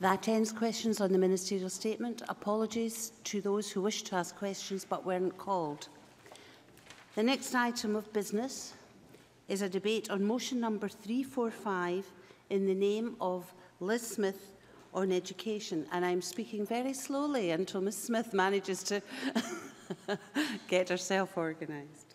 That ends questions on the ministerial statement. Apologies to those who wished to ask questions but weren't called. The next item of business is a debate on motion number 345 in the name of Liz Smith on education. And I'm speaking very slowly until Ms Smith manages to get herself organised.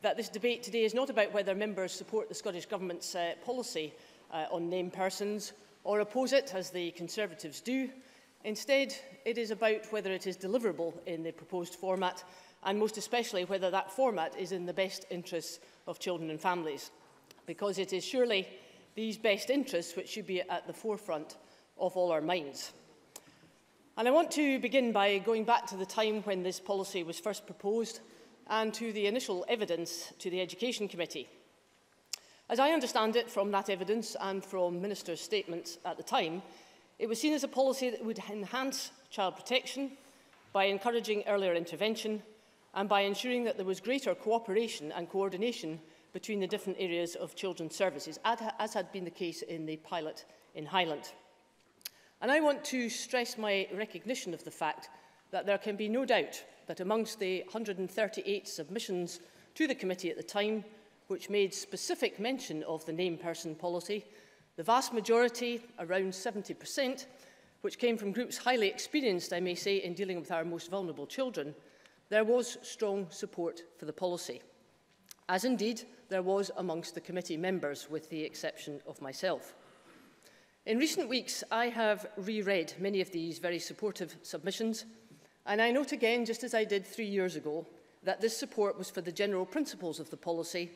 that this debate today is not about whether members support the Scottish Government's uh, policy uh, on named persons or oppose it, as the Conservatives do. Instead, it is about whether it is deliverable in the proposed format and most especially whether that format is in the best interests of children and families, because it is surely these best interests which should be at the forefront of all our minds. And I want to begin by going back to the time when this policy was first proposed and to the initial evidence to the Education Committee. As I understand it from that evidence and from Minister's statements at the time, it was seen as a policy that would enhance child protection by encouraging earlier intervention and by ensuring that there was greater cooperation and coordination between the different areas of children's services, as had been the case in the pilot in Highland. And I want to stress my recognition of the fact that there can be no doubt that amongst the 138 submissions to the committee at the time, which made specific mention of the name person policy, the vast majority, around 70%, which came from groups highly experienced, I may say, in dealing with our most vulnerable children, there was strong support for the policy, as indeed there was amongst the committee members, with the exception of myself. In recent weeks, I have reread many of these very supportive submissions, and I note again, just as I did three years ago, that this support was for the general principles of the policy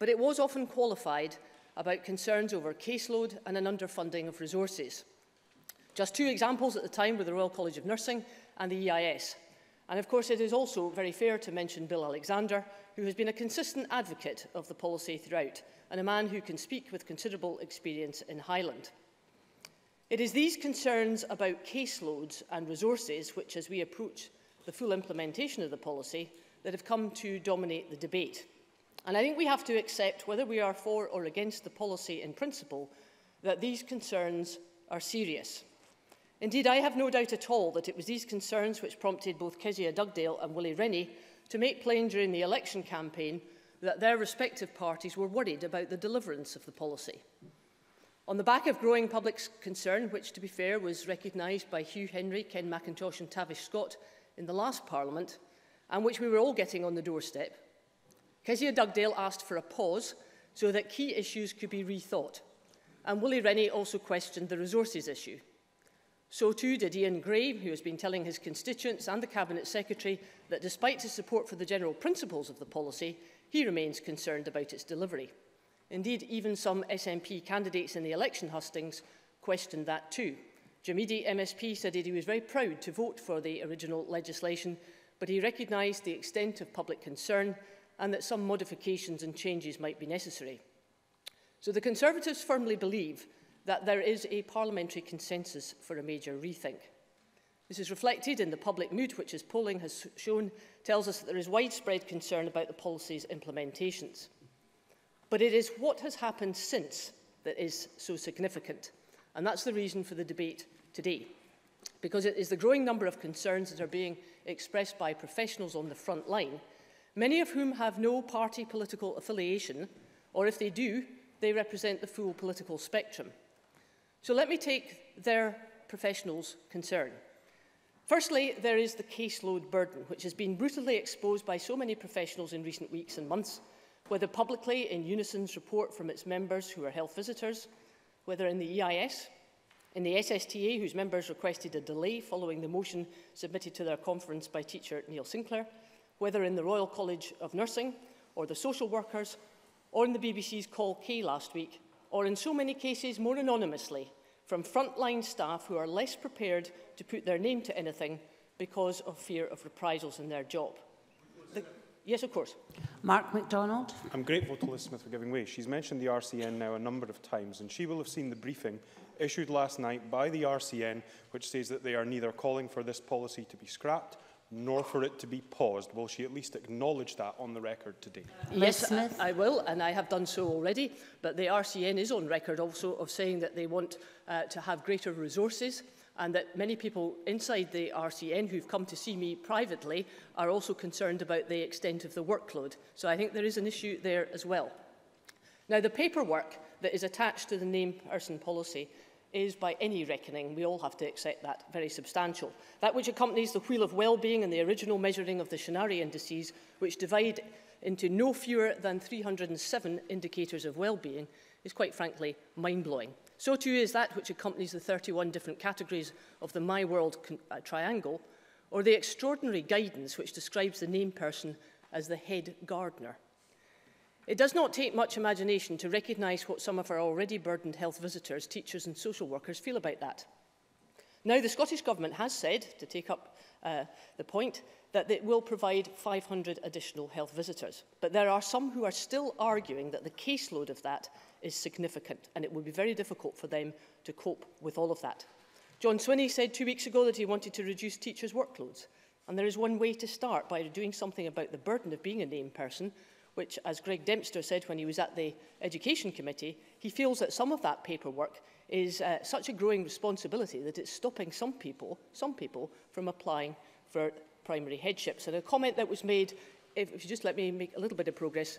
but it was often qualified about concerns over caseload and an underfunding of resources. Just two examples at the time were the Royal College of Nursing and the EIS. And of course, it is also very fair to mention Bill Alexander, who has been a consistent advocate of the policy throughout, and a man who can speak with considerable experience in Highland. It is these concerns about caseloads and resources which, as we approach the full implementation of the policy, that have come to dominate the debate. And I think we have to accept, whether we are for or against the policy in principle, that these concerns are serious. Indeed, I have no doubt at all that it was these concerns which prompted both Kezia Dugdale and Willie Rennie to make plain during the election campaign that their respective parties were worried about the deliverance of the policy. On the back of growing public concern, which, to be fair, was recognised by Hugh Henry, Ken McIntosh and Tavish Scott in the last Parliament, and which we were all getting on the doorstep, Kezia Dugdale asked for a pause so that key issues could be rethought, and Willie Rennie also questioned the resources issue. So too did Ian Gray, who has been telling his constituents and the Cabinet Secretary that despite his support for the general principles of the policy, he remains concerned about its delivery. Indeed, even some SNP candidates in the election hustings questioned that too. Jamidi MSP said that he was very proud to vote for the original legislation, but he recognised the extent of public concern and that some modifications and changes might be necessary. So the Conservatives firmly believe that there is a parliamentary consensus for a major rethink. This is reflected in the public mood, which, as polling has shown, tells us that there is widespread concern about the policy's implementations. But it is what has happened since that is so significant. And that's the reason for the debate today. Because it is the growing number of concerns that are being expressed by professionals on the front line many of whom have no party political affiliation, or if they do, they represent the full political spectrum. So let me take their professionals' concern. Firstly, there is the caseload burden, which has been brutally exposed by so many professionals in recent weeks and months, whether publicly in Unison's report from its members who are health visitors, whether in the EIS, in the SSTA, whose members requested a delay following the motion submitted to their conference by teacher Neil Sinclair, whether in the Royal College of Nursing or the social workers or in the BBC's Call K last week, or in so many cases more anonymously from frontline staff who are less prepared to put their name to anything because of fear of reprisals in their job. The, yes, of course. Mark MacDonald. I'm grateful to Liz Smith for giving way. She's mentioned the RCN now a number of times, and she will have seen the briefing issued last night by the RCN, which says that they are neither calling for this policy to be scrapped nor for it to be paused. Will she at least acknowledge that on the record today? Yes, I, I will, and I have done so already. But the RCN is on record also of saying that they want uh, to have greater resources and that many people inside the RCN who've come to see me privately are also concerned about the extent of the workload. So I think there is an issue there as well. Now, the paperwork that is attached to the name person policy is, by any reckoning, we all have to accept that, very substantial. That which accompanies the wheel of well-being and the original measuring of the Shinari indices, which divide into no fewer than 307 indicators of well-being, is quite frankly mind-blowing. So too is that which accompanies the 31 different categories of the My World uh, triangle, or the extraordinary guidance which describes the named person as the head gardener. It does not take much imagination to recognise what some of our already burdened health visitors, teachers and social workers feel about that. Now, the Scottish Government has said, to take up uh, the point, that it will provide 500 additional health visitors. But there are some who are still arguing that the caseload of that is significant and it will be very difficult for them to cope with all of that. John Swinney said two weeks ago that he wanted to reduce teachers' workloads. And there is one way to start by doing something about the burden of being a named person which, as Greg Dempster said when he was at the Education Committee, he feels that some of that paperwork is uh, such a growing responsibility that it's stopping some people, some people from applying for primary headships. And a comment that was made, if, if you just let me make a little bit of progress,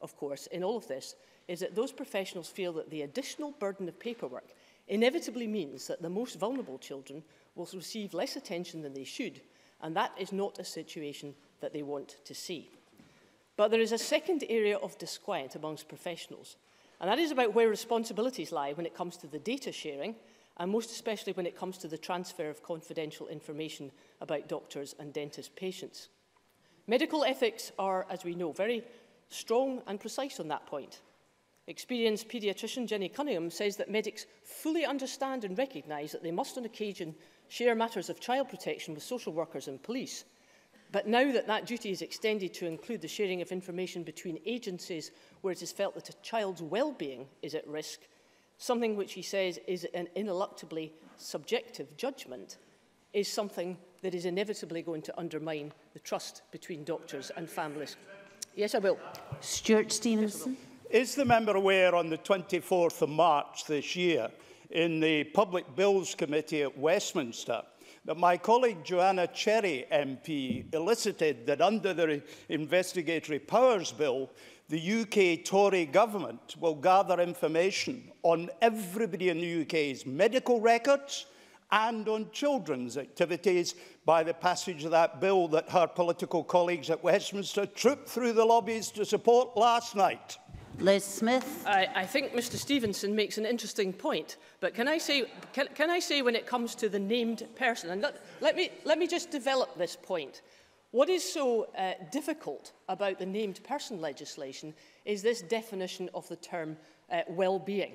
of course, in all of this is that those professionals feel that the additional burden of paperwork inevitably means that the most vulnerable children will receive less attention than they should, and that is not a situation that they want to see. But there is a second area of disquiet amongst professionals, and that is about where responsibilities lie when it comes to the data sharing, and most especially when it comes to the transfer of confidential information about doctors and dentist patients. Medical ethics are, as we know, very strong and precise on that point. Experienced paediatrician Jenny Cunningham says that medics fully understand and recognise that they must on occasion share matters of child protection with social workers and police – But now that that duty is extended to include the sharing of information between agencies where it is felt that a child's well-being is at risk, something which he says is an ineluctably subjective judgment, is something that is inevitably going to undermine the trust between doctors and families. Yes, I will. Stuart Stevenson. Is the member aware on the 24th of March this year in the Public Bills Committee at Westminster But my colleague Joanna Cherry MP elicited that under the Investigatory Powers Bill, the UK Tory government will gather information on everybody in the UK's medical records and on children's activities by the passage of that bill that her political colleagues at Westminster trooped through the lobbies to support last night. Liz Smith. I, I think Mr Stevenson makes an interesting point, but can I say, can, can I say when it comes to the named person, and let, let, me, let me just develop this point. What is so uh, difficult about the named person legislation is this definition of the term uh, well-being.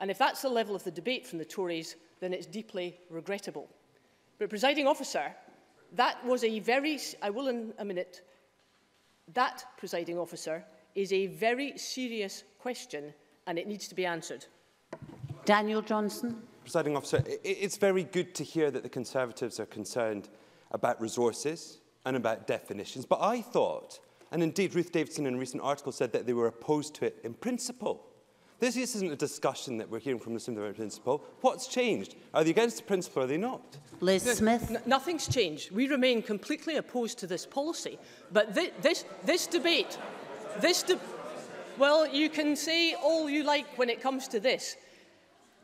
And if that's the level of the debate from the Tories, then it's deeply regrettable. But, presiding officer, that was a very, I will in a minute, that, presiding officer, is a very serious question and it needs to be answered. Daniel Johnson. Presiding officer, it's very good to hear that the Conservatives are concerned about resources and about definitions, but I thought, and indeed Ruth Davidson in a recent article said that they were opposed to it in principle. This isn't a discussion that we're hearing from the Simon principle. What's changed? Are they against the principle or are they not? Liz no, Smith. nothing's changed. We remain completely opposed to this policy. But this, this debate, This, well, you can say all you like when it comes to this.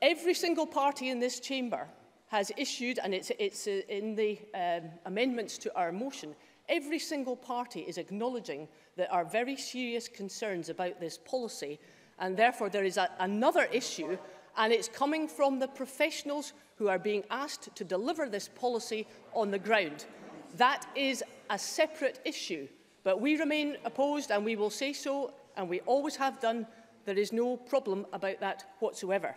Every single party in this chamber has issued, and it's, it's uh, in the um, amendments to our motion, every single party is acknowledging that our very serious concerns about this policy, and therefore there is a, another issue, and it's coming from the professionals who are being asked to deliver this policy on the ground. That is a separate issue. But we remain opposed and we will say so, and we always have done. There is no problem about that whatsoever.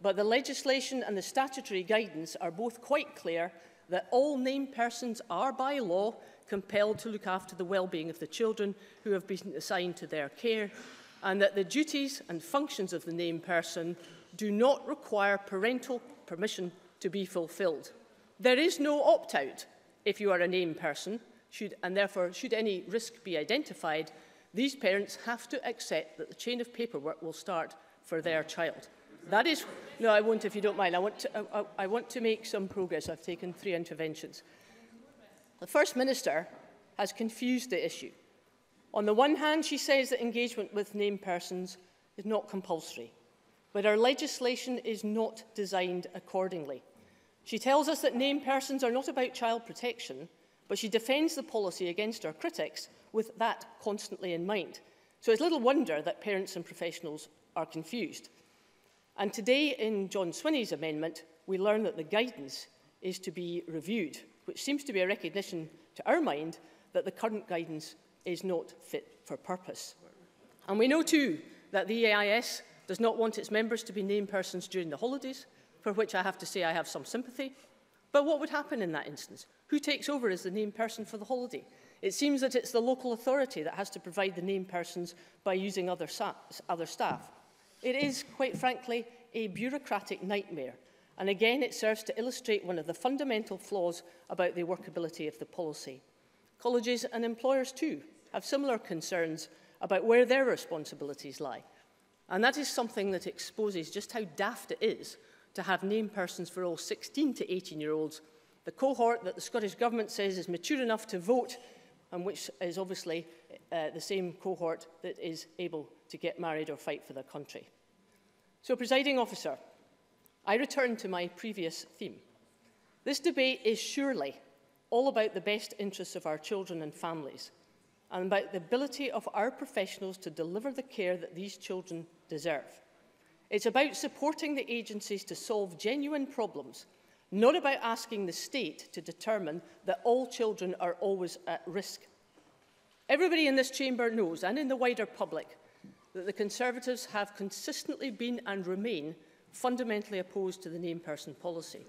But the legislation and the statutory guidance are both quite clear that all named persons are by law compelled to look after the well-being of the children who have been assigned to their care and that the duties and functions of the named person do not require parental permission to be fulfilled. There is no opt-out if you are a named person, should, and therefore, should any risk be identified, These parents have to accept that the chain of paperwork will start for their child. That is, no, I won't if you don't mind. I want to, I, I want to make some progress. I've taken three interventions. The First Minister has confused the issue. On the one hand, she says that engagement with named persons is not compulsory, but our legislation is not designed accordingly. She tells us that named persons are not about child protection, but she defends the policy against her critics with that constantly in mind. So it's little wonder that parents and professionals are confused. And today, in John Swinney's amendment, we learn that the guidance is to be reviewed, which seems to be a recognition to our mind that the current guidance is not fit for purpose. And we know too that the EIS does not want its members to be named persons during the holidays, for which I have to say I have some sympathy. But what would happen in that instance? Who takes over as the named person for the holiday? It seems that it's the local authority that has to provide the named persons by using other, other staff. It is, quite frankly, a bureaucratic nightmare. And again, it serves to illustrate one of the fundamental flaws about the workability of the policy. Colleges and employers, too, have similar concerns about where their responsibilities lie. And that is something that exposes just how daft it is to have named persons for all 16 to 18-year-olds the cohort that the Scottish Government says is mature enough to vote and which is obviously uh, the same cohort that is able to get married or fight for their country. So, presiding officer, I return to my previous theme. This debate is surely all about the best interests of our children and families and about the ability of our professionals to deliver the care that these children deserve. It's about supporting the agencies to solve genuine problems not about asking the state to determine that all children are always at risk. Everybody in this chamber knows, and in the wider public, that the Conservatives have consistently been and remain fundamentally opposed to the name person policy.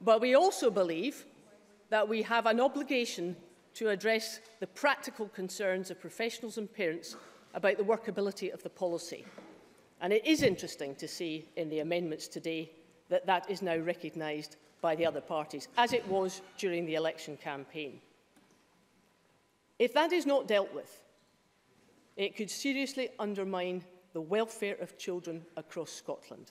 But we also believe that we have an obligation to address the practical concerns of professionals and parents about the workability of the policy. And it is interesting to see in the amendments today that that is now recognised by the other parties, as it was during the election campaign. If that is not dealt with, it could seriously undermine the welfare of children across Scotland.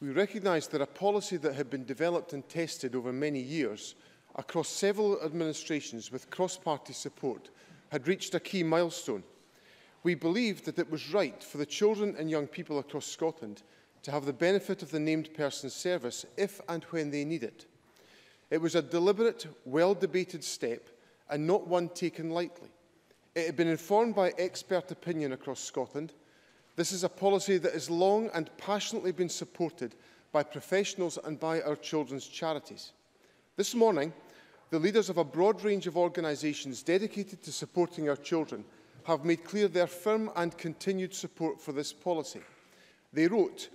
we recognised that a policy that had been developed and tested over many years across several administrations with cross-party support had reached a key milestone. We believed that it was right for the children and young people across Scotland to have the benefit of the named person service if and when they need it. It was a deliberate, well-debated step and not one taken lightly. It had been informed by expert opinion across Scotland. This is a policy that has long and passionately been supported by professionals and by our children's charities. This morning, the leaders of a broad range of organisations dedicated to supporting our children have made clear their firm and continued support for this policy. They wrote,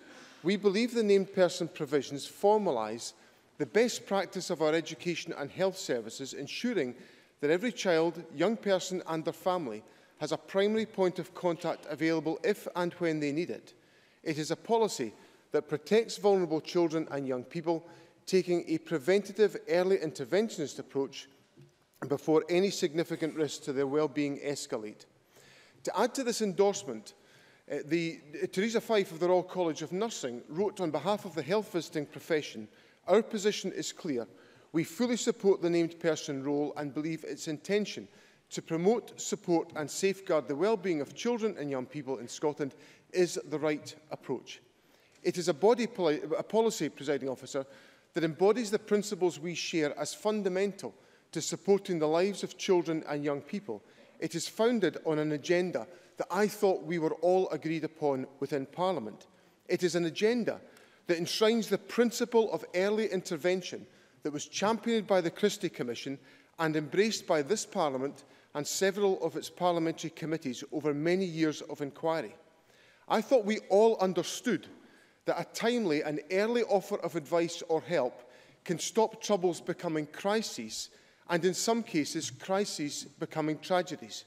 we believe the named person provisions formalise the best practice of our education and health services, ensuring that every child, young person and their family has a primary point of contact available if and when they need it. It is a policy that protects vulnerable children and young people, taking a preventative early interventionist approach before any significant risk to their well-being escalate. To add to this endorsement, uh, the, uh, Theresa Fife of the Royal College of Nursing wrote on behalf of the health visiting profession Our position is clear. We fully support the named person role and believe its intention to promote, support and safeguard the well-being of children and young people in Scotland is the right approach. It is a, body poli a policy, presiding officer, that embodies the principles we share as fundamental to supporting the lives of children and young people. It is founded on an agenda that I thought we were all agreed upon within Parliament. It is an agenda that enshrines the principle of early intervention that was championed by the Christie Commission and embraced by this Parliament and several of its parliamentary committees over many years of inquiry. I thought we all understood that a timely and early offer of advice or help can stop troubles becoming crises and in some cases crises becoming tragedies.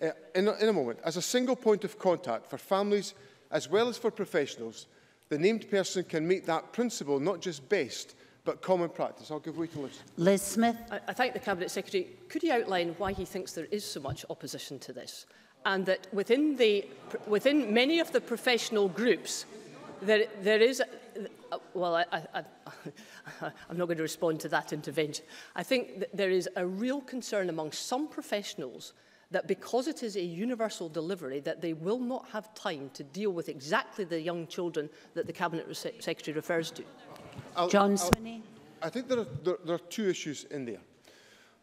Uh, in, a, in a moment, as a single point of contact for families as well as for professionals, The named person can make that principle not just based but common practice. I'll give way to Liz. Liz Smith. I, I thank the Cabinet Secretary. Could he outline why he thinks there is so much opposition to this? And that within, the, within many of the professional groups, there, there is... Uh, well, I, I, I, I'm not going to respond to that intervention. I think that there is a real concern among some professionals that because it is a universal delivery that they will not have time to deal with exactly the young children that the Cabinet Secretary refers to? I'll, John I'll, Swinney. I think there are, there, there are two issues in there.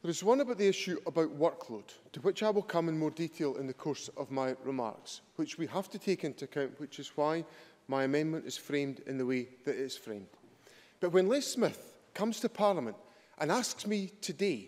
There is one about the issue about workload, to which I will come in more detail in the course of my remarks, which we have to take into account, which is why my amendment is framed in the way that it is framed. But when Les Smith comes to Parliament and asks me today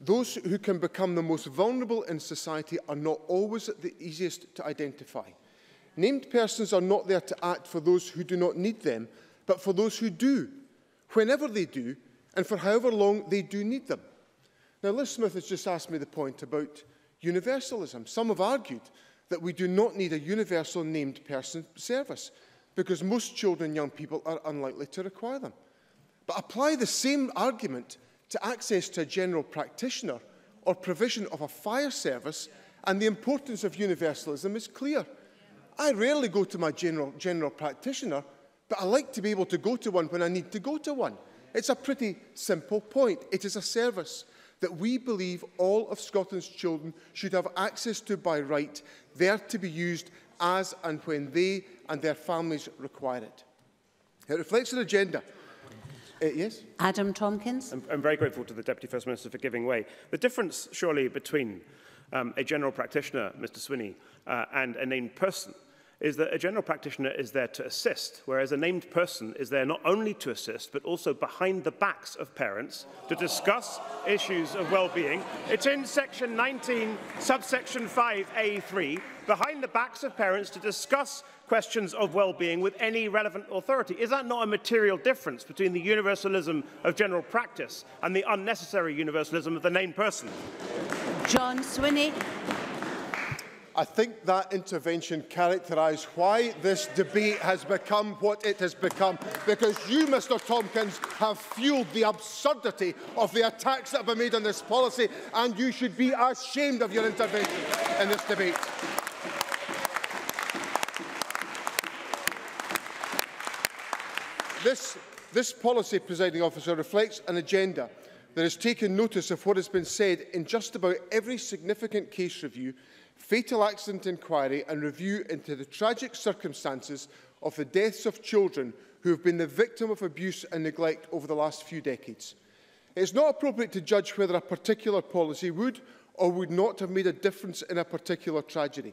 Those who can become the most vulnerable in society are not always the easiest to identify. Named persons are not there to act for those who do not need them, but for those who do, whenever they do, and for however long they do need them. Now, Liz Smith has just asked me the point about universalism. Some have argued that we do not need a universal named person service because most children and young people are unlikely to require them. But apply the same argument to access to a general practitioner or provision of a fire service, and the importance of universalism is clear. I rarely go to my general, general practitioner, but I like to be able to go to one when I need to go to one. It's a pretty simple point. It is a service that we believe all of Scotland's children should have access to by right, there to be used as and when they and their families require it. It reflects an agenda uh, yes. Adam Tompkins. I'm, I'm very grateful to the Deputy First Minister for giving way. The difference, surely, between um, a general practitioner, Mr Swinney, uh, and a named person is that a general practitioner is there to assist, whereas a named person is there not only to assist, but also behind the backs of parents to discuss issues of well-being. It's in section 19, subsection 5A3, behind the backs of parents to discuss questions of well-being with any relevant authority. Is that not a material difference between the universalism of general practice and the unnecessary universalism of the named person? John Swinney. I think that intervention characterised why this debate has become what it has become, because you, Mr Tompkins, have fuelled the absurdity of the attacks that have been made on this policy, and you should be ashamed of your intervention in this debate. this, this policy, presiding officer, reflects an agenda that has taken notice of what has been said in just about every significant case review, fatal accident inquiry and review into the tragic circumstances of the deaths of children who have been the victim of abuse and neglect over the last few decades. It is not appropriate to judge whether a particular policy would or would not have made a difference in a particular tragedy.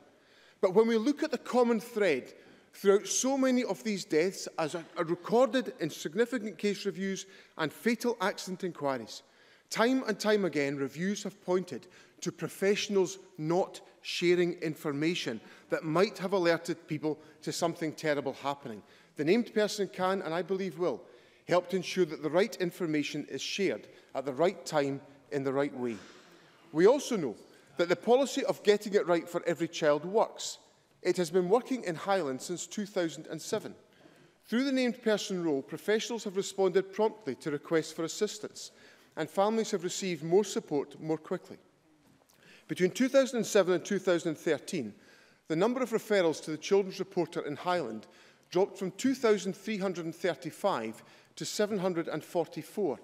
But when we look at the common thread Throughout so many of these deaths as are recorded in significant case reviews and fatal accident inquiries, time and time again reviews have pointed to professionals not sharing information that might have alerted people to something terrible happening. The named person can, and I believe will, help to ensure that the right information is shared at the right time in the right way. We also know that the policy of getting it right for every child works. It has been working in Highland since 2007. Through the named person role, professionals have responded promptly to requests for assistance, and families have received more support more quickly. Between 2007 and 2013, the number of referrals to the Children's Reporter in Highland dropped from 2,335 to 744.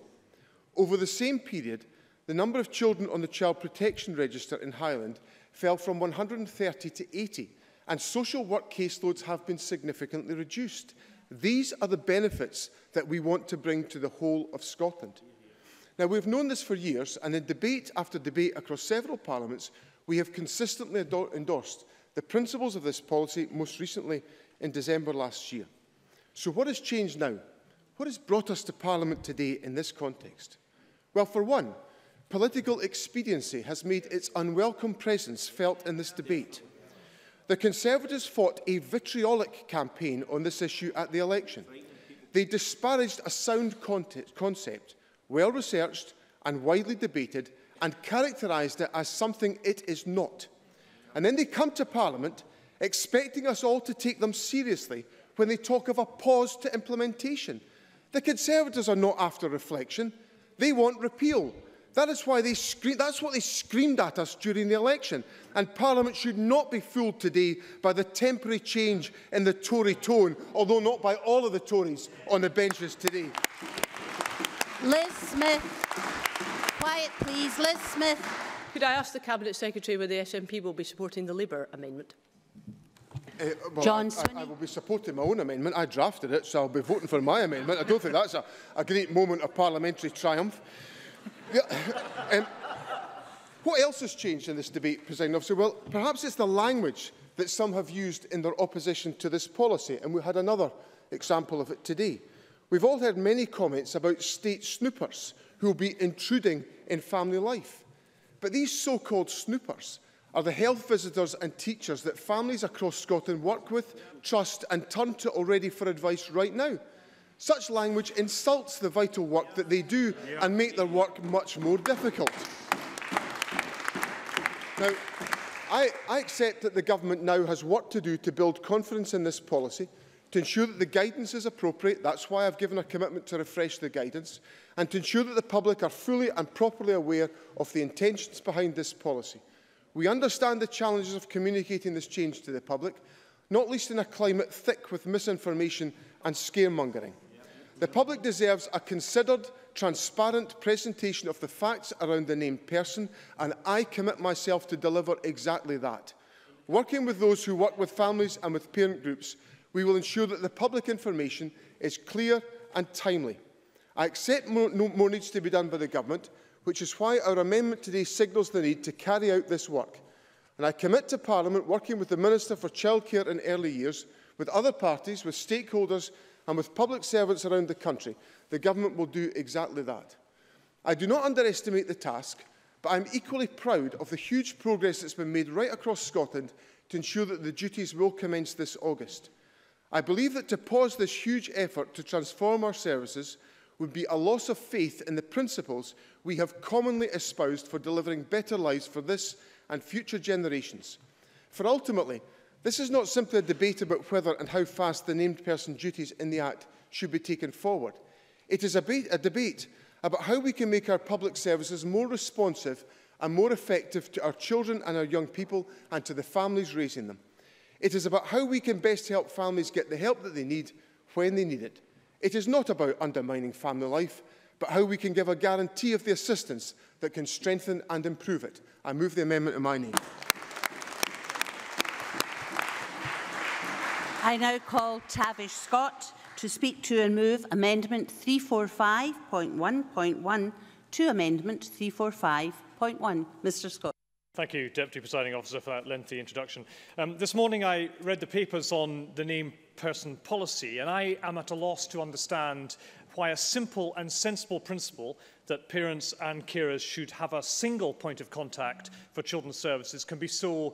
Over the same period, the number of children on the Child Protection Register in Highland fell from 130 to 80, and social work caseloads have been significantly reduced. These are the benefits that we want to bring to the whole of Scotland. Now, we've known this for years, and in debate after debate across several parliaments, we have consistently endorsed the principles of this policy, most recently in December last year. So what has changed now? What has brought us to Parliament today in this context? Well, for one, political expediency has made its unwelcome presence felt in this debate. The Conservatives fought a vitriolic campaign on this issue at the election. They disparaged a sound concept, well researched and widely debated, and characterised it as something it is not. And then they come to Parliament expecting us all to take them seriously when they talk of a pause to implementation. The Conservatives are not after reflection. They want repeal. That is why they scream, that's what they screamed at us during the election. And Parliament should not be fooled today by the temporary change in the Tory tone, although not by all of the Tories on the benches today. Liz Smith. Quiet, please. Liz Smith. Could I ask the Cabinet Secretary whether the SNP will be supporting the Labour amendment? Uh, well, John I, I, I will be supporting my own amendment. I drafted it, so I'll be voting for my amendment. I don't think that's a, a great moment of parliamentary triumph. um, what else has changed in this debate, President Officer? Well, perhaps it's the language that some have used in their opposition to this policy, and we had another example of it today. We've all heard many comments about state snoopers who will be intruding in family life. But these so-called snoopers are the health visitors and teachers that families across Scotland work with, trust and turn to already for advice right now. Such language insults the vital work that they do and make their work much more difficult. Now, I, I accept that the government now has work to do to build confidence in this policy, to ensure that the guidance is appropriate, that's why I've given a commitment to refresh the guidance, and to ensure that the public are fully and properly aware of the intentions behind this policy. We understand the challenges of communicating this change to the public, not least in a climate thick with misinformation and scaremongering. The public deserves a considered, transparent presentation of the facts around the named person, and I commit myself to deliver exactly that. Working with those who work with families and with parent groups, we will ensure that the public information is clear and timely. I accept more, no, more needs to be done by the government, which is why our amendment today signals the need to carry out this work. And I commit to Parliament working with the Minister for Childcare and Early Years, with other parties, with stakeholders And with public servants around the country, the government will do exactly that. I do not underestimate the task, but I'm equally proud of the huge progress that's been made right across Scotland to ensure that the duties will commence this August. I believe that to pause this huge effort to transform our services would be a loss of faith in the principles we have commonly espoused for delivering better lives for this and future generations. For ultimately, This is not simply a debate about whether and how fast the named person duties in the Act should be taken forward. It is a, a debate about how we can make our public services more responsive and more effective to our children and our young people and to the families raising them. It is about how we can best help families get the help that they need when they need it. It is not about undermining family life, but how we can give a guarantee of the assistance that can strengthen and improve it. I move the amendment in my name. I now call Tavish Scott to speak to and move Amendment 345.1.1 to Amendment 345.1. Mr Scott. Thank you, Deputy Presiding Officer, for that lengthy introduction. Um, this morning I read the papers on the name person policy, and I am at a loss to understand why a simple and sensible principle that parents and carers should have a single point of contact for children's services can be so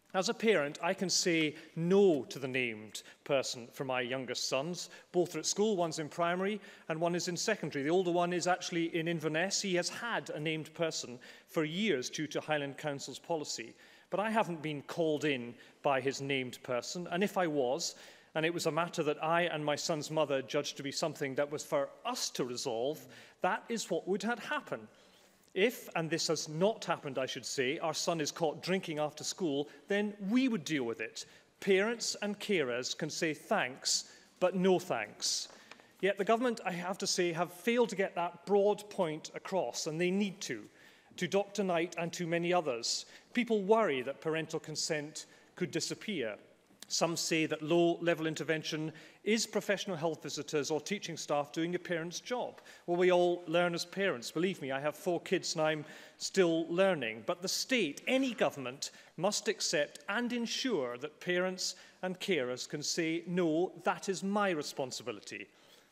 As a parent, I can say no to the named person for my youngest sons. Both are at school, one's in primary and one is in secondary. The older one is actually in Inverness. He has had a named person for years due to Highland Council's policy. But I haven't been called in by his named person, and if I was, and it was a matter that I and my son's mother judged to be something that was for us to resolve, that is what would have happened. If, and this has not happened, I should say, our son is caught drinking after school, then we would deal with it. Parents and carers can say thanks, but no thanks. Yet the government, I have to say, have failed to get that broad point across, and they need to, to Dr Knight and to many others. People worry that parental consent could disappear. Some say that low-level intervention is professional health visitors or teaching staff doing a parent's job. Well, we all learn as parents. Believe me, I have four kids and I'm still learning. But the state, any government, must accept and ensure that parents and carers can say, no, that is my responsibility.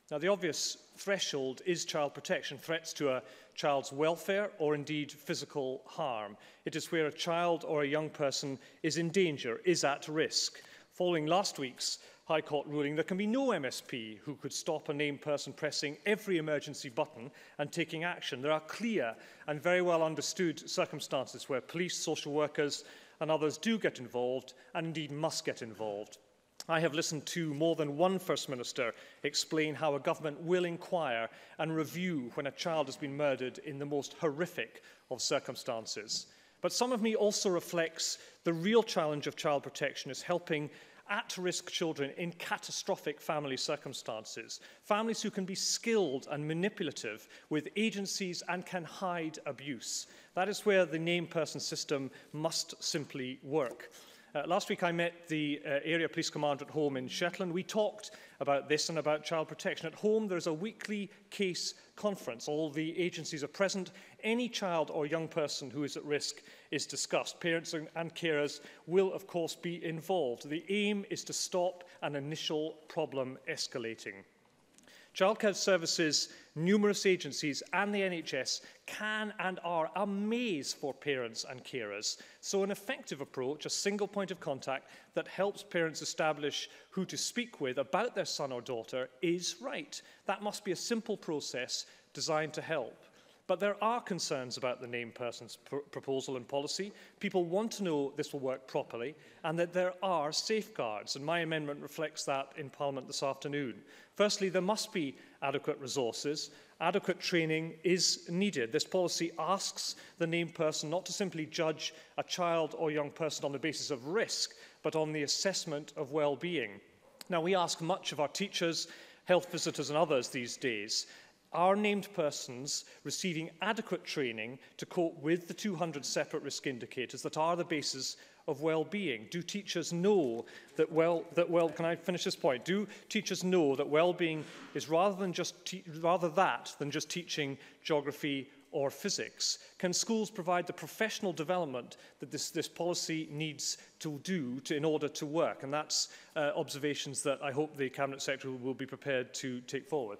Now, the obvious threshold is child protection, threats to a child's welfare or indeed physical harm. It is where a child or a young person is in danger, is at risk. Following last week's High Court ruling, there can be no MSP who could stop a named person pressing every emergency button and taking action. There are clear and very well understood circumstances where police, social workers and others do get involved and indeed must get involved. I have listened to more than one First Minister explain how a government will inquire and review when a child has been murdered in the most horrific of circumstances. But some of me also reflects the real challenge of child protection is helping at risk children in catastrophic family circumstances, families who can be skilled and manipulative with agencies and can hide abuse. That is where the name person system must simply work. Uh, last week I met the uh, area police commander at home in Shetland. We talked about this and about child protection. At home there is a weekly case conference. All the agencies are present. Any child or young person who is at risk is discussed. Parents and carers will of course be involved. The aim is to stop an initial problem escalating. Childcare services, numerous agencies and the NHS can and are a maze for parents and carers. So an effective approach, a single point of contact that helps parents establish who to speak with about their son or daughter is right. That must be a simple process designed to help. But there are concerns about the named persons pr proposal and policy. People want to know this will work properly and that there are safeguards, and my amendment reflects that in Parliament this afternoon. Firstly, there must be adequate resources. Adequate training is needed. This policy asks the named person not to simply judge a child or young person on the basis of risk, but on the assessment of well-being. Now, we ask much of our teachers, health visitors and others these days. our named persons receiving adequate training to cope with the 200 separate risk indicators that are the basis of well-being? Do teachers know that well, that well, can I finish this point? Do teachers know that well-being is rather than just, rather that than just teaching geography or physics? Can schools provide the professional development that this, this policy needs to do to, in order to work? And that's uh, observations that I hope the Cabinet Secretary will be prepared to take forward.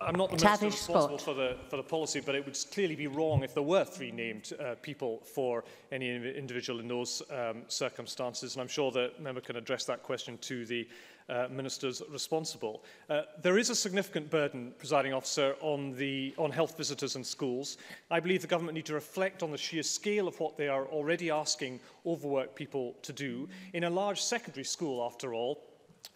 I'm not the Tavish minister responsible for the, for the, policy, but it would clearly be wrong if there were three named uh, people for any individual in those um, circumstances. And I'm sure the member can address that question to the uh, ministers responsible. Uh, there is a significant burden, presiding officer, on, the, on health visitors and schools. I believe the government need to reflect on the sheer scale of what they are already asking overworked people to do. In a large secondary school, after all,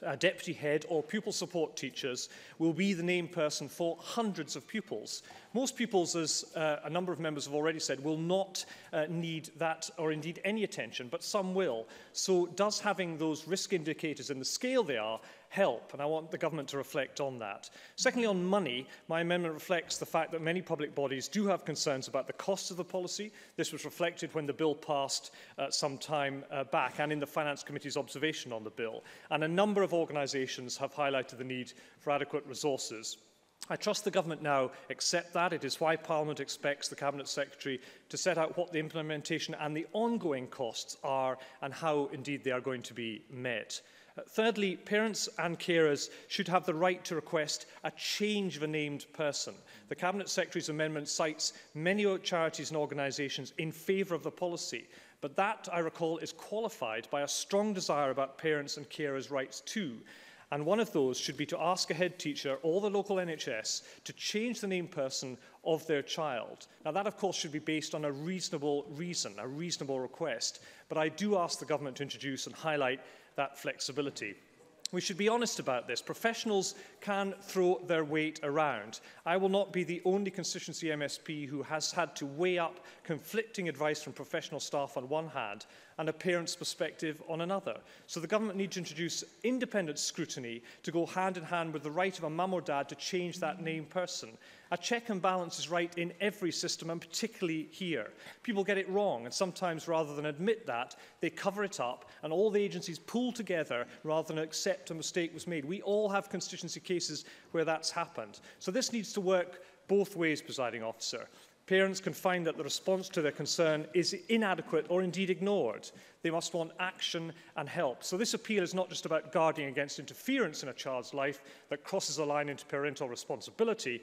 uh, deputy head or pupil support teachers will be the named person for hundreds of pupils. Most pupils, as uh, a number of members have already said, will not uh, need that or indeed any attention, but some will. So does having those risk indicators and the scale they are help, and I want the government to reflect on that. Secondly, on money, my amendment reflects the fact that many public bodies do have concerns about the cost of the policy. This was reflected when the bill passed uh, some time uh, back and in the Finance Committee's observation on the bill. And a number of organisations have highlighted the need for adequate resources. I trust the government now accept that. It is why Parliament expects the Cabinet Secretary to set out what the implementation and the ongoing costs are and how, indeed, they are going to be met. Thirdly, parents and carers should have the right to request a change of a named person. The Cabinet Secretary's amendment cites many charities and organisations in favour of the policy, but that, I recall, is qualified by a strong desire about parents and carers' rights too. And one of those should be to ask a head teacher or the local NHS to change the name person of their child. Now, that, of course, should be based on a reasonable reason, a reasonable request. But I do ask the government to introduce and highlight that flexibility. We should be honest about this. Professionals can throw their weight around. I will not be the only constituency MSP who has had to weigh up conflicting advice from professional staff on one hand and a parent's perspective on another. So the government needs to introduce independent scrutiny to go hand in hand with the right of a mum or dad to change that name person. A check and balance is right in every system, and particularly here. People get it wrong, and sometimes rather than admit that, they cover it up, and all the agencies pull together rather than accept a mistake was made. We all have constituency cases where that's happened. So this needs to work both ways, presiding officer. parents can find that the response to their concern is inadequate or indeed ignored. They must want action and help. So this appeal is not just about guarding against interference in a child's life that crosses a line into parental responsibility.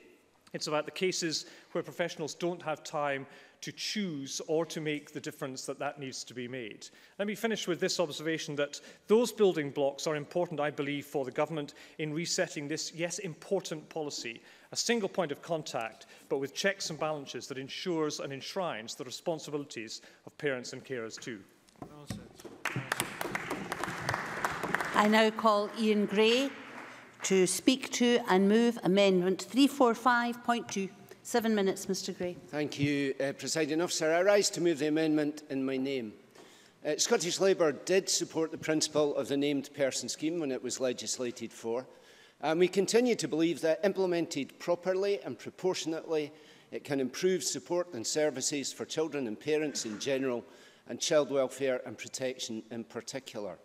It's about the cases where professionals don't have time to choose or to make the difference that that needs to be made. Let me finish with this observation that those building blocks are important, I believe, for the government in resetting this, yes, important policy a single point of contact, but with checks and balances that ensures and enshrines the responsibilities of parents and carers too. I now call Ian Gray to speak to and move Amendment 345.2. Seven minutes, Mr Gray. Thank you, uh, Presiding Officer. I rise to move the amendment in my name. Uh, Scottish Labour did support the principle of the named person scheme when it was legislated for. And we continue to believe that implemented properly and proportionately, it can improve support and services for children and parents in general, and child welfare and protection in particular.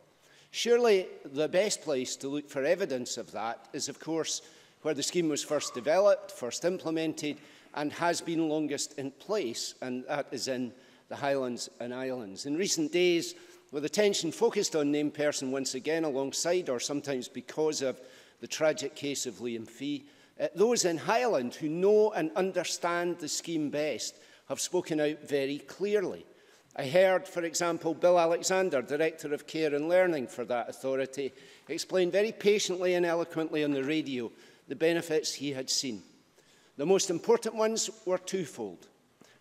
Surely the best place to look for evidence of that is, of course, where the scheme was first developed, first implemented, and has been longest in place, and that is in the Highlands and Islands. In recent days, with attention focused on named person once again alongside or sometimes because of the tragic case of Liam Fee. Uh, those in Highland who know and understand the scheme best have spoken out very clearly. I heard, for example, Bill Alexander, Director of Care and Learning for that authority, explain very patiently and eloquently on the radio the benefits he had seen. The most important ones were twofold.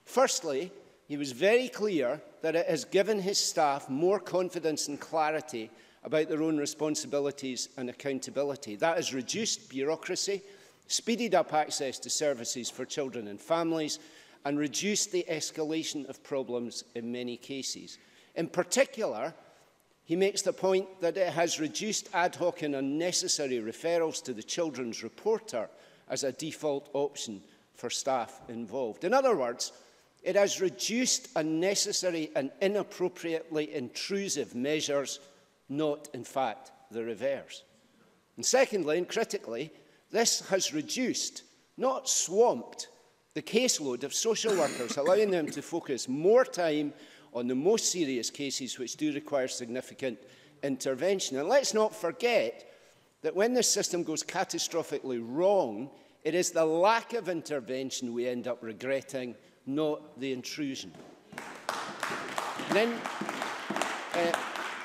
Firstly, he was very clear that it has given his staff more confidence and clarity about their own responsibilities and accountability. That has reduced bureaucracy, speeded up access to services for children and families, and reduced the escalation of problems in many cases. In particular, he makes the point that it has reduced ad hoc and unnecessary referrals to the children's reporter as a default option for staff involved. In other words, it has reduced unnecessary and inappropriately intrusive measures not in fact the reverse. And secondly, and critically, this has reduced, not swamped, the caseload of social workers, allowing them to focus more time on the most serious cases which do require significant intervention. And let's not forget that when the system goes catastrophically wrong, it is the lack of intervention we end up regretting, not the intrusion. And then, uh,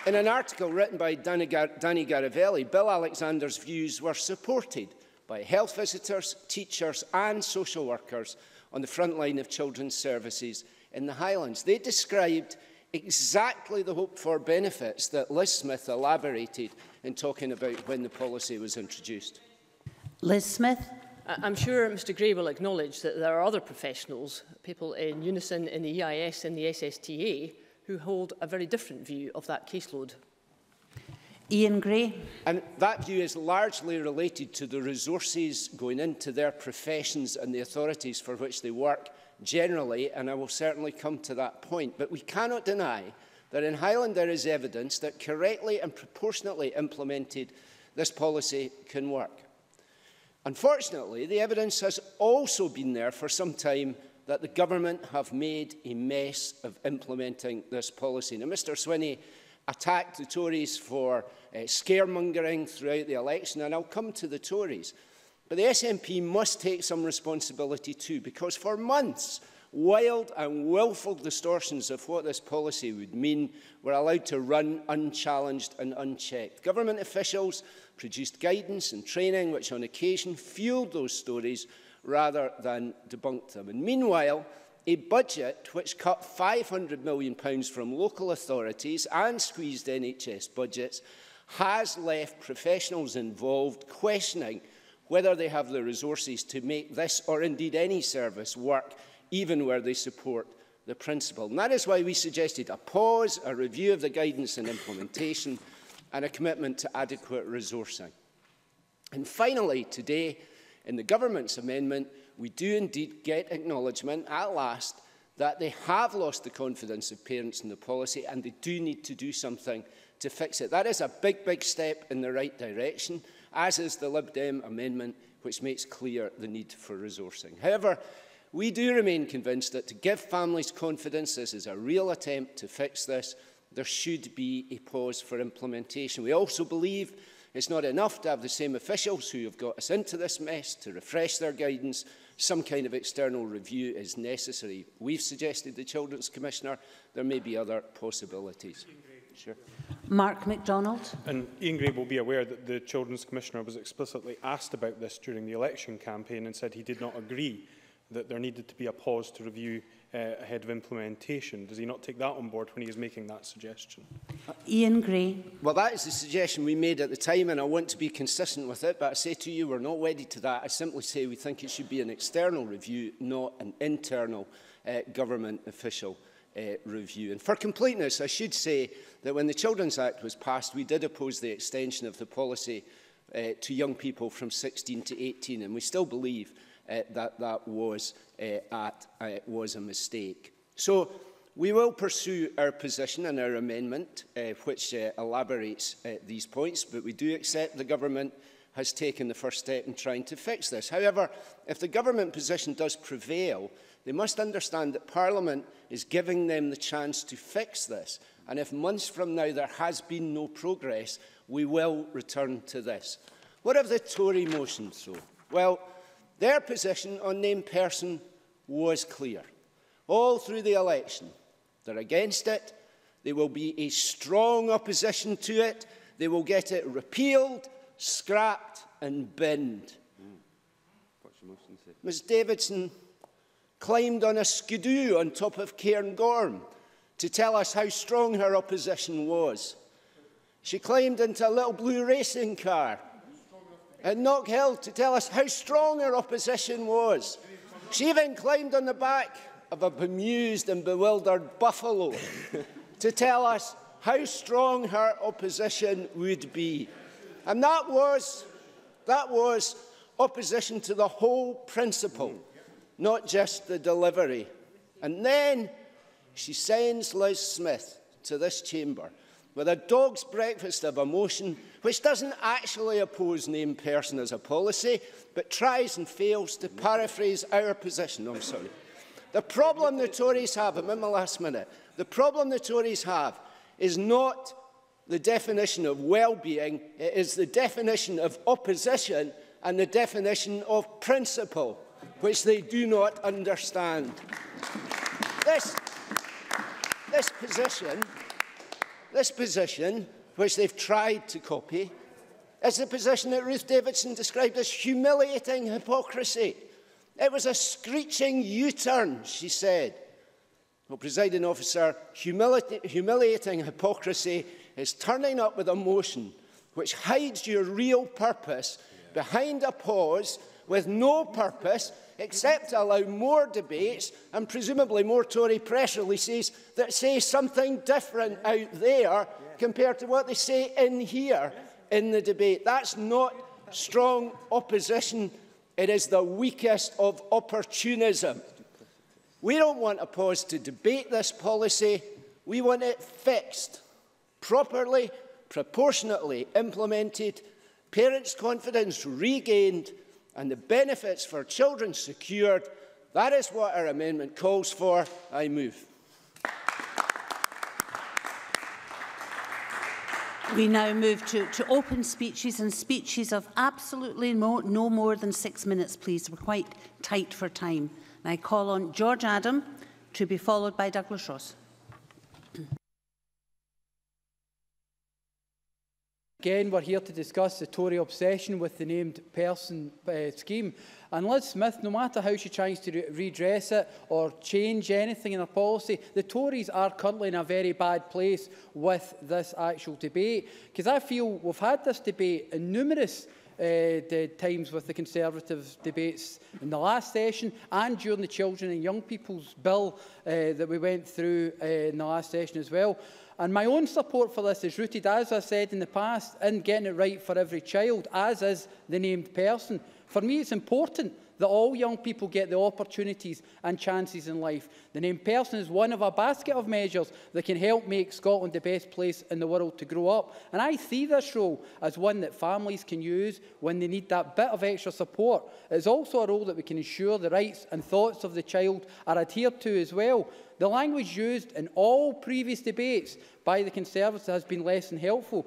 In an article written by Danny, Gar Danny Garavelli, Bill Alexander's views were supported by health visitors, teachers and social workers on the front line of children's services in the Highlands. They described exactly the hoped-for benefits that Liz Smith elaborated in talking about when the policy was introduced. Liz Smith. I'm sure Mr Gray will acknowledge that there are other professionals, people in Unison, in the EIS and the SSTA, who hold a very different view of that caseload. Ian Gray. And that view is largely related to the resources going into their professions and the authorities for which they work generally, and I will certainly come to that point. But we cannot deny that in Highland there is evidence that correctly and proportionately implemented, this policy can work. Unfortunately, the evidence has also been there for some time that the government have made a mess of implementing this policy. Now, Mr Swinney attacked the Tories for uh, scaremongering throughout the election, and I'll come to the Tories. But the SNP must take some responsibility too, because for months, wild and willful distortions of what this policy would mean were allowed to run unchallenged and unchecked. Government officials produced guidance and training which on occasion fueled those stories rather than debunk them. And meanwhile, a budget which cut £500 million from local authorities and squeezed NHS budgets has left professionals involved questioning whether they have the resources to make this or indeed any service work, even where they support the principle. And that is why we suggested a pause, a review of the guidance and implementation, and a commitment to adequate resourcing. And finally, today, in the government's amendment, we do indeed get acknowledgement at last that they have lost the confidence of parents in the policy and they do need to do something to fix it. That is a big, big step in the right direction, as is the Lib Dem amendment, which makes clear the need for resourcing. However, we do remain convinced that to give families confidence this is a real attempt to fix this, there should be a pause for implementation. We also believe It's not enough to have the same officials who have got us into this mess to refresh their guidance. Some kind of external review is necessary. We've suggested the Children's Commissioner. There may be other possibilities. Sure. Mark MacDonald. And Ian Gray will be aware that the Children's Commissioner was explicitly asked about this during the election campaign and said he did not agree that there needed to be a pause to review uh, ahead of implementation. Does he not take that on board when he is making that suggestion? Uh, Ian Gray. Well, that is the suggestion we made at the time, and I want to be consistent with it, but I say to you, we're not ready to that. I simply say we think it should be an external review, not an internal uh, government official uh, review. And for completeness, I should say that when the Children's Act was passed, we did oppose the extension of the policy uh, to young people from 16 to 18, and we still believe uh, that that was, uh, at, uh, was a mistake. So we will pursue our position and our amendment, uh, which uh, elaborates uh, these points, but we do accept the government has taken the first step in trying to fix this. However, if the government position does prevail, they must understand that Parliament is giving them the chance to fix this. And if months from now there has been no progress, we will return to this. What have the Tory motion, though? Well, Their position on named person was clear. All through the election, they're against it. There will be a strong opposition to it. They will get it repealed, scrapped and binned. Mm. Ms Davidson climbed on a skidoo on top of Cairngorm to tell us how strong her opposition was. She climbed into a little blue racing car at Knock Hill to tell us how strong her opposition was. She even climbed on the back of a bemused and bewildered buffalo to tell us how strong her opposition would be. And that was, that was opposition to the whole principle, not just the delivery. And then she sends Liz Smith to this chamber with a dog's breakfast of emotion, which doesn't actually oppose name person as a policy, but tries and fails to paraphrase our position. I'm sorry. The problem the Tories have, I'm in my last minute, the problem the Tories have is not the definition of well-being, it is the definition of opposition and the definition of principle, which they do not understand. This, this position This position, which they've tried to copy, is the position that Ruth Davidson described as humiliating hypocrisy. It was a screeching U-turn, she said. Well, presiding officer, humili humiliating hypocrisy is turning up with a motion which hides your real purpose yeah. behind a pause with no purpose except to allow more debates and presumably more Tory press releases that say something different out there compared to what they say in here in the debate. That's not strong opposition. It is the weakest of opportunism. We don't want a pause to debate this policy. We want it fixed, properly, proportionately implemented, parents' confidence regained, and the benefits for children secured. That is what our amendment calls for. I move. We now move to, to open speeches and speeches of absolutely no, no more than six minutes, please. We're quite tight for time. And I call on George Adam to be followed by Douglas Ross. Again, we're here to discuss the Tory obsession with the named person uh, scheme. And Liz Smith, no matter how she tries to re redress it or change anything in her policy, the Tories are currently in a very bad place with this actual debate. Because I feel we've had this debate in numerous uh, times with the Conservative debates in the last session and during the Children and Young People's Bill uh, that we went through uh, in the last session as well. And my own support for this is rooted, as I said in the past, in getting it right for every child, as is the named person. For me, it's important that all young people get the opportunities and chances in life. The name person is one of a basket of measures that can help make Scotland the best place in the world to grow up. And I see this role as one that families can use when they need that bit of extra support. It's also a role that we can ensure the rights and thoughts of the child are adhered to as well. The language used in all previous debates by the Conservatives has been less than helpful.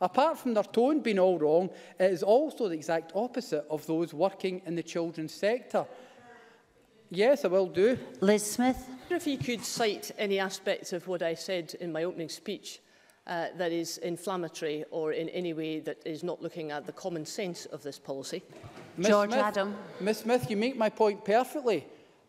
Apart from their tone being all wrong, it is also the exact opposite of those working in the children's sector. Yes, I will do. Liz Smith. If he could cite any aspects of what I said in my opening speech uh, that is inflammatory or in any way that is not looking at the common sense of this policy. Ms. George Smith, Adam. Ms Smith, you make my point perfectly.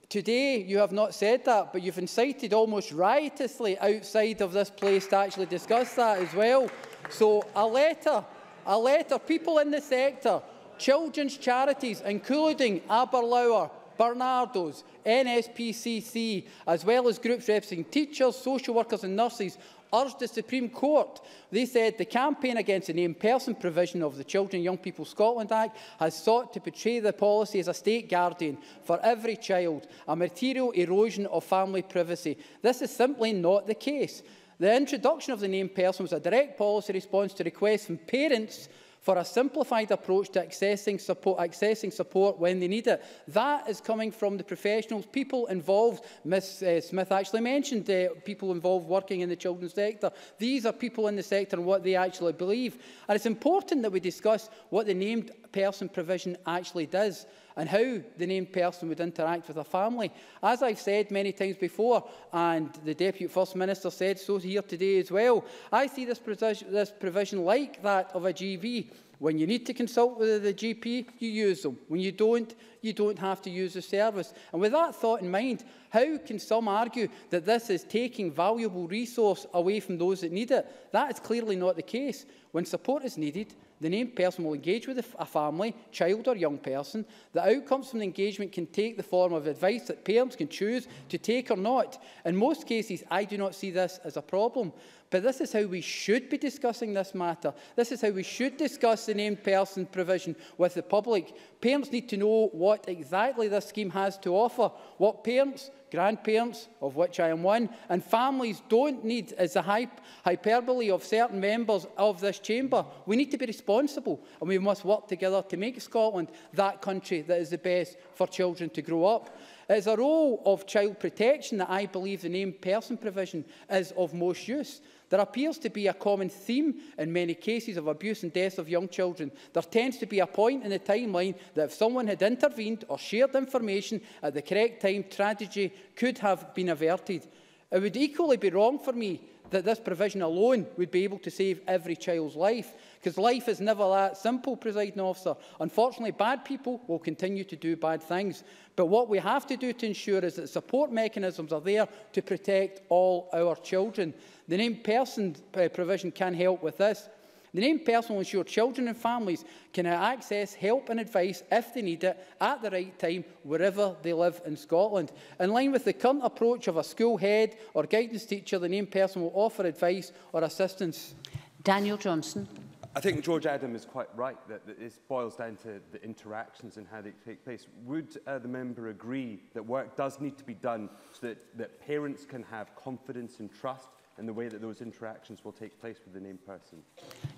Today, you have not said that, but you've incited almost riotously outside of this place to actually discuss that as well. So a letter, a letter, people in the sector, children's charities, including Aberlour, Bernardo's, NSPCC, as well as groups representing teachers, social workers and nurses, urged the Supreme Court. They said the campaign against the named person provision of the Children and Young People Scotland Act has sought to portray the policy as a state guardian for every child, a material erosion of family privacy. This is simply not the case. The introduction of the named person was a direct policy response to requests from parents for a simplified approach to accessing support, accessing support when they need it. That is coming from the professionals, people involved. Ms uh, Smith actually mentioned uh, people involved working in the children's sector. These are people in the sector and what they actually believe. And it's important that we discuss what the named person provision actually does. and how the named person would interact with a family. As I've said many times before, and the Deputy First Minister said so here today as well, I see this provision, this provision like that of a GV. When you need to consult with the GP, you use them. When you don't, you don't have to use the service. And with that thought in mind, how can some argue that this is taking valuable resource away from those that need it? That is clearly not the case. When support is needed, The named person will engage with a family, child or young person. The outcomes from the engagement can take the form of advice that parents can choose to take or not. In most cases, I do not see this as a problem. But this is how we should be discussing this matter. This is how we should discuss the named person provision with the public. Parents need to know what exactly this scheme has to offer, what parents grandparents, of which I am one, and families don't need, as the hype, hyperbole of certain members of this chamber, we need to be responsible and we must work together to make Scotland that country that is the best for children to grow up. It is a role of child protection that I believe the named person provision is of most use. There appears to be a common theme in many cases of abuse and death of young children. There tends to be a point in the timeline that if someone had intervened or shared information at the correct time, tragedy could have been averted. It would equally be wrong for me that this provision alone would be able to save every child's life, because life is never that simple, presiding officer. Unfortunately, bad people will continue to do bad things. But what we have to do to ensure is that support mechanisms are there to protect all our children. The named person uh, provision can help with this. The named person will ensure children and families can access help and advice if they need it at the right time wherever they live in Scotland. In line with the current approach of a school head or guidance teacher, the named person will offer advice or assistance. Daniel Johnson. I think George Adam is quite right that, that this boils down to the interactions and how they take place. Would uh, the member agree that work does need to be done so that, that parents can have confidence and trust and the way that those interactions will take place with the named person.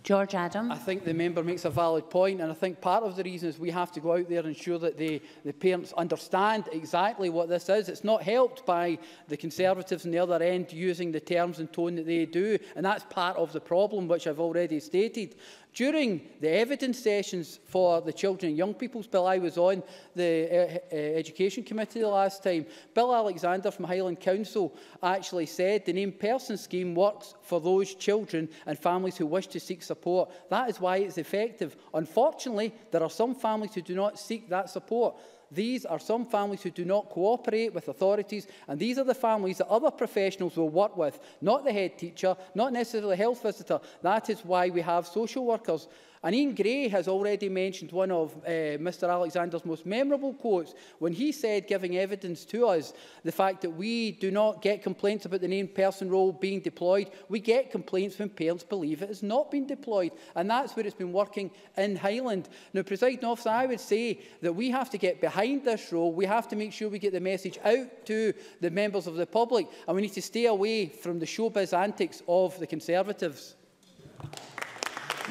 George Adam. I think the member makes a valid point, and I think part of the reason is we have to go out there and ensure that the, the parents understand exactly what this is. It's not helped by the Conservatives on the other end using the terms and tone that they do, and that's part of the problem, which I've already stated. During the evidence sessions for the Children and Young People's Bill I was on the uh, uh Education Committee the last time, Bill Alexander from Highland Council actually said the named person scheme works for those children and families who wish to seek support support. That is why it's effective. Unfortunately, there are some families who do not seek that support. These are some families who do not cooperate with authorities, and these are the families that other professionals will work with, not the head teacher, not necessarily a health visitor. That is why we have social workers And Ian Gray has already mentioned one of uh, eh, Mr Alexander's most memorable quotes when he said, giving evidence to us, the fact that we do not get complaints about the named person role being deployed. We get complaints when parents believe it has not been deployed. And that's where it's been working in Highland. Now, presiding officer, I would say that we have to get behind this role. We have to make sure we get the message out to the members of the public. And we need to stay away from the showbiz antics of the Conservatives.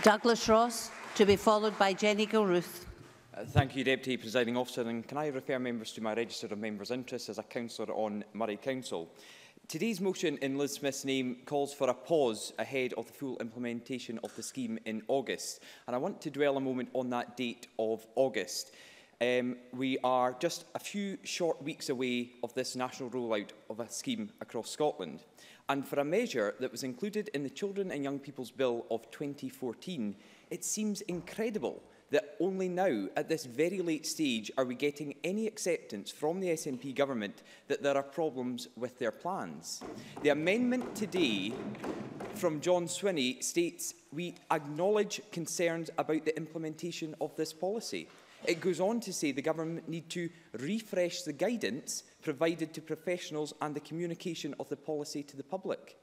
Douglas Ross, to be followed by Jenny Gilruth. Uh, thank you, Deputy Presiding Officer. And can I refer members to my register of members' interests as a councillor on Murray Council? Today's motion in Liz Smith's name calls for a pause ahead of the full implementation of the scheme in August. And I want to dwell a moment on that date of August. Um, we are just a few short weeks away of this national rollout of a scheme across Scotland. And for a measure that was included in the Children and Young People's Bill of 2014, it seems incredible that only now, at this very late stage, are we getting any acceptance from the SNP government that there are problems with their plans. The amendment today from John Swinney states we acknowledge concerns about the implementation of this policy. It goes on to say the government need to refresh the guidance provided to professionals and the communication of the policy to the public.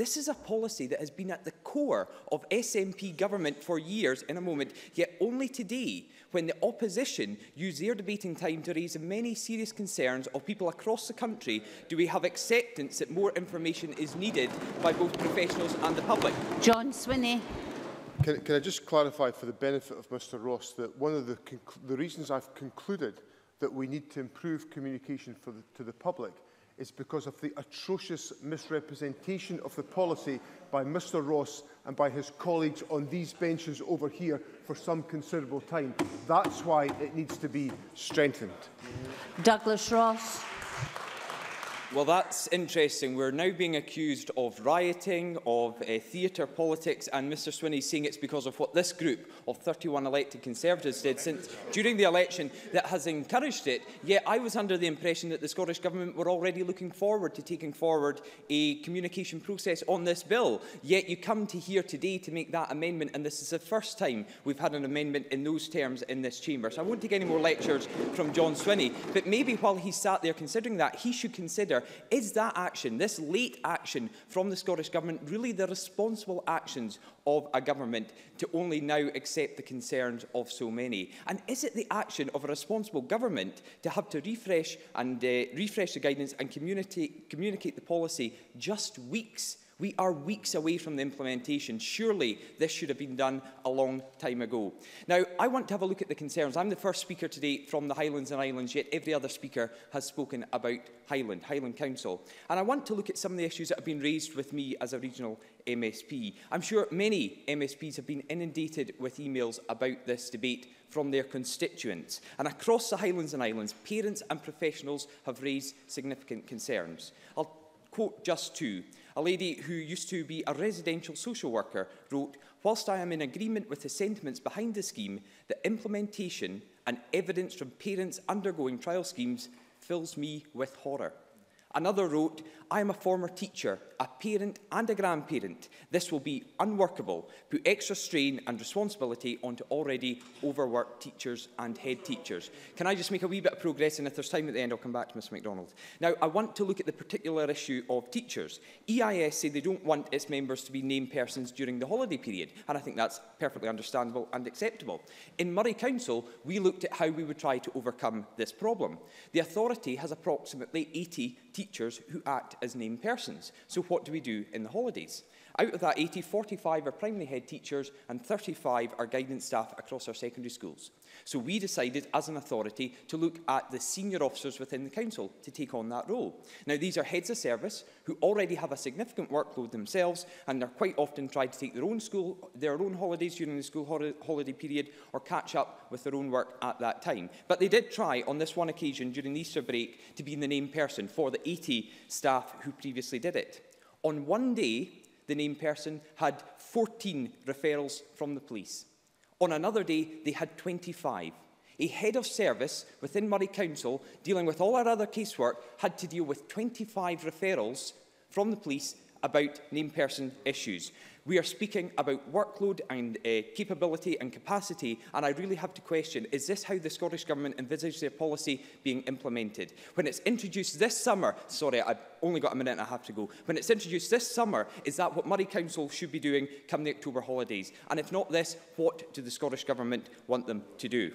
This is a policy that has been at the core of SNP government for years in a moment, yet only today, when the opposition use their debating time to raise many serious concerns of people across the country, do we have acceptance that more information is needed by both professionals and the public. John Swinney. Can, can I just clarify for the benefit of Mr Ross that one of the, the reasons I've concluded that we need to improve communication for the, to the public is because of the atrocious misrepresentation of the policy by Mr Ross and by his colleagues on these benches over here for some considerable time. That's why it needs to be strengthened. Douglas Ross. Well, that's interesting. We're now being accused of rioting, of uh, theatre politics, and Mr Swinney saying it's because of what this group of 31 elected Conservatives did since during the election that has encouraged it. Yet I was under the impression that the Scottish Government were already looking forward to taking forward a communication process on this bill. Yet you come to here today to make that amendment, and this is the first time we've had an amendment in those terms in this chamber. So I won't take any more lectures from John Swinney, but maybe while he sat there considering that, he should consider wonder, is that action, this late action from the Scottish Government, really the responsible actions of a government to only now accept the concerns of so many? And is it the action of a responsible government to have to refresh and uh, refresh the guidance and communicate the policy just weeks We are weeks away from the implementation. Surely this should have been done a long time ago. Now, I want to have a look at the concerns. I'm the first speaker today from the Highlands and Islands, yet every other speaker has spoken about Highland, Highland Council. And I want to look at some of the issues that have been raised with me as a regional MSP. I'm sure many MSPs have been inundated with emails about this debate from their constituents. And across the Highlands and Islands, parents and professionals have raised significant concerns. I'll quote just two. lady who used to be a residential social worker, wrote, whilst I am in agreement with the sentiments behind the scheme, the implementation and evidence from parents undergoing trial schemes fills me with horror. Another wrote, I am a former teacher, a parent and a grandparent. This will be unworkable, put extra strain and responsibility onto already overworked teachers and head teachers. Can I just make a wee bit of progress and if there's time at the end I'll come back to Ms MacDonald. Now I want to look at the particular issue of teachers. EIS say they don't want its members to be named persons during the holiday period and I think that's perfectly understandable and acceptable. In Murray Council we looked at how we would try to overcome this problem. The authority has approximately 80 teachers who act as named persons. So what do we do in the holidays? Out of that 80, 45 are primary head teachers and 35 are guidance staff across our secondary schools. So we decided as an authority to look at the senior officers within the council to take on that role. Now these are heads of service who already have a significant workload themselves and are quite often trying to take their own school, their own holidays during the school holiday period or catch up with their own work at that time. But they did try on this one occasion during the Easter break to be the named person for the 80 staff who previously did it. On one day, the named person had 14 referrals from the police. On another day, they had 25. A head of service within Murray Council, dealing with all our other casework, had to deal with 25 referrals from the police about named person issues. We are speaking about workload and uh, capability and capacity, and I really have to question, is this how the Scottish Government envisages their policy being implemented? When it's introduced this summer, sorry, I've only got a minute and a half to go, when it's introduced this summer, is that what Murray Council should be doing come the October holidays? And if not this, what do the Scottish Government want them to do?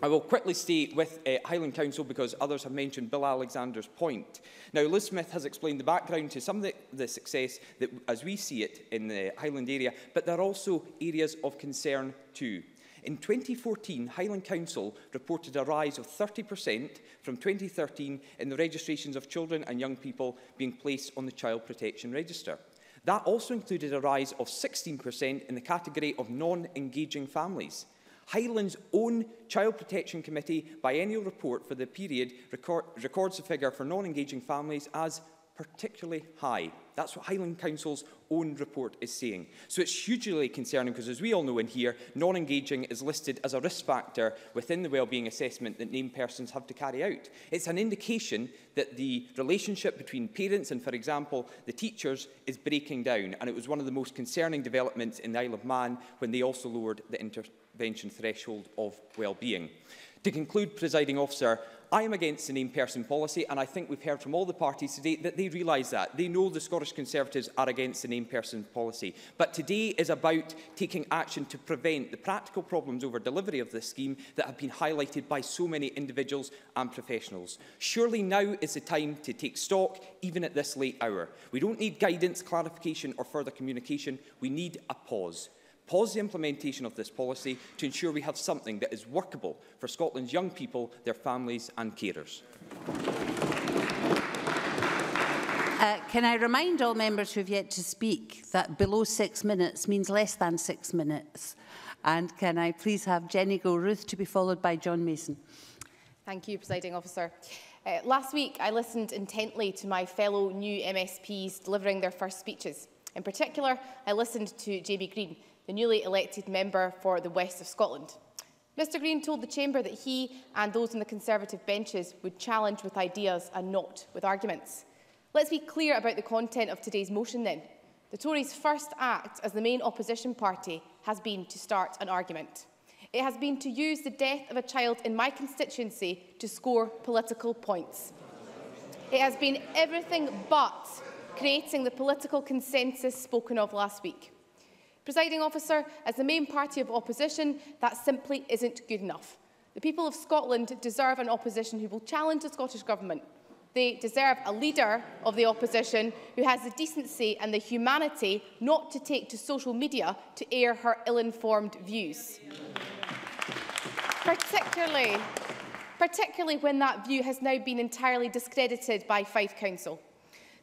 I will quickly stay with uh, Highland Council because others have mentioned Bill Alexander's point. Now, Liz Smith has explained the background to some of the, the success that, as we see it in the Highland area, but there are also areas of concern too. In 2014, Highland Council reported a rise of 30% from 2013 in the registrations of children and young people being placed on the Child Protection Register. That also included a rise of 16% in the category of non-engaging families. Highland's own Child Protection Committee biennial report for the period record, records the figure for non-engaging families as particularly high. That's what Highland Council's own report is saying. So it's hugely concerning because, as we all know in here, non-engaging is listed as a risk factor within the wellbeing assessment that named persons have to carry out. It's an indication that the relationship between parents and, for example, the teachers is breaking down. And it was one of the most concerning developments in the Isle of Man when they also lowered the inter intervention threshold of well-being. To conclude, presiding officer, I am against the name person policy, and I think we've heard from all the parties today that they realise that. They know the Scottish Conservatives are against the name person policy. But today is about taking action to prevent the practical problems over delivery of this scheme that have been highlighted by so many individuals and professionals. Surely now is the time to take stock, even at this late hour. We don't need guidance, clarification or further communication. We need a pause pause the implementation of this policy to ensure we have something that is workable for Scotland's young people, their families and carers. Uh, can I remind all members who have yet to speak that below six minutes means less than six minutes? And can I please have Jenny Go-Ruth to be followed by John Mason? Thank you, Presiding Officer. Uh, last week, I listened intently to my fellow new MSPs delivering their first speeches. In particular, I listened to Jamie Green, the newly elected member for the West of Scotland. Mr Green told the Chamber that he and those on the Conservative benches would challenge with ideas and not with arguments. Let's be clear about the content of today's motion then. The Tories' first act as the main opposition party has been to start an argument. It has been to use the death of a child in my constituency to score political points. It has been everything but creating the political consensus spoken of last week. Presiding officer, as the main party of opposition, that simply isn't good enough. The people of Scotland deserve an opposition who will challenge the Scottish Government. They deserve a leader of the opposition who has the decency and the humanity not to take to social media to air her ill-informed views. particularly, particularly when that view has now been entirely discredited by Fife Council.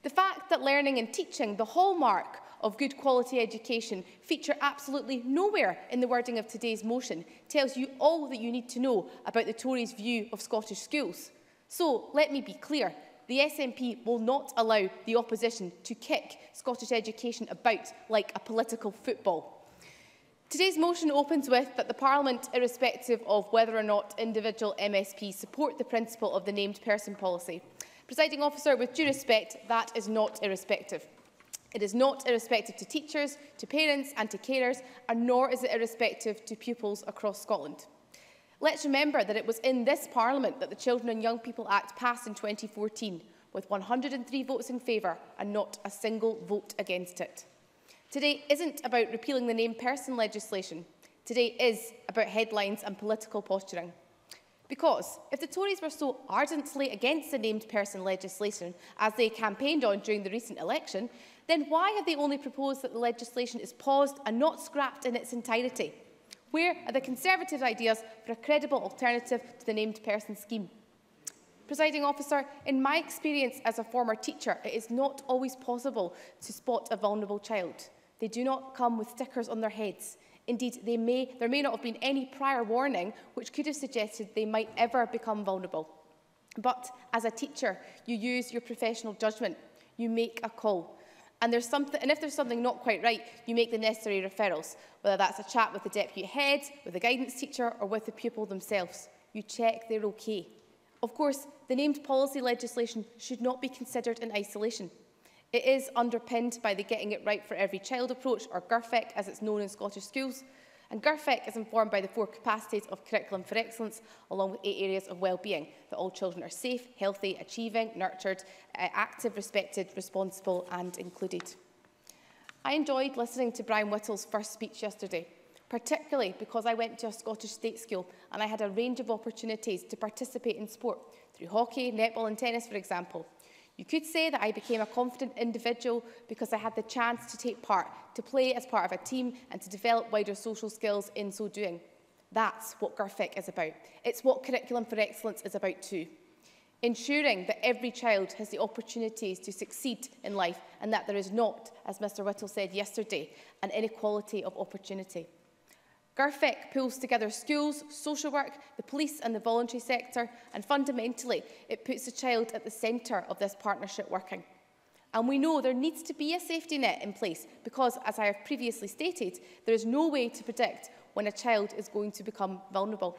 The fact that learning and teaching, the hallmark of good quality education feature absolutely nowhere in the wording of today's motion tells you all that you need to know about the Tories' view of Scottish schools. So let me be clear, the SNP will not allow the opposition to kick Scottish education about like a political football. Today's motion opens with that the Parliament, irrespective of whether or not individual MSPs support the principle of the named person policy. Presiding officer, with due respect, that is not irrespective. It is not irrespective to teachers, to parents and to carers, and nor is it irrespective to pupils across Scotland. Let's remember that it was in this Parliament that the Children and Young People Act passed in 2014, with 103 votes in favour and not a single vote against it. Today isn't about repealing the name person legislation. Today is about headlines and political posturing. Because if the Tories were so ardently against the named person legislation as they campaigned on during the recent election, then why have they only proposed that the legislation is paused and not scrapped in its entirety? Where are the Conservative ideas for a credible alternative to the named person scheme? Presiding officer, in my experience as a former teacher, it is not always possible to spot a vulnerable child. They do not come with stickers on their heads. Indeed, they may, there may not have been any prior warning which could have suggested they might ever become vulnerable. But as a teacher, you use your professional judgment. You make a call. And, there's something, and if there's something not quite right, you make the necessary referrals, whether that's a chat with the deputy head, with the guidance teacher or with the pupil themselves. You check they're okay. Of course, the named policy legislation should not be considered in isolation. It is underpinned by the Getting It Right for Every Child approach, or GERFIC as it's known in Scottish schools, And GERFEC is informed by the four capacities of curriculum for excellence, along with eight areas of well-being, that all children are safe, healthy, achieving, nurtured, uh, active, respected, responsible and included. I enjoyed listening to Brian Whittle's first speech yesterday, particularly because I went to a Scottish state school and I had a range of opportunities to participate in sport, through hockey, netball and tennis, for example. You could say that I became a confident individual because I had the chance to take part, to play as part of a team and to develop wider social skills in so doing. That's what GRFIC is about. It's what Curriculum for Excellence is about too. Ensuring that every child has the opportunities to succeed in life and that there is not, as Mr Whittle said yesterday, an inequality of opportunity. GERFIC pulls together schools, social work, the police and the voluntary sector, and fundamentally it puts the child at the centre of this partnership working. And we know there needs to be a safety net in place because, as I have previously stated, there is no way to predict when a child is going to become vulnerable.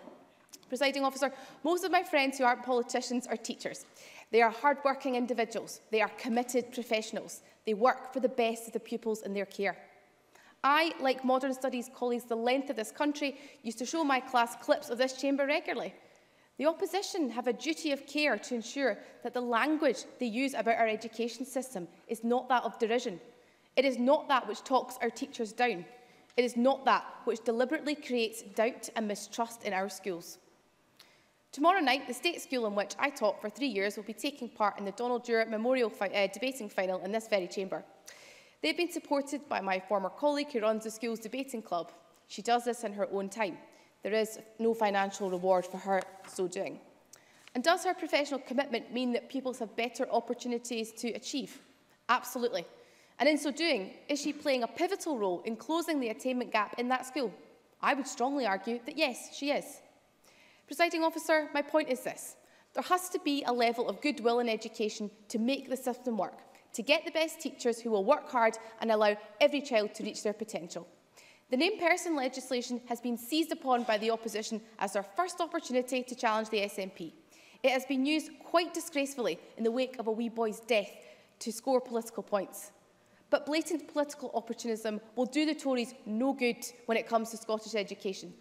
Presiding officer, most of my friends who aren't politicians are teachers. They are hard-working individuals. They are committed professionals. They work for the best of the pupils in their care. I, like modern studies colleagues the length of this country, used to show my class clips of this chamber regularly. The opposition have a duty of care to ensure that the language they use about our education system is not that of derision. It is not that which talks our teachers down. It is not that which deliberately creates doubt and mistrust in our schools. Tomorrow night, the state school in which I taught for three years will be taking part in the Donald Dewar Memorial fi uh, Debating Final in this very chamber. They've been supported by my former colleague who runs the school's debating club. She does this in her own time. There is no financial reward for her so doing. And does her professional commitment mean that pupils have better opportunities to achieve? Absolutely. And in so doing, is she playing a pivotal role in closing the attainment gap in that school? I would strongly argue that yes, she is. Presiding officer, my point is this. There has to be a level of goodwill in education to make the system work. to get the best teachers who will work hard and allow every child to reach their potential. The named person legislation has been seized upon by the opposition as their first opportunity to challenge the SNP. It has been used quite disgracefully in the wake of a wee boy's death to score political points. But blatant political opportunism will do the Tories no good when it comes to Scottish education.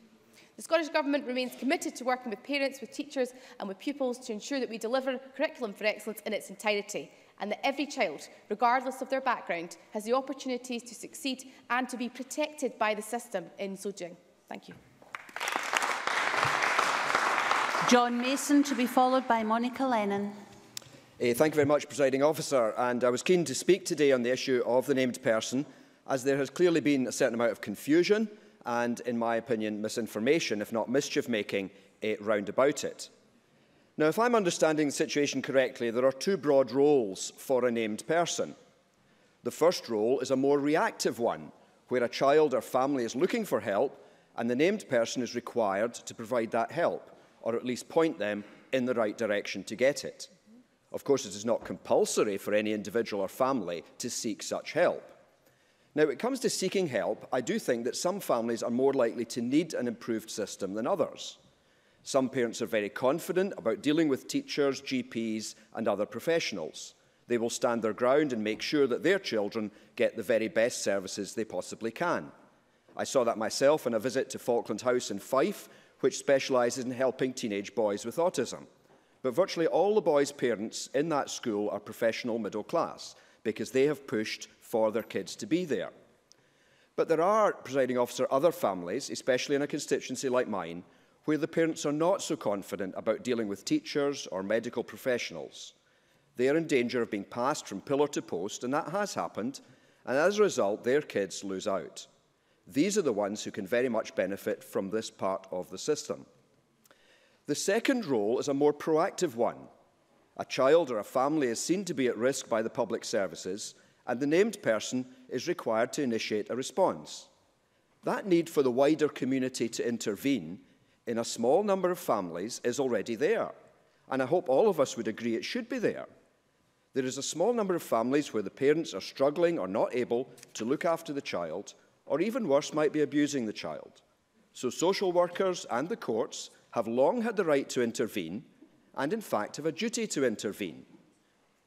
The Scottish Government remains committed to working with parents, with teachers and with pupils to ensure that we deliver curriculum for excellence in its entirety and that every child, regardless of their background, has the opportunities to succeed and to be protected by the system in so doing. Thank you. John Mason to be followed by Monica Lennon. Uh, thank you very much, Presiding Officer. And I was keen to speak today on the issue of the named person, as there has clearly been a certain amount of confusion and, in my opinion, misinformation, if not mischief-making, uh, round about it. Now, if I'm understanding the situation correctly, there are two broad roles for a named person. The first role is a more reactive one, where a child or family is looking for help and the named person is required to provide that help, or at least point them in the right direction to get it. Of course, it is not compulsory for any individual or family to seek such help. Now, when it comes to seeking help, I do think that some families are more likely to need an improved system than others. Some parents are very confident about dealing with teachers, GPs and other professionals. They will stand their ground and make sure that their children get the very best services they possibly can. I saw that myself in a visit to Falkland House in Fife, which specialises in helping teenage boys with autism. But virtually all the boys' parents in that school are professional middle class because they have pushed for their kids to be there. But there are, presiding officer, other families, especially in a constituency like mine, where the parents are not so confident about dealing with teachers or medical professionals. They are in danger of being passed from pillar to post, and that has happened, and as a result, their kids lose out. These are the ones who can very much benefit from this part of the system. The second role is a more proactive one. A child or a family is seen to be at risk by the public services, and the named person is required to initiate a response. That need for the wider community to intervene in a small number of families is already there. And I hope all of us would agree it should be there. There is a small number of families where the parents are struggling or not able to look after the child, or even worse, might be abusing the child. So social workers and the courts have long had the right to intervene and, in fact, have a duty to intervene.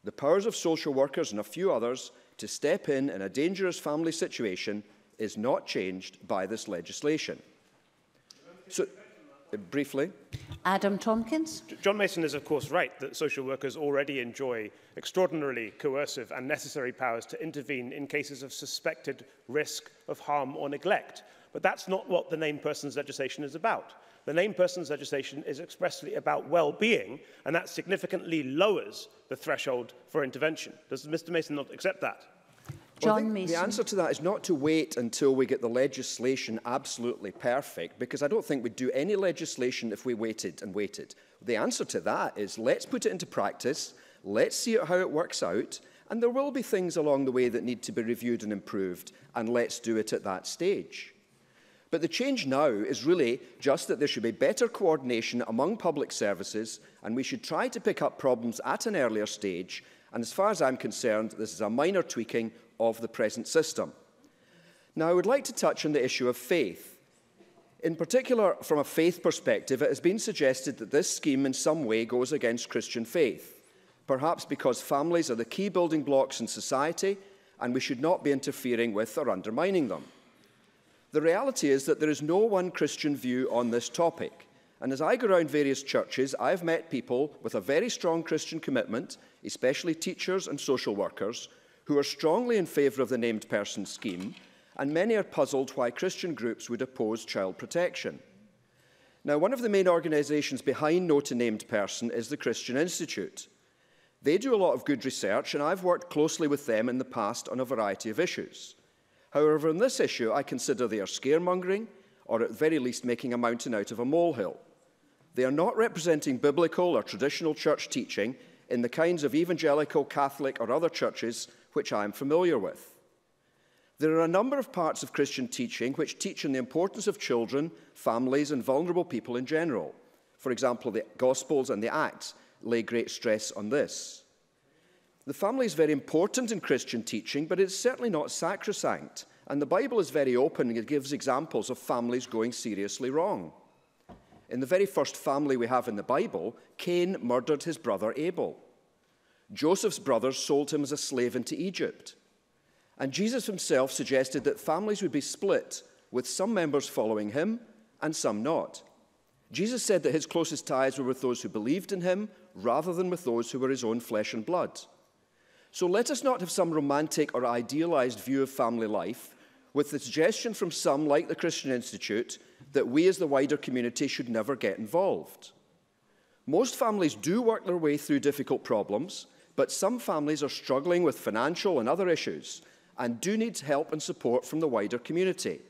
The powers of social workers and a few others to step in in a dangerous family situation is not changed by this legislation. So, briefly. Adam Tompkins. John Mason is, of course, right that social workers already enjoy extraordinarily coercive and necessary powers to intervene in cases of suspected risk of harm or neglect. But that's not what the named persons legislation is about. The named persons legislation is expressly about well-being, and that significantly lowers the threshold for intervention. Does Mr Mason not accept that? Well, Mason. The answer to that is not to wait until we get the legislation absolutely perfect, because I don't think we'd do any legislation if we waited and waited. The answer to that is let's put it into practice, let's see how it works out, and there will be things along the way that need to be reviewed and improved, and let's do it at that stage. But the change now is really just that there should be better coordination among public services, and we should try to pick up problems at an earlier stage. And as far as I'm concerned, this is a minor tweaking of the present system. Now, I would like to touch on the issue of faith. In particular, from a faith perspective, it has been suggested that this scheme in some way goes against Christian faith, perhaps because families are the key building blocks in society and we should not be interfering with or undermining them. The reality is that there is no one Christian view on this topic. And as I go around various churches, I have met people with a very strong Christian commitment, especially teachers and social workers, who are strongly in favour of the named person scheme, and many are puzzled why Christian groups would oppose child protection. Now, one of the main organisations behind No to Named Person is the Christian Institute. They do a lot of good research, and I've worked closely with them in the past on a variety of issues. However, on this issue, I consider they are scaremongering, or at very least making a mountain out of a molehill. They are not representing biblical or traditional church teaching in the kinds of evangelical, Catholic, or other churches which I am familiar with. There are a number of parts of Christian teaching which teach on the importance of children, families, and vulnerable people in general. For example, the Gospels and the Acts lay great stress on this. The family is very important in Christian teaching, but it's certainly not sacrosanct. And the Bible is very open and it gives examples of families going seriously wrong. In the very first family we have in the Bible, Cain murdered his brother Abel. Joseph's brothers sold him as a slave into Egypt. And Jesus himself suggested that families would be split, with some members following him and some not. Jesus said that his closest ties were with those who believed in him rather than with those who were his own flesh and blood. So let us not have some romantic or idealized view of family life with the suggestion from some, like the Christian Institute, that we as the wider community should never get involved. Most families do work their way through difficult problems, but some families are struggling with financial and other issues and do need help and support from the wider community.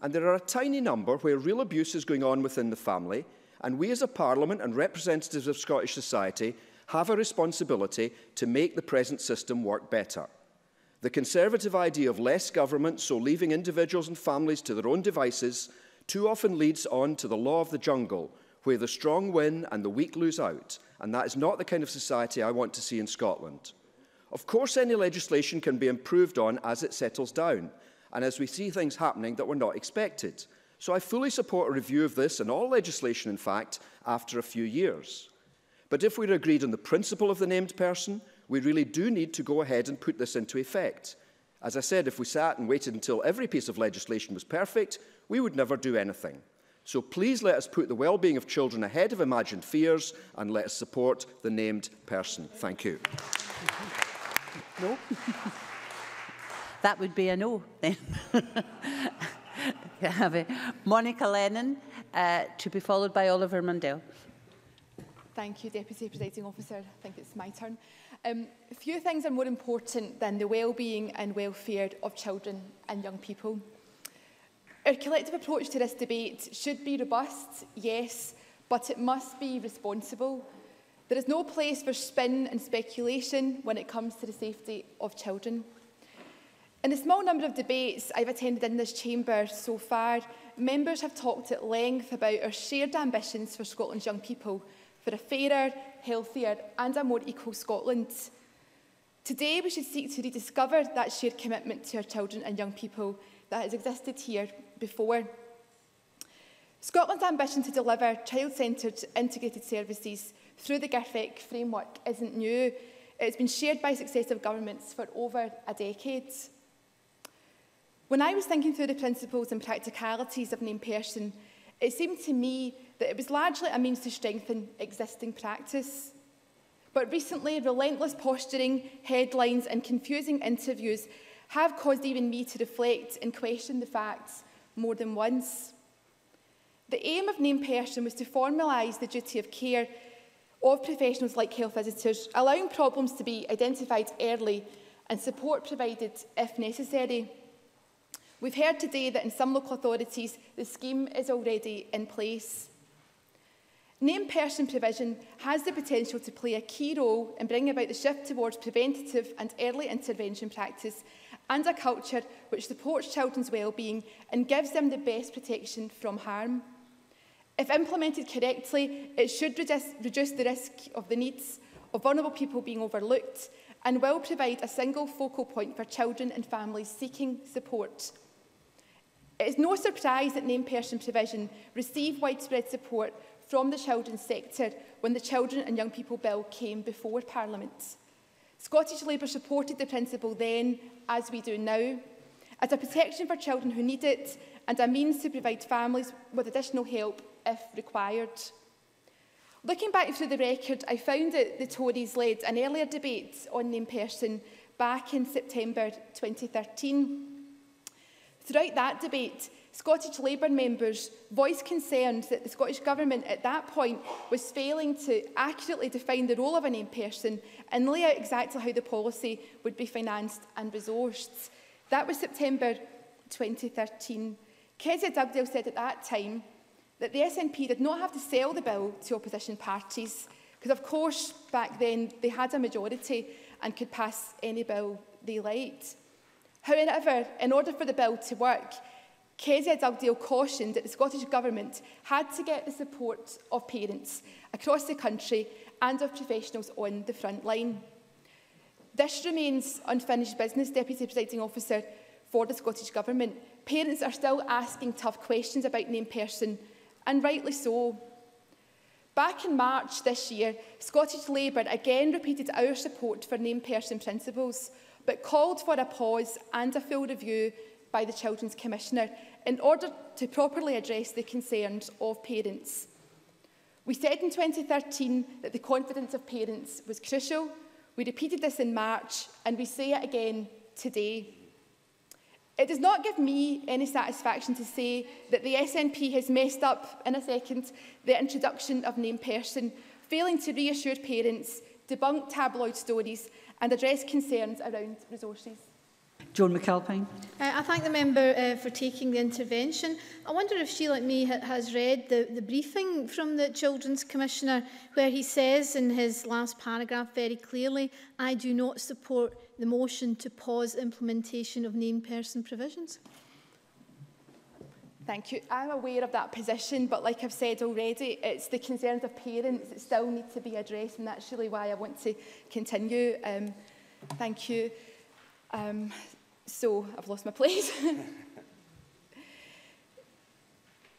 And there are a tiny number where real abuse is going on within the family, and we as a Parliament and representatives of Scottish society have a responsibility to make the present system work better. The conservative idea of less government, so leaving individuals and families to their own devices, too often leads on to the law of the jungle, where the strong win and the weak lose out, and that is not the kind of society I want to see in Scotland. Of course, any legislation can be improved on as it settles down, and as we see things happening that were not expected. So I fully support a review of this and all legislation, in fact, after a few years. But if we're agreed on the principle of the named person, we really do need to go ahead and put this into effect. As I said, if we sat and waited until every piece of legislation was perfect, we would never do anything. So please let us put the well-being of children ahead of imagined fears and let us support the named person. Thank you. No? that would be a no, then. Monica Lennon, uh, to be followed by Oliver Mundell. Thank you, Deputy Presiding Officer. I think it's my turn. Um, few things are more important than the well-being and welfare of children and young people. Our collective approach to this debate should be robust, yes, but it must be responsible. There is no place for spin and speculation when it comes to the safety of children. In the small number of debates I've attended in this chamber so far, members have talked at length about our shared ambitions for Scotland's young people, for a fairer, healthier and a more equal Scotland. Today we should seek to rediscover that shared commitment to our children and young people that has existed here before. Scotland's ambition to deliver child-centred integrated services through the GIRFIC framework isn't new. It's been shared by successive governments for over a decade. When I was thinking through the principles and practicalities of an person it seemed to me that it was largely a means to strengthen existing practice. But recently, relentless posturing, headlines and confusing interviews have caused even me to deflect and question the facts more than once. The aim of Named Person was to formalise the duty of care of professionals like health visitors, allowing problems to be identified early and support provided if necessary. We've heard today that in some local authorities the scheme is already in place. Named person provision has the potential to play a key role in bringing about the shift towards preventative and early intervention practice and a culture which supports children's well-being and gives them the best protection from harm. If implemented correctly, it should reduce, reduce the risk of the needs of vulnerable people being overlooked and will provide a single focal point for children and families seeking support. It is no surprise that named person provision received widespread support from the children's sector when the Children and Young People Bill came before Parliament. Scottish Labour supported the principle then, as we do now, as a protection for children who need it and a means to provide families with additional help if required. Looking back through the record, I found that the Tories led an earlier debate on the in person back in September 2013. Throughout that debate, Scottish Labour members voiced concerns that the Scottish Government at that point was failing to accurately define the role of an named person and lay out exactly how the policy would be financed and resourced. That was September 2013. Kezia Dugdale said at that time that the SNP did not have to sell the bill to opposition parties because, of course, back then they had a majority and could pass any bill they liked. However, in order for the bill to work, Kezia Dugdale cautioned that the Scottish Government had to get the support of parents across the country and of professionals on the front line. This remains unfinished business, Deputy Presiding Officer, for the Scottish Government. Parents are still asking tough questions about named person, and rightly so. Back in March this year, Scottish Labour again repeated our support for named person principles, but called for a pause and a full review by the Children's Commissioner in order to properly address the concerns of parents. We said in 2013 that the confidence of parents was crucial. We repeated this in March and we say it again today. It does not give me any satisfaction to say that the SNP has messed up, in a second, the introduction of named person, failing to reassure parents, debunk tabloid stories and address concerns around resources. Joan McAlpine. Uh, I thank the member uh, for taking the intervention. I wonder if she, like me, ha has read the, the briefing from the Children's Commissioner, where he says in his last paragraph very clearly, I do not support the motion to pause implementation of named person provisions. Thank you. I'm aware of that position, but like I've said already, it's the concerns of parents that still need to be addressed, and that's really why I want to continue. Um, thank you. Um, So I've lost my place.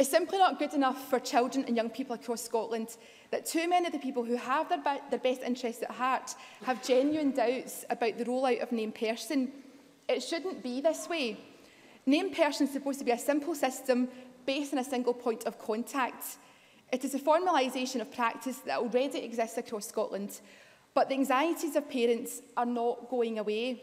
It's simply not good enough for children and young people across Scotland that too many of the people who have their, be their best interests at heart have genuine doubts about the rollout of named person. It shouldn't be this way. Named person is supposed to be a simple system based on a single point of contact. It is a formalisation of practice that already exists across Scotland, but the anxieties of parents are not going away.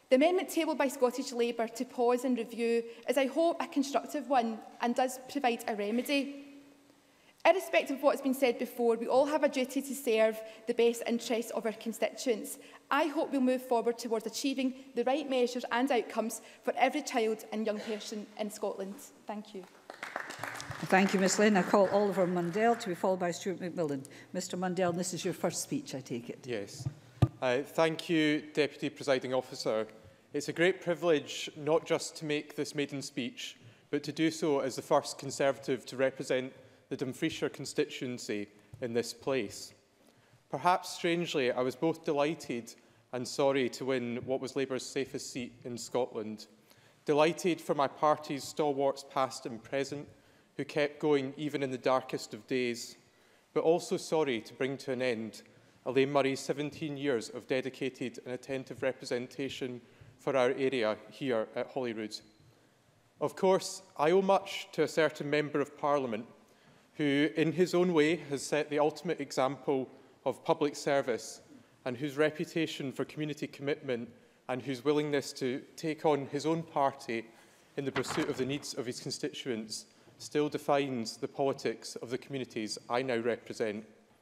The amendment tabled by Scottish Labour to pause and review is, I hope, a constructive one and does provide a remedy. Irrespective of what's been said before, we all have a duty to serve the best interests of our constituents. I hope we'll move forward towards achieving the right measures and outcomes for every child and young person in Scotland. Thank you. Thank you, Ms Lynn. I call Oliver Mundell to be followed by Stuart McMillan. Mr Mundell, this is your first speech, I take it. Yes. Uh, thank you, Deputy Presiding Officer. It's a great privilege not just to make this maiden speech, but to do so as the first Conservative to represent the Dumfriesshire constituency in this place. Perhaps strangely, I was both delighted and sorry to win what was Labour's safest seat in Scotland. Delighted for my party's stalwarts past and present, who kept going even in the darkest of days, but also sorry to bring to an end Elaine Murray's 17 years of dedicated and attentive representation for our area here at Holyrood. Of course, I owe much to a certain Member of Parliament who, in his own way, has set the ultimate example of public service and whose reputation for community commitment and whose willingness to take on his own party in the pursuit of the needs of his constituents still defines the politics of the communities I now represent.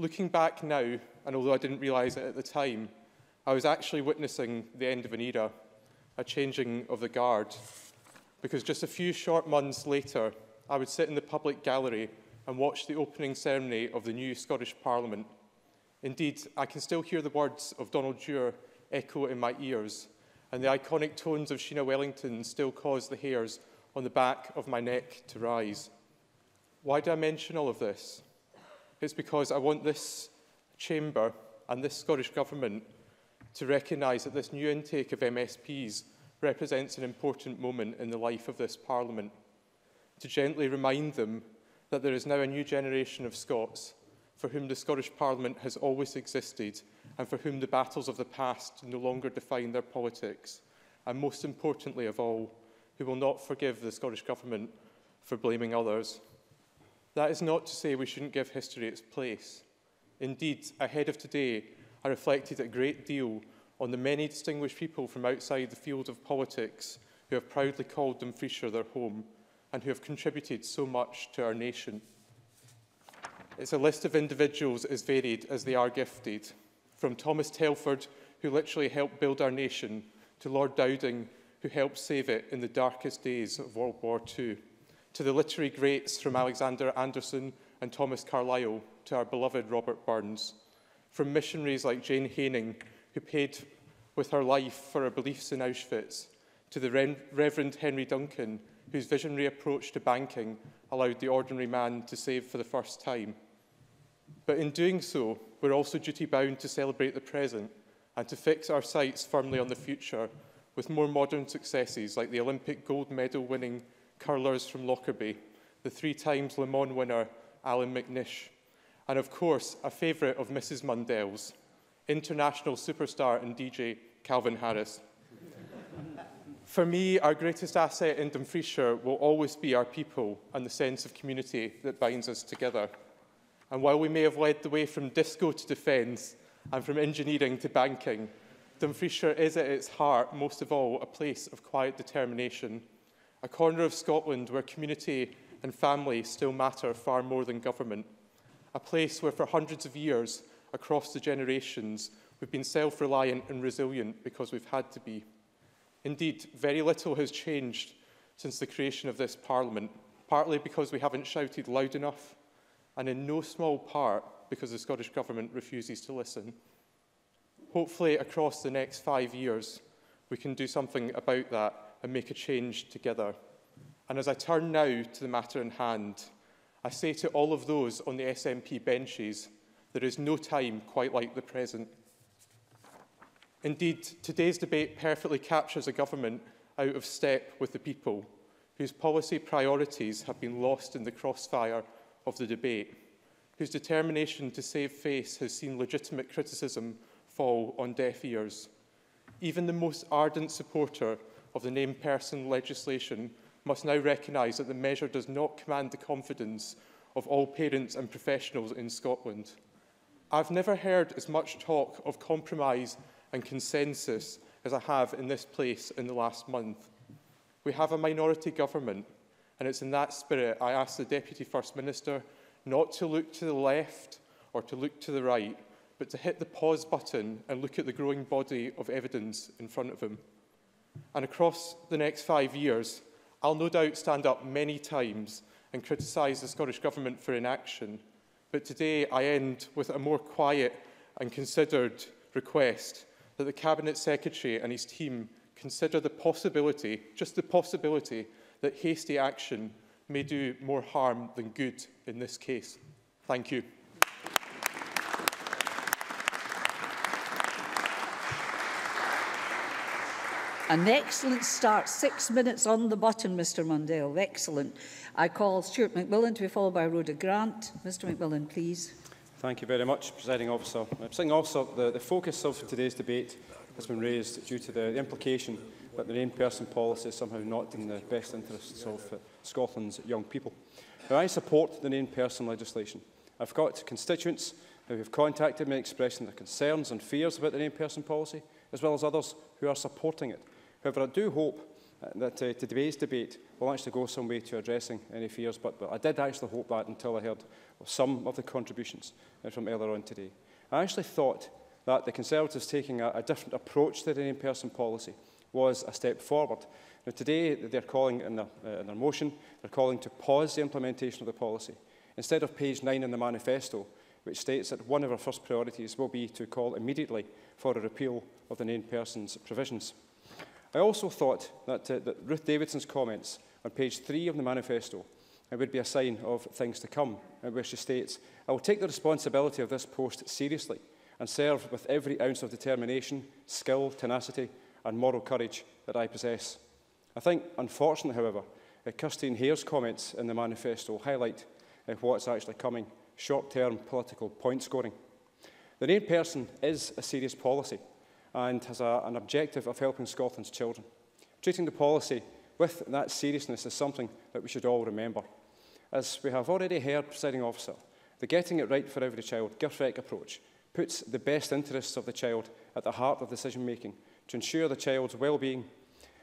Looking back now, and although I didn't realise it at the time, I was actually witnessing the end of an era, a changing of the guard. Because just a few short months later, I would sit in the public gallery and watched the opening ceremony of the new Scottish Parliament. Indeed, I can still hear the words of Donald Dewar echo in my ears, and the iconic tones of Sheena Wellington still cause the hairs on the back of my neck to rise. Why do I mention all of this? It's because I want this chamber and this Scottish Government to recognise that this new intake of MSPs represents an important moment in the life of this Parliament, to gently remind them that there is now a new generation of Scots for whom the Scottish Parliament has always existed and for whom the battles of the past no longer define their politics, and most importantly of all, who will not forgive the Scottish Government for blaming others. That is not to say we shouldn't give history its place. Indeed, ahead of today, I reflected a great deal on the many distinguished people from outside the field of politics who have proudly called Dumfriesshire their home, and who have contributed so much to our nation. It's a list of individuals as varied as they are gifted, from Thomas Telford, who literally helped build our nation, to Lord Dowding, who helped save it in the darkest days of World War II, to the literary greats from Alexander Anderson and Thomas Carlyle, to our beloved Robert Burns, from missionaries like Jane Haining, who paid with her life for her beliefs in Auschwitz, to the Reverend Henry Duncan, whose visionary approach to banking allowed the ordinary man to save for the first time. But in doing so, we're also duty bound to celebrate the present and to fix our sights firmly on the future with more modern successes like the Olympic gold medal winning curlers from Lockerbie, the three times Le Mans winner Alan McNish, and of course, a favourite of Mrs. Mundell's, international superstar and DJ Calvin Harris. For me, our greatest asset in Dumfriesshire will always be our people and the sense of community that binds us together. And while we may have led the way from disco to defence and from engineering to banking, Dumfriesshire is at its heart, most of all, a place of quiet determination, a corner of Scotland where community and family still matter far more than government, a place where for hundreds of years, across the generations, we've been self-reliant and resilient because we've had to be. Indeed, very little has changed since the creation of this Parliament, partly because we haven't shouted loud enough, and in no small part because the Scottish Government refuses to listen. Hopefully, across the next five years, we can do something about that and make a change together. And as I turn now to the matter in hand, I say to all of those on the SNP benches, there is no time quite like the present. Indeed, today's debate perfectly captures a government out of step with the people, whose policy priorities have been lost in the crossfire of the debate, whose determination to save face has seen legitimate criticism fall on deaf ears. Even the most ardent supporter of the named person legislation must now recognise that the measure does not command the confidence of all parents and professionals in Scotland. I've never heard as much talk of compromise and consensus as I have in this place in the last month. We have a minority government, and it's in that spirit I ask the Deputy First Minister not to look to the left or to look to the right, but to hit the pause button and look at the growing body of evidence in front of him. And across the next five years, I'll no doubt stand up many times and criticise the Scottish Government for inaction. But today I end with a more quiet and considered request that the Cabinet Secretary and his team consider the possibility, just the possibility, that hasty action may do more harm than good in this case. Thank you. An excellent start. Six minutes on the button, Mr Mundell. Excellent. I call Stuart McMillan to be followed by Rhoda Grant. Mr McMillan, please. Thank you very much, Presiding Officer. I'm saying also the, the focus of today's debate has been raised due to the, the implication that the named person policy is somehow not in the best interests of uh, Scotland's young people. Now, I support the named person legislation. I've got constituents who have contacted me expressing their concerns and fears about the named person policy, as well as others who are supporting it. However, I do hope uh, that uh, today's debate will actually go some way to addressing any fears. But, but I did actually hope that until I heard some of the contributions uh, from earlier on today. I actually thought that the Conservatives taking a, a different approach to the in-person policy was a step forward. Now, today, they're calling in their, uh, in their motion, they're calling to pause the implementation of the policy. Instead of page 9 in the manifesto, which states that one of our first priorities will be to call immediately for a repeal of the named persons provisions. I also thought that, uh, that Ruth Davidson's comments on page three of the manifesto, it would be a sign of things to come, in which she states, I will take the responsibility of this post seriously and serve with every ounce of determination, skill, tenacity, and moral courage that I possess. I think, unfortunately, however, uh, Christine Hare's comments in the manifesto highlight uh, what's actually coming short term political point scoring. The named person is a serious policy and has a, an objective of helping Scotland's children. Treating the policy with that seriousness is something that we should all remember. As we have already heard, presiding officer, the getting it right for every child, GIRFEC approach, puts the best interests of the child at the heart of decision making to ensure the child's well-being.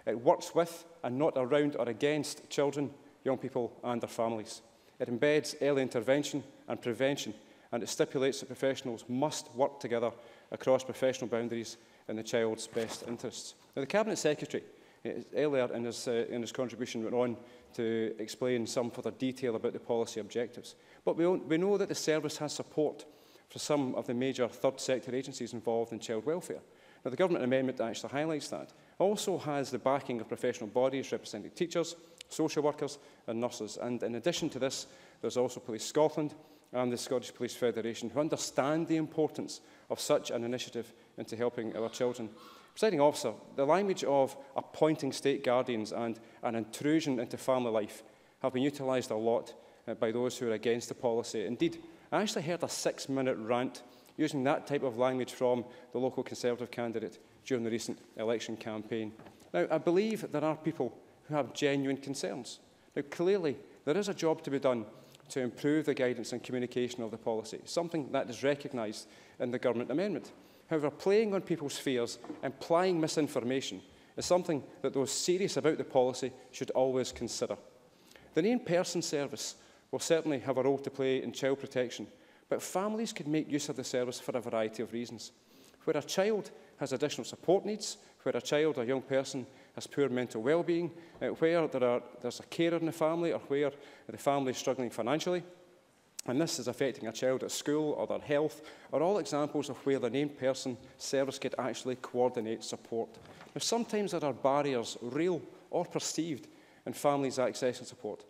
It works with and not around or against children, young people and their families. It embeds early intervention and prevention and it stipulates that professionals must work together across professional boundaries in the child's best interests. Now, the Cabinet Secretary uh, earlier in his, uh, in his contribution went on to explain some further detail about the policy objectives. But we, we know that the service has support for some of the major third sector agencies involved in child welfare. Now, the government amendment actually highlights that. also has the backing of professional bodies representing teachers, social workers and nurses. And in addition to this, there's also Police Scotland and the Scottish Police Federation who understand the importance of such an initiative into helping our children Presiding officer, the language of appointing state guardians and an intrusion into family life have been utilised a lot uh, by those who are against the policy. Indeed, I actually heard a six-minute rant using that type of language from the local Conservative candidate during the recent election campaign. Now, I believe there are people who have genuine concerns. Now, clearly, there is a job to be done to improve the guidance and communication of the policy, something that is recognised in the government amendment. However, playing on people's fears, implying misinformation, is something that those serious about the policy should always consider. The named person service will certainly have a role to play in child protection, but families could make use of the service for a variety of reasons. Where a child has additional support needs, where a child or young person has poor mental well-being, uh, where there are, there's a carer in the family or where the family is struggling financially, and this is affecting a child at school or their health, are all examples of where the named person service could actually coordinate support. Now, sometimes there are barriers, real or perceived, in families accessing support.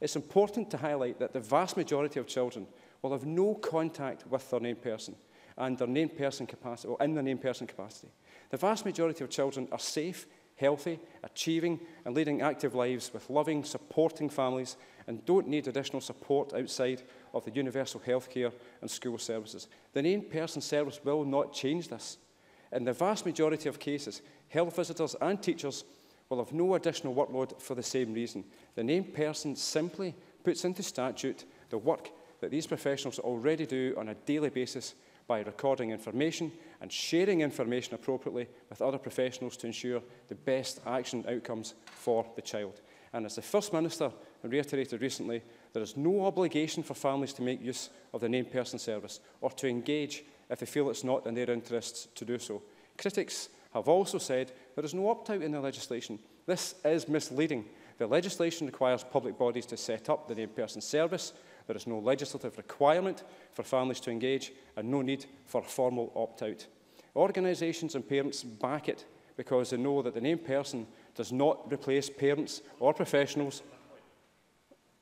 It's important to highlight that the vast majority of children will have no contact with their named person and their named person capacity, or in their named person capacity. The vast majority of children are safe, healthy, achieving and leading active lives with loving, supporting families and don't need additional support outside of the universal healthcare and school services. The named person service will not change this. In the vast majority of cases, Health visitors and teachers will have no additional workload for the same reason. The named person simply puts into statute the work that these professionals already do on a daily basis by recording information and sharing information appropriately with other professionals to ensure the best action outcomes for the child. And as the First Minister reiterated recently, there is no obligation for families to make use of the named person service or to engage if they feel it's not in their interests to do so. Critics have also said there is no opt-out in the legislation. This is misleading. The legislation requires public bodies to set up the named person service. There is no legislative requirement for families to engage and no need for a formal opt-out. Organisations and parents back it because they know that the named person does not replace parents or professionals.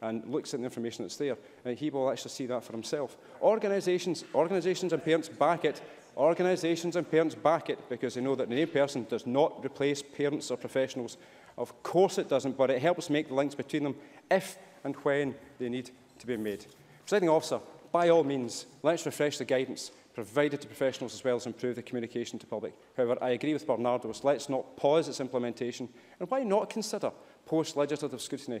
and looks at the information that's there, uh, he will actually see that for himself. Organisations, organisations and parents back it. Organisations and parents back it because they know that the named person does not replace parents or professionals. Of course it doesn't, but it helps make the links between them if and when they need to be made. Presiding officer, by all means, let's refresh the guidance provided to professionals as well as improve the communication to public. However, I agree with Bernardo, let's not pause its implementation and why not consider post-legislative scrutiny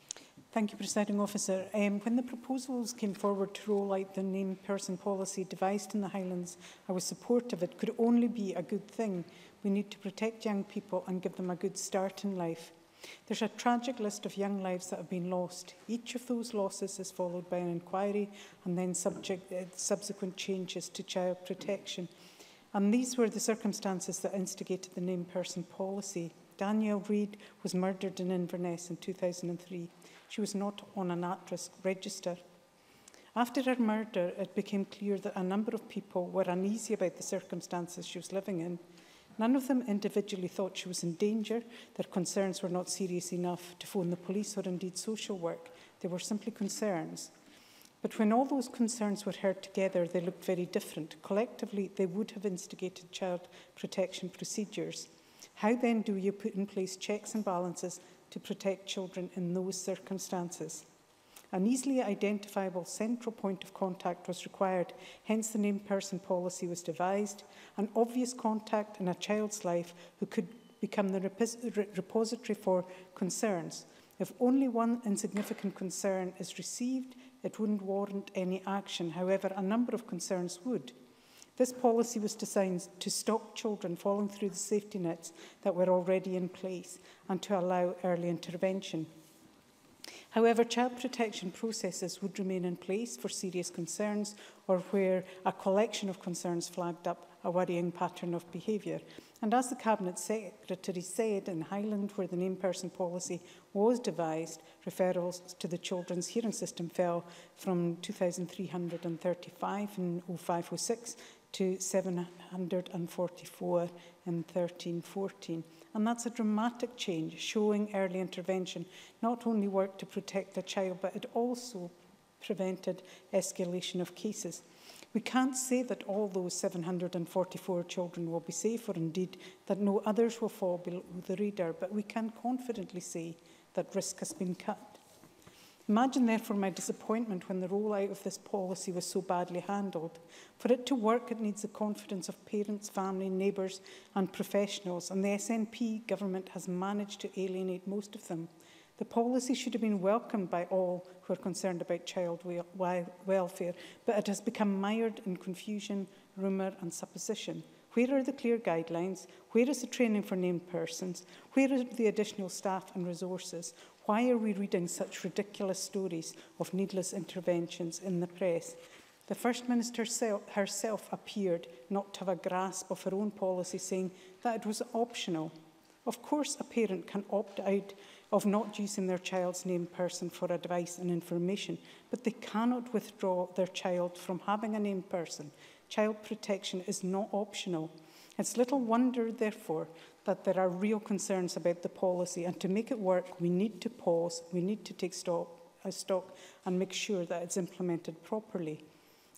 Thank you, Presiding Officer. Um, when the proposals came forward to roll out the name person policy devised in the Highlands, I was supportive. It could only be a good thing. We need to protect young people and give them a good start in life. There's a tragic list of young lives that have been lost. Each of those losses is followed by an inquiry and then subject, uh, subsequent changes to child protection. And these were the circumstances that instigated the named person policy. Danielle Reid was murdered in Inverness in 2003. She was not on an at-risk register. After her murder, it became clear that a number of people were uneasy about the circumstances she was living in – None of them individually thought she was in danger. Their concerns were not serious enough to phone the police or indeed social work. They were simply concerns. But when all those concerns were heard together, they looked very different. Collectively, they would have instigated child protection procedures. How then do you put in place checks and balances to protect children in those circumstances? An easily identifiable central point of contact was required, hence the named person policy was devised. An obvious contact in a child's life who could become the repository for concerns. If only one insignificant concern is received, it wouldn't warrant any action. However, a number of concerns would. This policy was designed to stop children falling through the safety nets that were already in place and to allow early intervention. However, child protection processes would remain in place for serious concerns or where a collection of concerns flagged up a worrying pattern of behaviour. And as the Cabinet Secretary said, in Highland, where the named person policy was devised, referrals to the children's hearing system fell from 2,335 in 0506 to 744 in 1314. And that's a dramatic change, showing early intervention not only worked to protect the child, but it also prevented escalation of cases. We can't say that all those 744 children will be safe, or indeed that no others will fall below the radar, but we can confidently say that risk has been cut. Imagine, therefore, my disappointment when the rollout of this policy was so badly handled. For it to work, it needs the confidence of parents, family, neighbours and professionals, and the SNP government has managed to alienate most of them. The policy should have been welcomed by all who are concerned about child welfare, but it has become mired in confusion, rumour and supposition. Where are the clear guidelines? Where is the training for named persons? Where are the additional staff and resources? Why are we reading such ridiculous stories of needless interventions in the press? The First Minister herself appeared not to have a grasp of her own policy, saying that it was optional. Of course, a parent can opt out of not using their child's named person for advice and information, but they cannot withdraw their child from having a named person Child protection is not optional. It's little wonder, therefore, that there are real concerns about the policy. And to make it work, we need to pause, we need to take stock, uh, stock and make sure that it's implemented properly.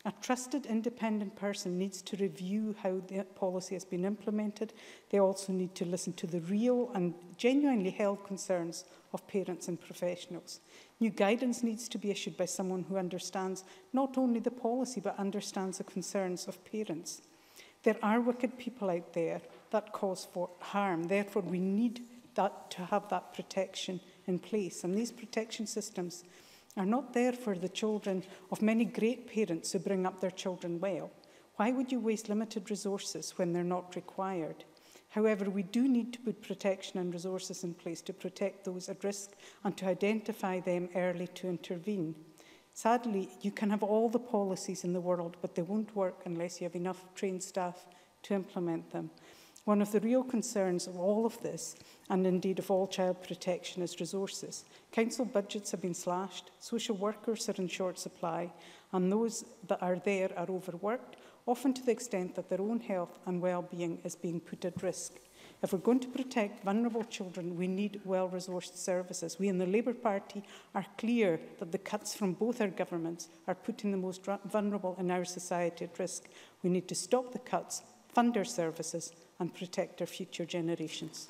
A trusted independent person needs to review how the policy has been implemented. They also need to listen to the real and genuinely held concerns of parents and professionals. New guidance needs to be issued by someone who understands not only the policy but understands the concerns of parents. There are wicked people out there that cause for harm. Therefore, we need that, to have that protection in place. And these protection systems are not there for the children of many great parents who bring up their children well. Why would you waste limited resources when they're not required? However, we do need to put protection and resources in place to protect those at risk and to identify them early to intervene. Sadly, you can have all the policies in the world, but they won't work unless you have enough trained staff to implement them. One of the real concerns of all of this, and indeed of all child protection, is resources. Council budgets have been slashed, social workers are in short supply, and those that are there are overworked, often to the extent that their own health and well-being is being put at risk. If we're going to protect vulnerable children, we need well-resourced services. We in the Labour Party are clear that the cuts from both our governments are putting the most vulnerable in our society at risk. We need to stop the cuts, fund our services, and protect our future generations.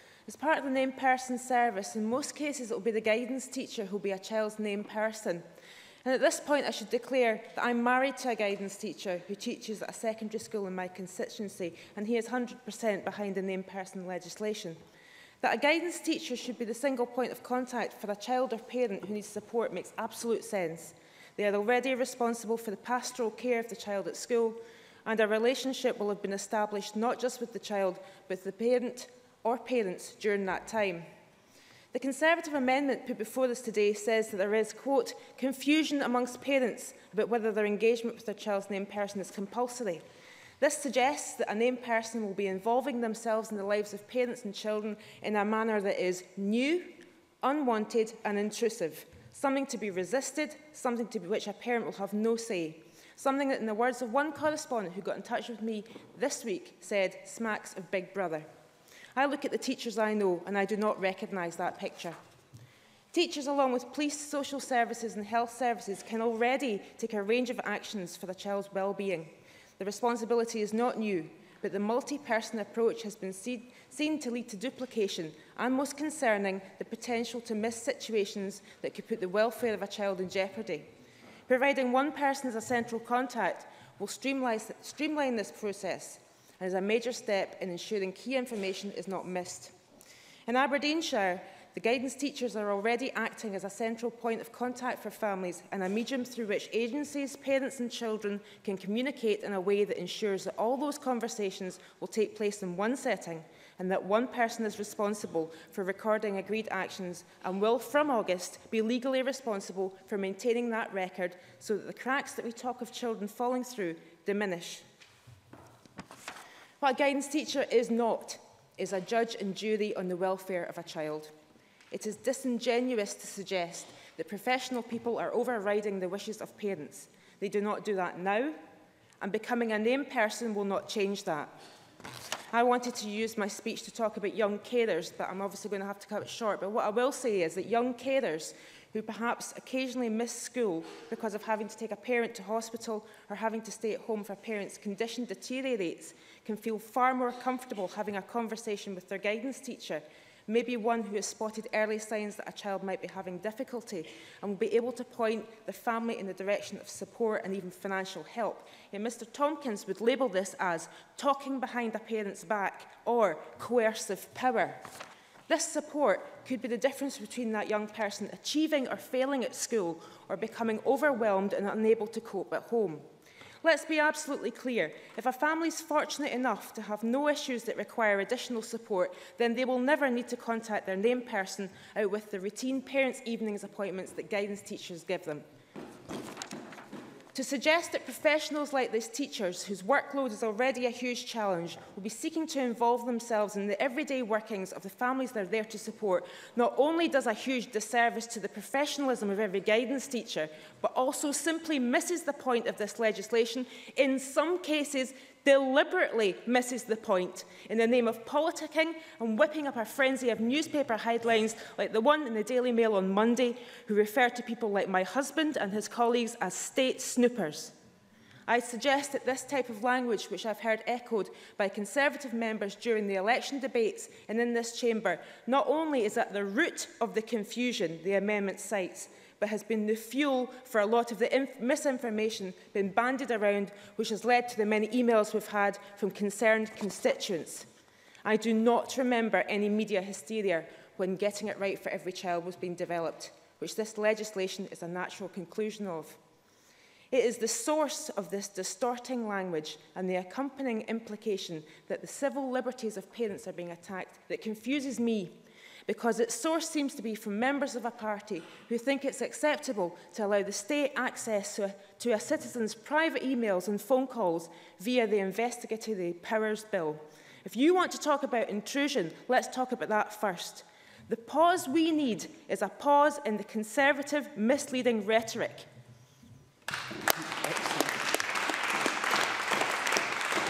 As part of the named person service, in most cases it will be the guidance teacher who will be a child's named person. And at this point, I should declare that I'm married to a guidance teacher who teaches at a secondary school in my constituency, and he is 100% behind the named person legislation. That a guidance teacher should be the single point of contact for a child or parent who needs support makes absolute sense. They are already responsible for the pastoral care of the child at school, and a relationship will have been established not just with the child, but with the parent or parents during that time. The Conservative amendment put before us today says that there is, quote, confusion amongst parents about whether their engagement with their child's named person is compulsory. This suggests that a named person will be involving themselves in the lives of parents and children in a manner that is new, unwanted and intrusive, something to be resisted, something to be which a parent will have no say. Something that, in the words of one correspondent who got in touch with me this week, said smacks of Big Brother. I look at the teachers I know and I do not recognise that picture. Teachers, along with police, social services and health services, can already take a range of actions for the child's well-being. The responsibility is not new, but the multi-person approach has been see seen to lead to duplication and, most concerning, the potential to miss situations that could put the welfare of a child in jeopardy. Providing one person as a central contact will streamline, streamline this process and is a major step in ensuring key information is not missed. In Aberdeenshire, the guidance teachers are already acting as a central point of contact for families and a medium through which agencies, parents and children can communicate in a way that ensures that all those conversations will take place in one setting and that one person is responsible for recording agreed actions and will, from August, be legally responsible for maintaining that record so that the cracks that we talk of children falling through diminish. What a guidance teacher is not is a judge and jury on the welfare of a child. It is disingenuous to suggest that professional people are overriding the wishes of parents. They do not do that now, and becoming a named person will not change that. I wanted to use my speech to talk about young carers, but I'm obviously going to have to cut it short. But what I will say is that young carers who perhaps occasionally miss school because of having to take a parent to hospital or having to stay at home for a parent's condition deteriorates can feel far more comfortable having a conversation with their guidance teacher, maybe one who has spotted early signs that a child might be having difficulty and will be able to point the family in the direction of support and even financial help. Yet Mr Tompkins would label this as talking behind a parent's back or coercive power. This support could be the difference between that young person achieving or failing at school or becoming overwhelmed and unable to cope at home. Let's be absolutely clear. If a family is fortunate enough to have no issues that require additional support, then they will never need to contact their named person out with the routine parents' evenings appointments that guidance teachers give them. To suggest that professionals like these teachers, whose workload is already a huge challenge, will be seeking to involve themselves in the everyday workings of the families they're there to support, not only does a huge disservice to the professionalism of every guidance teacher, but also simply misses the point of this legislation, in some cases deliberately misses the point in the name of politicking and whipping up a frenzy of newspaper headlines like the one in the Daily Mail on Monday who referred to people like my husband and his colleagues as state snoopers. I suggest that this type of language, which I've heard echoed by Conservative members during the election debates and in this chamber, not only is at the root of the confusion the amendment cites, but has been the fuel for a lot of the misinformation being banded around, which has led to the many emails we've had from concerned constituents. I do not remember any media hysteria when getting it right for every child was being developed, which this legislation is a natural conclusion of. It is the source of this distorting language and the accompanying implication that the civil liberties of parents are being attacked that confuses me because its source seems to be from members of a party who think it's acceptable to allow the state access to a, to a citizen's private emails and phone calls via the Investigative Powers Bill. If you want to talk about intrusion, let's talk about that first. The pause we need is a pause in the conservative misleading rhetoric.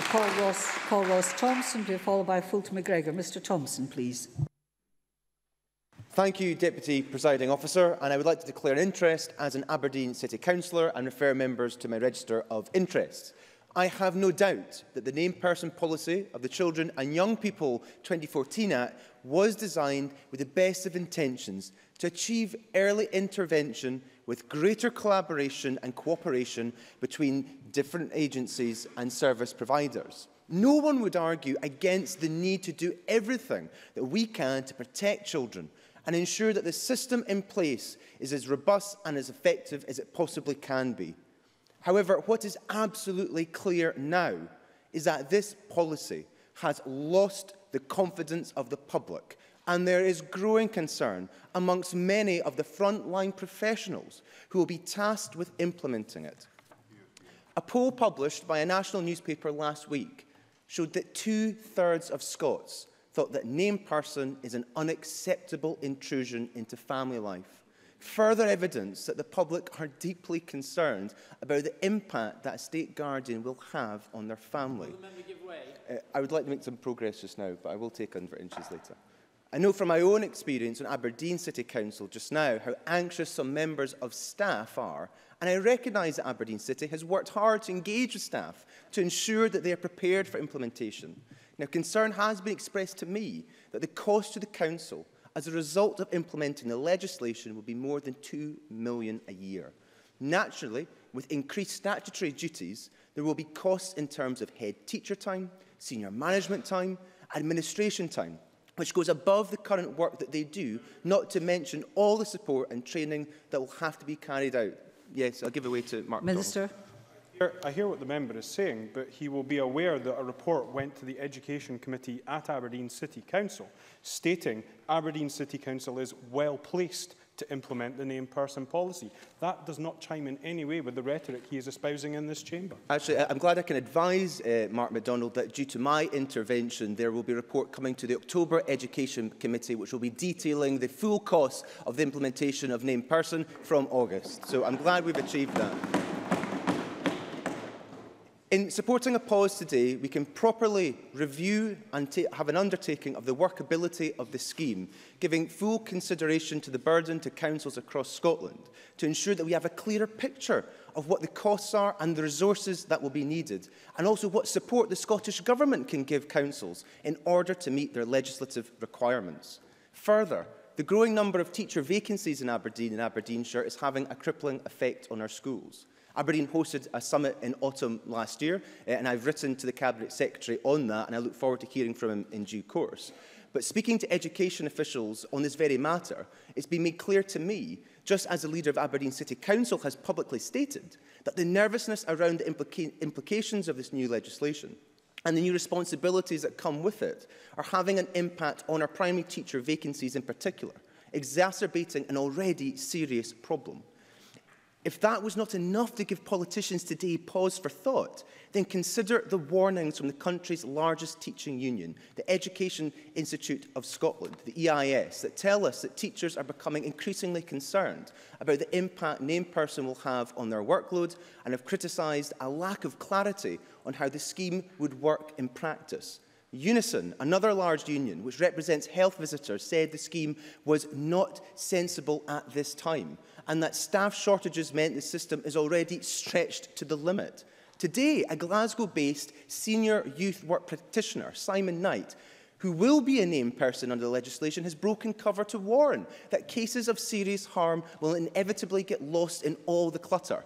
Paul Ross, Paul Ross Thompson to be followed by Fulton McGregor. Mr Thompson, please. Thank you, Deputy Presiding Officer, and I would like to declare an interest as an Aberdeen City Councillor and refer members to my register of interests. I have no doubt that the named person policy of the Children and Young People 2014 Act was designed with the best of intentions to achieve early intervention with greater collaboration and cooperation between different agencies and service providers. No one would argue against the need to do everything that we can to protect children and ensure that the system in place is as robust and as effective as it possibly can be. However, what is absolutely clear now is that this policy has lost the confidence of the public and there is growing concern amongst many of the frontline professionals who will be tasked with implementing it. A poll published by a national newspaper last week showed that two-thirds of Scots thought that named person is an unacceptable intrusion into family life. Further evidence that the public are deeply concerned about the impact that a state guardian will have on their family. Uh, I would like to make some progress just now, but I will take under inches later. I know from my own experience on Aberdeen City Council just now how anxious some members of staff are, and I recognise that Aberdeen City has worked hard to engage with staff to ensure that they are prepared for implementation. Now, concern has been expressed to me that the cost to the Council as a result of implementing the legislation will be more than 2 million a year. Naturally, with increased statutory duties, there will be costs in terms of head teacher time, senior management time, administration time, which goes above the current work that they do, not to mention all the support and training that will have to be carried out. Yes, I'll give away to Mark Minister. McDonald. I hear what the member is saying, but he will be aware that a report went to the Education Committee at Aberdeen City Council stating Aberdeen City Council is well placed to implement the name person policy. That does not chime in any way with the rhetoric he is espousing in this chamber. Actually, I'm glad I can advise uh, Mark MacDonald that due to my intervention, there will be a report coming to the October Education Committee, which will be detailing the full cost of the implementation of named person from August. So I'm glad we've achieved that. In supporting a pause today, we can properly review and have an undertaking of the workability of the scheme, giving full consideration to the burden to councils across Scotland to ensure that we have a clearer picture of what the costs are and the resources that will be needed, and also what support the Scottish Government can give councils in order to meet their legislative requirements. Further, the growing number of teacher vacancies in Aberdeen and Aberdeenshire is having a crippling effect on our schools. Aberdeen hosted a summit in autumn last year, uh, and I've written to the Cabinet Secretary on that, and I look forward to hearing from him in due course. But speaking to education officials on this very matter, it's been made clear to me, just as the leader of Aberdeen City Council has publicly stated, that the nervousness around the implica implications of this new legislation and the new responsibilities that come with it are having an impact on our primary teacher vacancies in particular, exacerbating an already serious problem. If that was not enough to give politicians today pause for thought, then consider the warnings from the country's largest teaching union, the Education Institute of Scotland, the EIS, that tell us that teachers are becoming increasingly concerned about the impact named person will have on their workload and have criticised a lack of clarity on how the scheme would work in practice. Unison, another large union which represents health visitors, said the scheme was not sensible at this time and that staff shortages meant the system is already stretched to the limit. Today, a Glasgow-based senior youth work practitioner, Simon Knight, who will be a named person under the legislation, has broken cover to warn that cases of serious harm will inevitably get lost in all the clutter.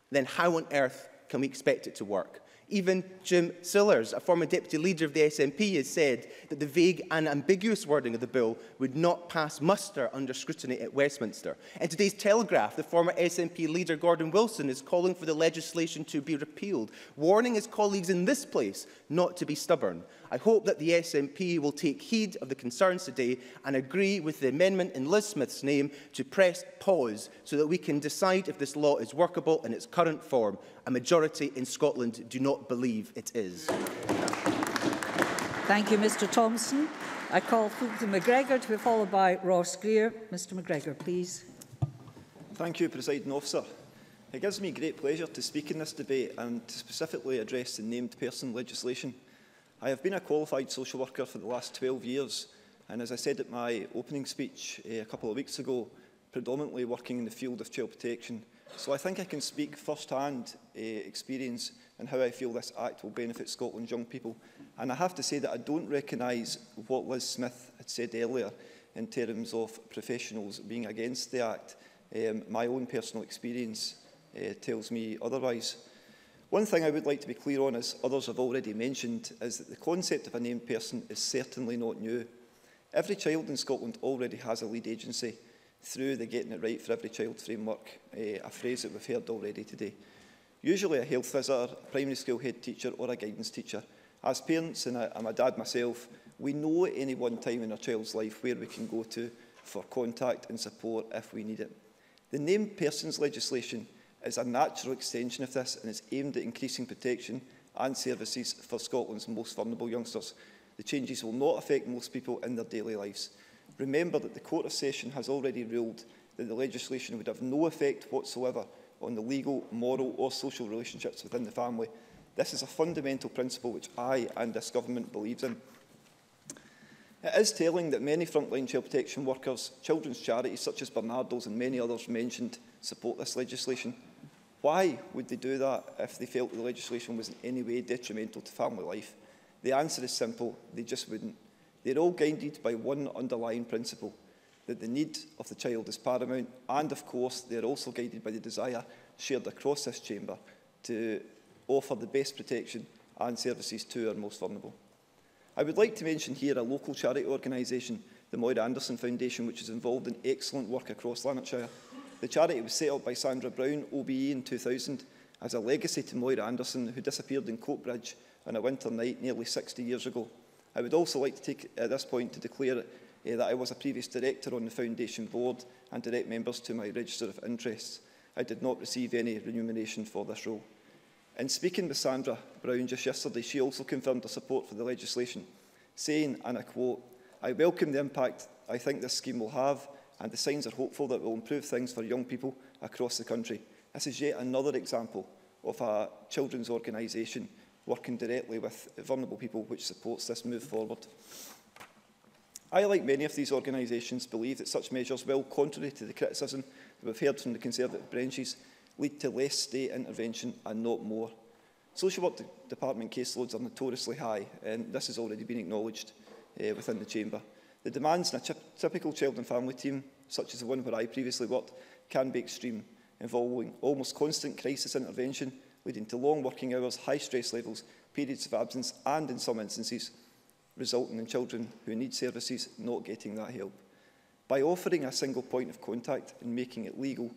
then how on earth can we expect it to work? Even Jim Sillars, a former deputy leader of the SNP, has said that the vague and ambiguous wording of the bill would not pass muster under scrutiny at Westminster. In today's Telegraph, the former SNP leader Gordon Wilson is calling for the legislation to be repealed, warning his colleagues in this place not to be stubborn. I hope that the SNP will take heed of the concerns today and agree with the amendment in Liz Smith's name to press pause so that we can decide if this law is workable in its current form. A majority in Scotland do not believe it is. Thank you, Mr Thompson. I call Fulton McGregor to be followed by Ross Greer. Mr McGregor, please. Thank you, Presiding Officer. It gives me great pleasure to speak in this debate and to specifically address the named person legislation. I have been a qualified social worker for the last 12 years, and as I said at my opening speech uh, a couple of weeks ago, predominantly working in the field of child protection. So I think I can speak first-hand uh, experience and how I feel this Act will benefit Scotland's young people. And I have to say that I don't recognise what Liz Smith had said earlier in terms of professionals being against the Act. Um, my own personal experience uh, tells me otherwise. One thing I would like to be clear on, as others have already mentioned, is that the concept of a named person is certainly not new. Every child in Scotland already has a lead agency through the Getting It Right for Every Child framework, eh, a phrase that we've heard already today. Usually a health visitor, a primary school head teacher or a guidance teacher. As parents, and I, I'm a dad myself, we know at any one time in our child's life where we can go to for contact and support if we need it. The named persons legislation is a natural extension of this and is aimed at increasing protection and services for Scotland's most vulnerable youngsters. The changes will not affect most people in their daily lives. Remember that the Court of Session has already ruled that the legislation would have no effect whatsoever on the legal, moral or social relationships within the family. This is a fundamental principle which I and this government believes in. It is telling that many frontline child protection workers, children's charities such as Bernardo's and many others mentioned support this legislation. Why would they do that if they felt the legislation was in any way detrimental to family life? The answer is simple, they just wouldn't. They're all guided by one underlying principle, that the need of the child is paramount, and of course they're also guided by the desire shared across this chamber to offer the best protection and services to our most vulnerable. I would like to mention here a local charity organisation, the Moira Anderson Foundation, which is involved in excellent work across Lanarkshire The charity was set up by Sandra Brown, OBE, in 2000 as a legacy to Moira Anderson, who disappeared in Coatbridge on a winter night nearly 60 years ago. I would also like to take at this point to declare uh, that I was a previous director on the Foundation board and direct members to my register of interests. I did not receive any remuneration for this role. In speaking with Sandra Brown just yesterday, she also confirmed her support for the legislation, saying, and I quote, I welcome the impact I think this scheme will have and the signs are hopeful that will improve things for young people across the country. This is yet another example of a children's organisation working directly with vulnerable people which supports this move forward. I, like many of these organisations, believe that such measures will, contrary to the criticism that we've heard from the Conservative branches, lead to less state intervention and not more. Social work de department caseloads are notoriously high, and this has already been acknowledged uh, within the chamber. The demands in a typical child and family team, such as the one where I previously worked, can be extreme, involving almost constant crisis intervention, leading to long working hours, high stress levels, periods of absence, and in some instances, resulting in children who need services not getting that help. By offering a single point of contact and making it legal,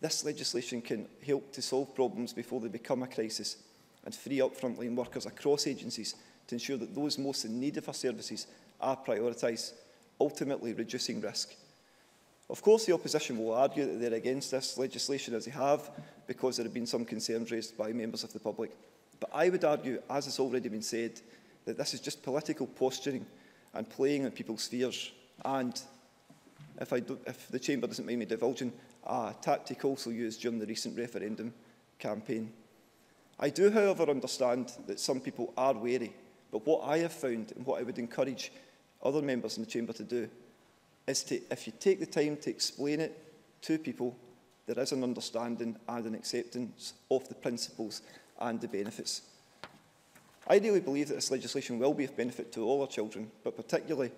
this legislation can help to solve problems before they become a crisis and free up frontline workers across agencies to ensure that those most in need of our services I prioritise ultimately reducing risk. Of course, the opposition will argue that they're against this legislation, as they have, because there have been some concerns raised by members of the public. But I would argue, as has already been said, that this is just political posturing and playing on people's fears. And if, I do, if the Chamber doesn't mind me divulging, a tactic also used during the recent referendum campaign. I do, however, understand that some people are wary, but what I have found and what I would encourage other members in the chamber to do, is to, if you take the time to explain it to people, there is an understanding and an acceptance of the principles and the benefits. I really believe that this legislation will be of benefit to all our children, but particularly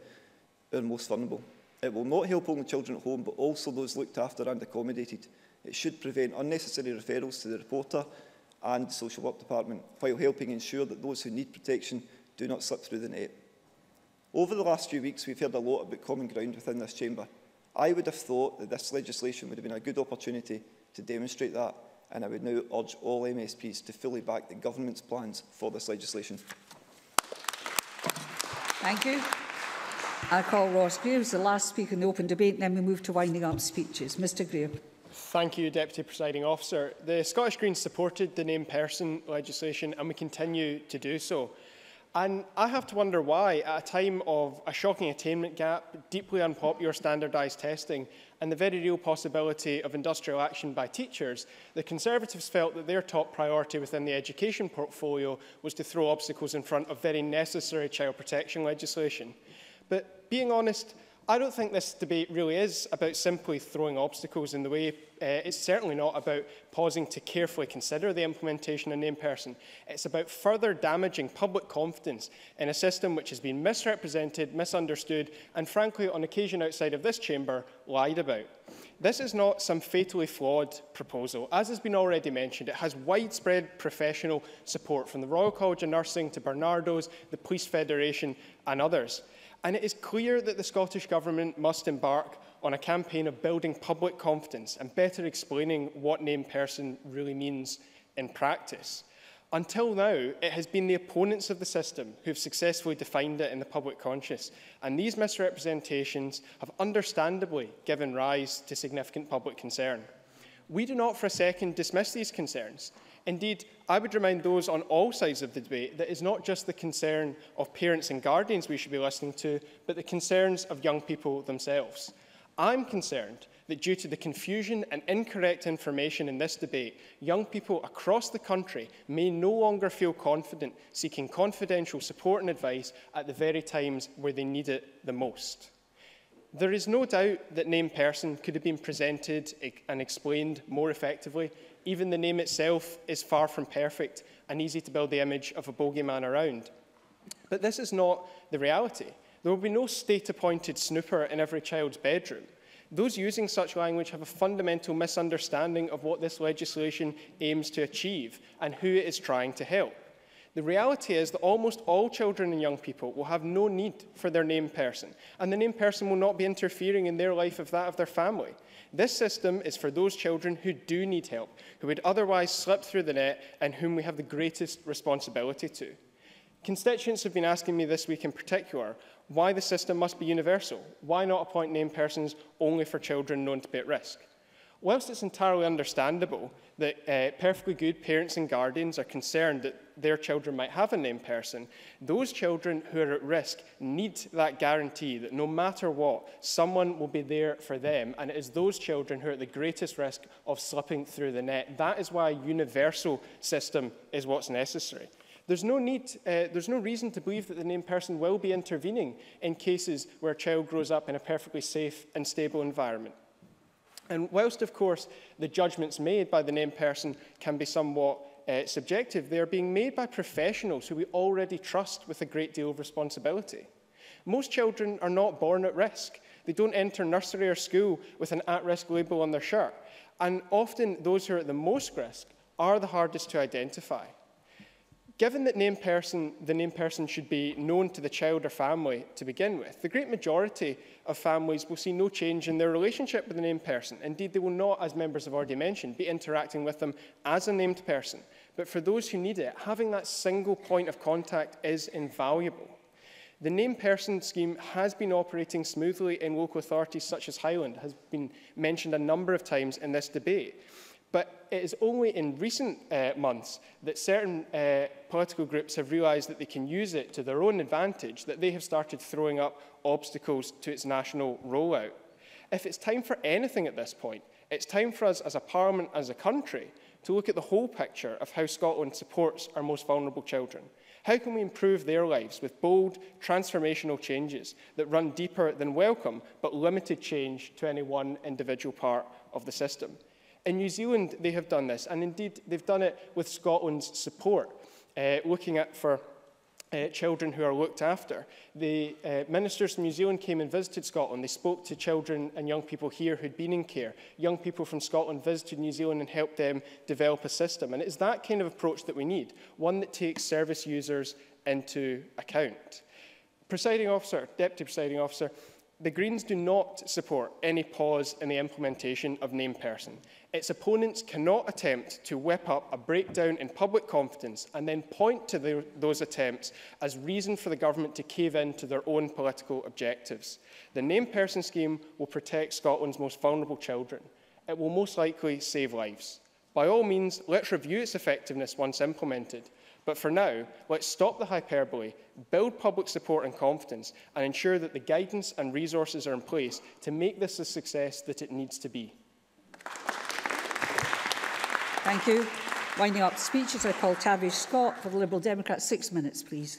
our most vulnerable. It will not help only children at home, but also those looked after and accommodated. It should prevent unnecessary referrals to the reporter and social work department, while helping ensure that those who need protection do not slip through the net. Over the last few weeks, we've heard a lot about common ground within this chamber. I would have thought that this legislation would have been a good opportunity to demonstrate that, and I would now urge all MSPs to fully back the government's plans for this legislation. Thank you. I call Ross Greer as the last speaker in the open debate, and then we move to winding up speeches. Mr Greer. Thank you, Deputy Presiding Officer. The Scottish Greens supported the named Person legislation, and we continue to do so. And I have to wonder why, at a time of a shocking attainment gap, deeply unpopular standardised testing, and the very real possibility of industrial action by teachers, the Conservatives felt that their top priority within the education portfolio was to throw obstacles in front of very necessary child protection legislation. But being honest, I don't think this debate really is about simply throwing obstacles in the way. Uh, it's certainly not about pausing to carefully consider the implementation in name person. It's about further damaging public confidence in a system which has been misrepresented, misunderstood, and frankly, on occasion outside of this chamber, lied about. This is not some fatally flawed proposal. As has been already mentioned, it has widespread professional support from the Royal College of Nursing to Bernardo's, the Police Federation, and others. and it is clear that the Scottish Government must embark on a campaign of building public confidence and better explaining what named person really means in practice. Until now, it has been the opponents of the system who have successfully defined it in the public conscious, and these misrepresentations have understandably given rise to significant public concern. We do not for a second dismiss these concerns. Indeed, I would remind those on all sides of the debate that it's not just the concern of parents and guardians we should be listening to, but the concerns of young people themselves. I'm concerned that due to the confusion and incorrect information in this debate, young people across the country may no longer feel confident seeking confidential support and advice at the very times where they need it the most. There is no doubt that named person could have been presented and explained more effectively even the name itself is far from perfect and easy to build the image of a bogeyman around. But this is not the reality. There will be no state-appointed snooper in every child's bedroom. Those using such language have a fundamental misunderstanding of what this legislation aims to achieve and who it is trying to help. The reality is that almost all children and young people will have no need for their named person, and the named person will not be interfering in their life of that of their family. This system is for those children who do need help, who would otherwise slip through the net, and whom we have the greatest responsibility to. Constituents have been asking me this week in particular why the system must be universal. Why not appoint named persons only for children known to be at risk? Whilst it's entirely understandable that uh, perfectly good parents and guardians are concerned that their children might have a named person, those children who are at risk need that guarantee that no matter what, someone will be there for them. And it is those children who are at the greatest risk of slipping through the net. That is why a universal system is what's necessary. There's no need, uh, there's no reason to believe that the named person will be intervening in cases where a child grows up in a perfectly safe and stable environment. And whilst, of course, the judgments made by the named person can be somewhat uh, subjective, they are being made by professionals who we already trust with a great deal of responsibility. Most children are not born at risk. They don't enter nursery or school with an at-risk label on their shirt. And often those who are at the most risk are the hardest to identify. Given that person, the named person should be known to the child or family to begin with, the great majority of families will see no change in their relationship with the named person. Indeed, they will not, as members have already mentioned, be interacting with them as a named person. But for those who need it, having that single point of contact is invaluable. The named person scheme has been operating smoothly in local authorities such as Highland, has been mentioned a number of times in this debate but it is only in recent uh, months that certain uh, political groups have realised that they can use it to their own advantage, that they have started throwing up obstacles to its national rollout. If it's time for anything at this point, it's time for us as a parliament, as a country, to look at the whole picture of how Scotland supports our most vulnerable children. How can we improve their lives with bold, transformational changes that run deeper than welcome, but limited change to any one individual part of the system? In New Zealand, they have done this, and indeed, they've done it with Scotland's support, uh, looking at for uh, children who are looked after. The uh, ministers from New Zealand came and visited Scotland. They spoke to children and young people here who'd been in care. Young people from Scotland visited New Zealand and helped them develop a system. And it's that kind of approach that we need, one that takes service users into account. Presiding officer, deputy presiding officer, The Greens do not support any pause in the implementation of named person. Its opponents cannot attempt to whip up a breakdown in public confidence and then point to the, those attempts as reason for the government to cave in to their own political objectives. The named person scheme will protect Scotland's most vulnerable children. It will most likely save lives. By all means, let's review its effectiveness once implemented. But for now, let's stop the hyperbole, build public support and confidence, and ensure that the guidance and resources are in place to make this a success that it needs to be. Thank you. Winding up speeches, I call Tavish Scott for the Liberal Democrats. Six minutes, please.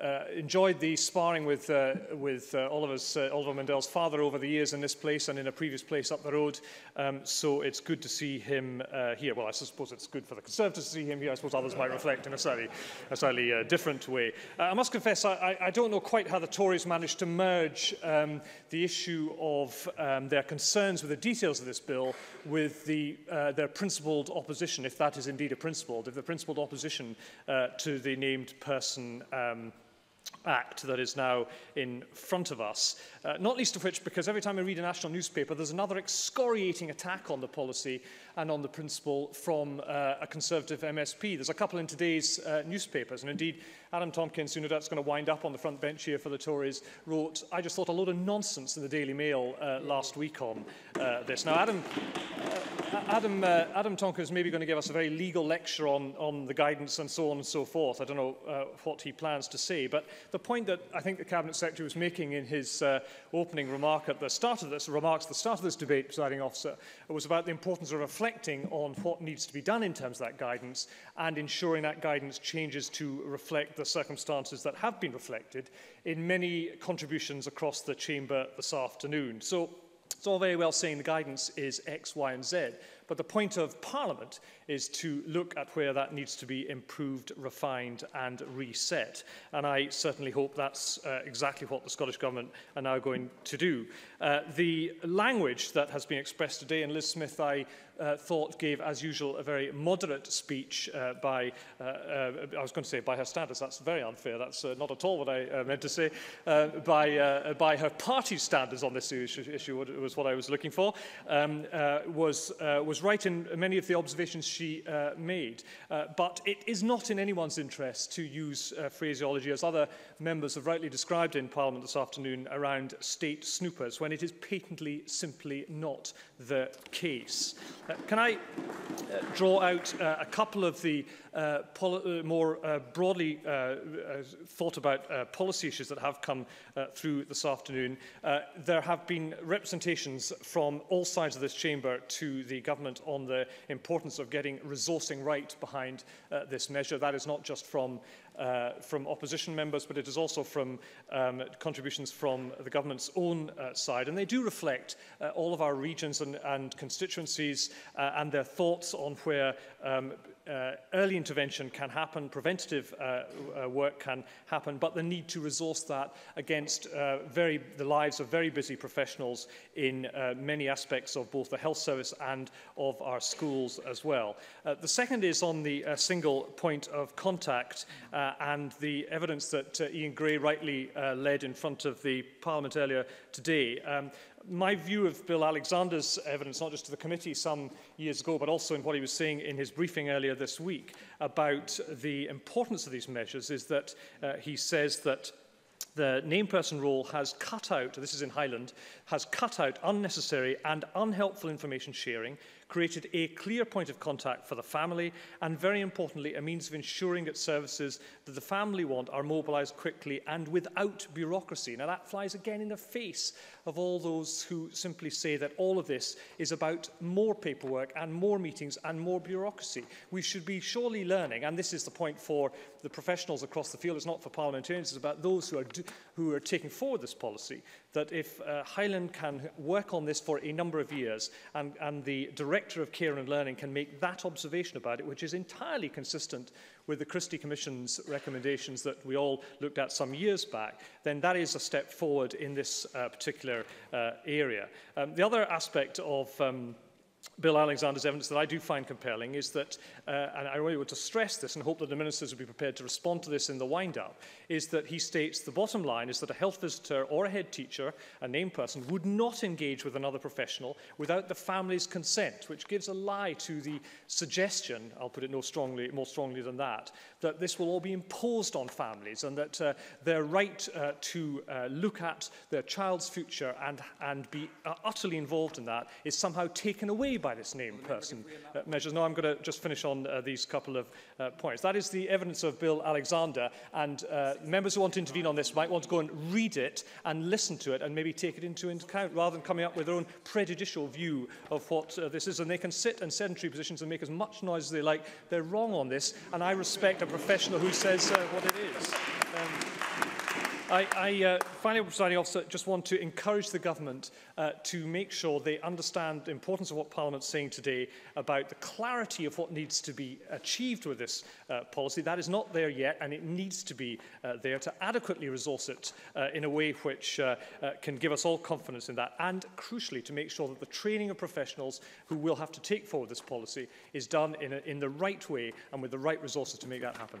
uh, enjoyed the sparring with, uh, with uh, Oliver's, uh, Oliver Mandel's father over the years in this place and in a previous place up the road, um, so it's good to see him uh, here. Well, I suppose it's good for the Conservatives to see him here. I suppose thought others might reflect in a slightly, a slightly uh, different way. Uh, I must confess, I, I don't know quite how the Tories managed to merge um, the issue of um, their concerns with the details of this bill with the, uh, their principled opposition, if that is indeed a principled, if the principled opposition uh, to the named person um, Act that is now in front of us. Uh, not least of which because every time I read a national newspaper, there's another excoriating attack on the policy and on the principle from uh, a Conservative MSP. There's a couple in today's uh, newspapers, and indeed Adam Tompkins, who no is going to wind up on the front bench here for the Tories, wrote, I just thought a load of nonsense in the Daily Mail uh, last week on uh, this. Now, Adam Adam, uh, Adam Tonker is maybe going to give us a very legal lecture on, on the guidance and so on and so forth. I don't know uh, what he plans to say, but the point that I think the Cabinet Secretary was making in his uh, opening remark at the start of this, remarks at the start of this debate, presiding officer, was about the importance of reflecting on what needs to be done in terms of that guidance and ensuring that guidance changes to reflect the circumstances that have been reflected in many contributions across the chamber this afternoon. So it's all very well saying the guidance is X, Y, and Z, but the point of Parliament is to look at where that needs to be improved, refined and reset. And I certainly hope that's uh, exactly what the Scottish Government are now going to do. Uh, the language that has been expressed today, and Liz Smith, I uh, thought gave, as usual, a very moderate speech uh, by, uh, uh, I was going to say by her standards, that's very unfair, that's uh, not at all what I uh, meant to say, uh, by, uh, by her party standards on this issue, issue was what I was looking for, um, uh, was, uh, was right in many of the observations she uh, made. Uh, but it is not in anyone's interest to use uh, phraseology, as other members have rightly described in Parliament this afternoon, around state snoopers, when it is patently, simply not the case. Uh, can I uh, draw out uh, a couple of the uh, uh, more uh, broadly uh, uh, thought about uh, policy issues that have come uh, through this afternoon. Uh, there have been representations from all sides of this chamber to the government on the importance of getting resourcing right behind uh, this measure. That is not just from uh, from opposition members, but it is also from um, contributions from the government's own uh, side. And they do reflect uh, all of our regions and, and constituencies uh, and their thoughts on where um, uh, early intervention can happen, preventative uh, uh, work can happen, but the need to resource that against uh, very, the lives of very busy professionals in uh, many aspects of both the health service and of our schools as well. Uh, the second is on the uh, single point of contact uh, and the evidence that uh, Ian Gray rightly uh, led in front of the Parliament earlier today. Um, my view of Bill Alexander's evidence, not just to the committee some years ago, but also in what he was saying in his briefing earlier this week about the importance of these measures, is that uh, he says that the name person role has cut out, this is in Highland, has cut out unnecessary and unhelpful information sharing, created a clear point of contact for the family and, very importantly, a means of ensuring that services that the family want are mobilised quickly and without bureaucracy. Now, that flies again in the face of all those who simply say that all of this is about more paperwork and more meetings and more bureaucracy. We should be surely learning, and this is the point for the professionals across the field, it's not for parliamentarians, it's about those who are, do, who are taking forward this policy, that if uh, Highland can work on this for a number of years and, and the Director of Care and Learning can make that observation about it, which is entirely consistent with the Christie Commission's recommendations that we all looked at some years back, then that is a step forward in this uh, particular uh, area. Um, the other aspect of um, Bill Alexander's evidence that I do find compelling is that, uh, and I really want to stress this and hope that the ministers will be prepared to respond to this in the wind-up, is that he states the bottom line is that a health visitor or a head teacher, a named person, would not engage with another professional without the family's consent, which gives a lie to the suggestion, I'll put it no strongly, more strongly than that, that this will all be imposed on families and that uh, their right uh, to uh, look at their child's future and, and be uh, utterly involved in that is somehow taken away by this named person uh, measures. No, I'm going to just finish on uh, these couple of uh, points. That is the evidence of Bill Alexander, and uh, members who want to intervene on this might want to go and read it and listen to it and maybe take it into account rather than coming up with their own prejudicial view of what uh, this is. And they can sit in sedentary positions and make as much noise as they like. They're wrong on this, and I respect a professional who says uh, what it is. I, I uh, finally, presiding officer, just want to encourage the government uh, to make sure they understand the importance of what Parliament's saying today about the clarity of what needs to be achieved with this uh, policy. That is not there yet, and it needs to be uh, there to adequately resource it uh, in a way which uh, uh, can give us all confidence in that, and crucially, to make sure that the training of professionals who will have to take forward this policy is done in, a, in the right way and with the right resources to make that happen.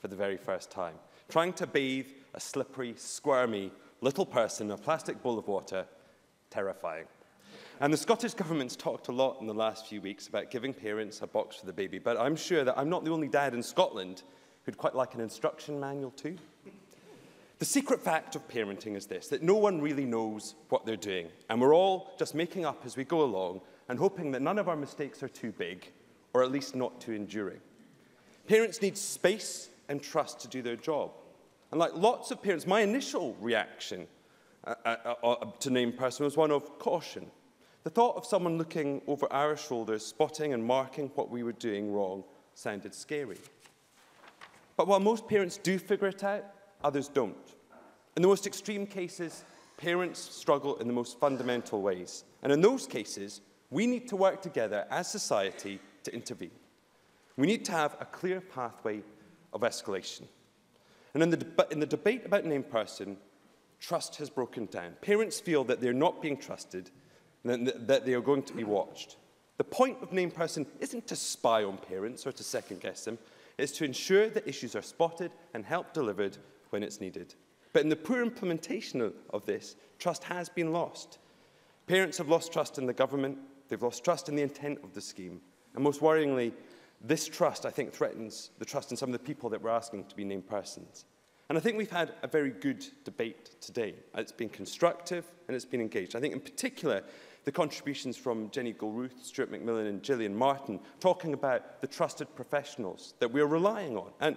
for the very first time. Trying to bathe a slippery, squirmy little person in a plastic bowl of water, terrifying. And the Scottish Government's talked a lot in the last few weeks about giving parents a box for the baby, but I'm sure that I'm not the only dad in Scotland who'd quite like an instruction manual too. The secret fact of parenting is this, that no one really knows what they're doing, and we're all just making up as we go along and hoping that none of our mistakes are too big, or at least not too enduring. Parents need space and trust to do their job. And like lots of parents, my initial reaction uh, uh, uh, uh to name person was one of caution. The thought of someone looking over our shoulders, spotting and marking what we were doing wrong, sounded scary. But while most parents do figure it out, others don't. In the most extreme cases, parents struggle in the most fundamental ways. And in those cases, we need to work together as society to intervene. We need to have a clear pathway of escalation. And in the, deb in the debate about named person, trust has broken down. Parents feel that they're not being trusted that they are going to be watched. The point of named person isn't to spy on parents or to second guess them, it's to ensure that issues are spotted and help delivered when it's needed. But in the poor implementation of this, trust has been lost. Parents have lost trust in the government, they've lost trust in the intent of the scheme, and most worryingly, this trust, I think, threatens the trust in some of the people that we're asking to be named persons. And I think we've had a very good debate today. It's been constructive and it's been engaged. I think in particular, the contributions from Jenny Gilruth, Stuart McMillan and Gillian Martin, talking about the trusted professionals that we're relying on, and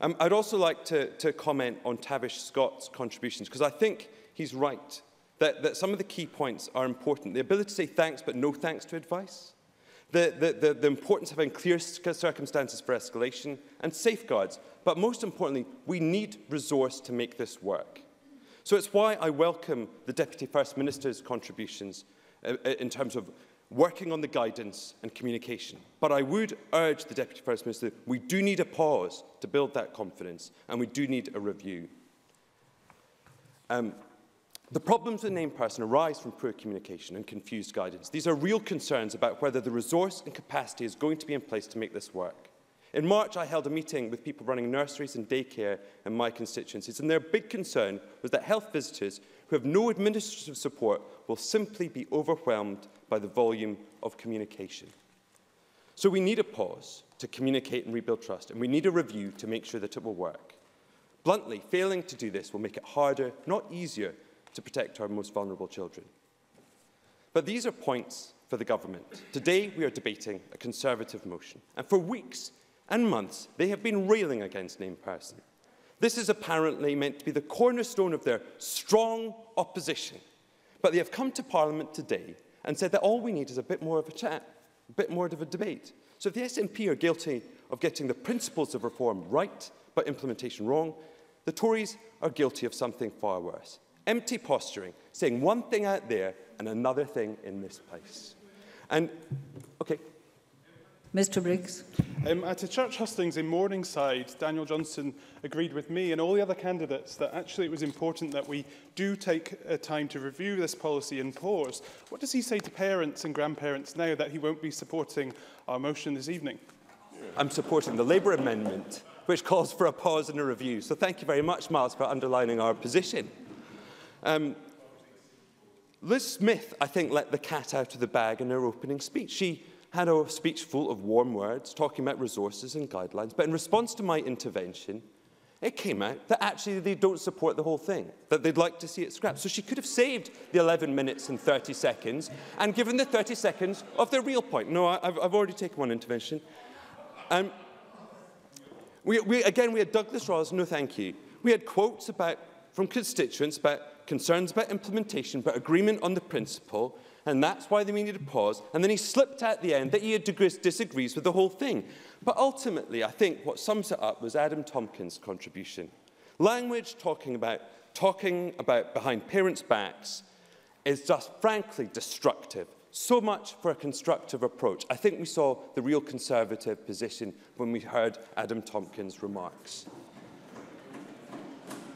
Um, I'd also like to, to comment on Tavish Scott's contributions, because I think he's right that, that some of the key points are important. The ability to say thanks but no thanks to advice, the, the, the, the importance of having clear circumstances for escalation, and safeguards. But most importantly, we need resource to make this work. So it's why I welcome the Deputy First Minister's contributions uh, uh, in terms of working on the guidance and communication. But I would urge the Deputy First Minister, we do need a pause to build that confidence, and we do need a review. Um, the problems with named person arise from poor communication and confused guidance. These are real concerns about whether the resource and capacity is going to be in place to make this work. In March, I held a meeting with people running nurseries and daycare in my constituencies, and their big concern was that health visitors who have no administrative support will simply be overwhelmed by the volume of communication. So we need a pause to communicate and rebuild trust, and we need a review to make sure that it will work. Bluntly, failing to do this will make it harder, not easier, to protect our most vulnerable children. But these are points for the government. Today, we are debating a Conservative motion. And for weeks, and months, they have been railing against named person. This is apparently meant to be the cornerstone of their strong opposition. But they have come to Parliament today and said that all we need is a bit more of a chat, a bit more of a debate. So if the SNP are guilty of getting the principles of reform right, but implementation wrong, the Tories are guilty of something far worse. Empty posturing, saying one thing out there and another thing in this place. And, okay, Mr Briggs. Um, at a church hustings in Morningside, Daniel Johnson agreed with me and all the other candidates that actually it was important that we do take a uh, time to review this policy and pause. What does he say to parents and grandparents now that he won't be supporting our motion this evening? I'm supporting the Labour amendment, which calls for a pause and a review. So thank you very much, Miles, for underlining our position. Um, Liz Smith, I think, let the cat out of the bag in her opening speech. She had a speech full of warm words, talking about resources and guidelines, but in response to my intervention, it came out that actually they don't support the whole thing, that they'd like to see it scrapped. So she could have saved the 11 minutes and 30 seconds and given the 30 seconds of the real point. No, I, I've, I've already taken one intervention. Um, we, we, again, we had Douglas Ross, no thank you. We had quotes about, from constituents about concerns about implementation, but agreement on the principle, and that's why they needed a pause. And then he slipped at the end that he disagrees with the whole thing. But ultimately, I think what sums it up was Adam Tompkins' contribution. Language talking about talking about behind parents' backs is just frankly destructive. So much for a constructive approach. I think we saw the real conservative position when we heard Adam Tompkins' remarks.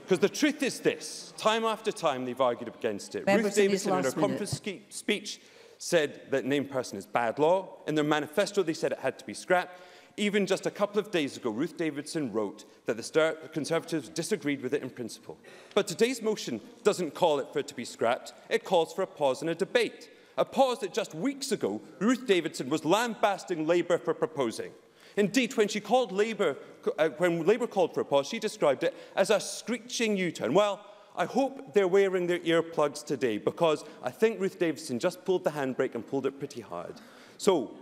Because the truth is this, time after time they've argued against it. Members Ruth Davidson in her conference speech said that named person is bad law. In their manifesto they said it had to be scrapped. Even just a couple of days ago, Ruth Davidson wrote that the Conservatives disagreed with it in principle. But today's motion doesn't call it for it to be scrapped. It calls for a pause and a debate. A pause that just weeks ago, Ruth Davidson was lambasting Labour for proposing. Indeed, when she called Labour, uh, when Labour called for a pause, she described it as a screeching U-turn. Well, I hope they're wearing their earplugs today because I think Ruth Davidson just pulled the handbrake and pulled it pretty hard. So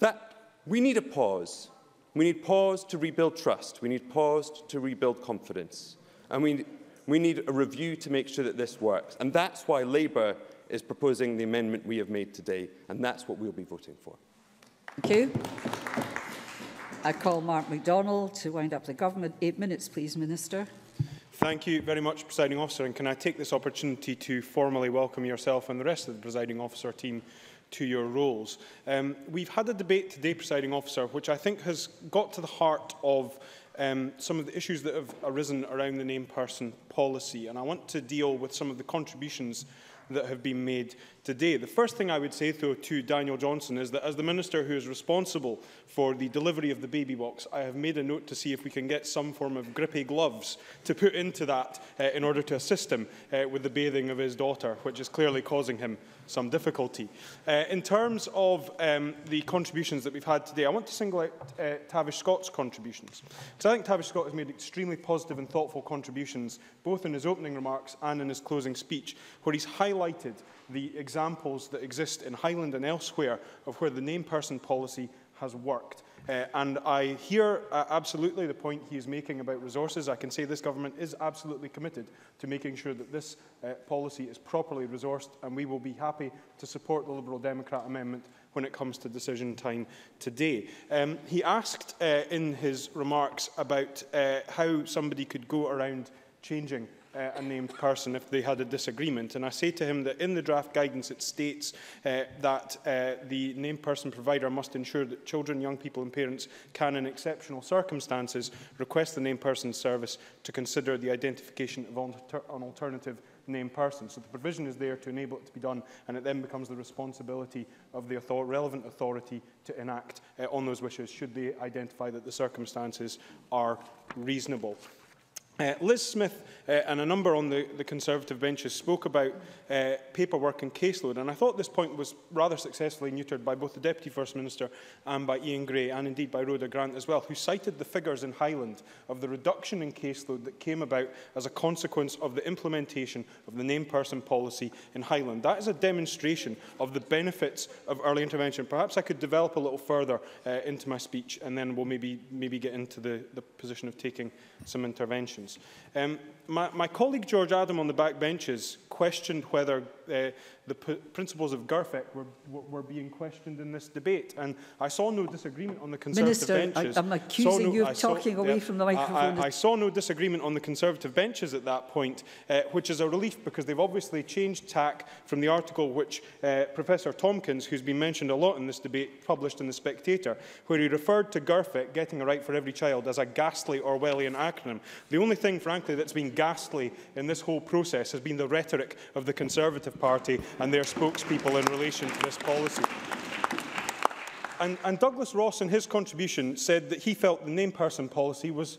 that we need a pause. We need pause to rebuild trust. We need pause to rebuild confidence. And we, we need a review to make sure that this works. And that's why Labour is proposing the amendment we have made today. And that's what we'll be voting for. Thank you. I call Mark MacDonald to wind up the government. Eight minutes, please, Minister. Thank you very much, Presiding Officer. And can I take this opportunity to formally welcome yourself and the rest of the Presiding Officer team to your roles. Um, we've had a debate today, Presiding Officer, which I think has got to the heart of um, some of the issues that have arisen around the name person policy. And I want to deal with some of the contributions mm -hmm that have been made today. The first thing I would say, though, to Daniel Johnson is that as the Minister who is responsible for the delivery of the baby box, I have made a note to see if we can get some form of grippy gloves to put into that uh, in order to assist him uh, with the bathing of his daughter, which is clearly causing him some difficulty. Uh, in terms of um, the contributions that we've had today, I want to single out uh, Tavish Scott's contributions. Because I think Tavish Scott has made extremely positive and thoughtful contributions, both in his opening remarks and in his closing speech, where he's highlighted the examples that exist in Highland and elsewhere of where the name person policy has worked. Uh, and I hear uh, absolutely the point he is making about resources. I can say this government is absolutely committed to making sure that this uh, policy is properly resourced, and we will be happy to support the Liberal Democrat amendment when it comes to decision time today. Um, he asked uh, in his remarks about uh, how somebody could go around changing uh, a named person if they had a disagreement. And I say to him that in the draft guidance it states uh, that uh, the named person provider must ensure that children, young people and parents can, in exceptional circumstances, request the named person's service to consider the identification of alter an alternative named person. So the provision is there to enable it to be done, and it then becomes the responsibility of the author relevant authority to enact uh, on those wishes, should they identify that the circumstances are reasonable. Uh, Liz Smith uh, and a number on the, the Conservative benches spoke about uh, paperwork and caseload, and I thought this point was rather successfully neutered by both the Deputy First Minister and by Ian Gray, and indeed by Rhoda Grant as well, who cited the figures in Highland of the reduction in caseload that came about as a consequence of the implementation of the name person policy in Highland. That is a demonstration of the benefits of early intervention. Perhaps I could develop a little further uh, into my speech, and then we'll maybe, maybe get into the, the position of taking some intervention. questions. Um, my, my colleague George Adam on the back benches questioned whether uh, the principles of GERFIC were, were, being questioned in this debate. And I saw no disagreement on the Conservative Minister, benches. I, am accusing no, you of saw, talking away yeah, from the microphone. I, I, I, saw no disagreement on the Conservative benches at that point, uh, which is a relief because they've obviously changed tack from the article which uh, Professor Tompkins, who's been mentioned a lot in this debate, published in The Spectator, where he referred to GERFIC, Getting a Right for Every Child, as a ghastly Orwellian acronym. The only thing, frankly, that's been ghastly in this whole process has been the rhetoric of the Conservative Conservative Party and their spokespeople in relation to this policy. And, and, Douglas Ross, in his contribution, said that he felt the name person policy was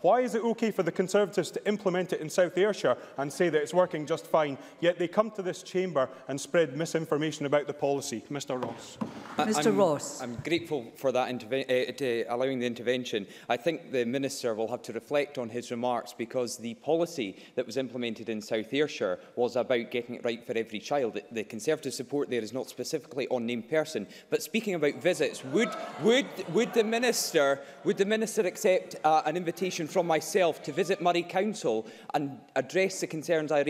Why is it okay for the Conservatives to implement it in South Ayrshire and say that it's working just fine, yet they come to this chamber and spread misinformation about the policy? Mr Ross. I, Mr I'm, Ross. I'm grateful for that uh, allowing the intervention. I think the Minister will have to reflect on his remarks because the policy that was implemented in South Ayrshire was about getting right for every child. The Conservative support there is not specifically on named person. But speaking about visits, would, would, would, the, minister, would the Minister accept uh, an invitation from myself to visit Murray Council and address the concerns I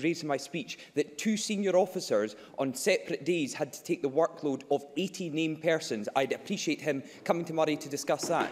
raised in my speech that two senior officers on separate days had to take the workload of 80 named persons? I'd appreciate him coming to Murray to discuss that.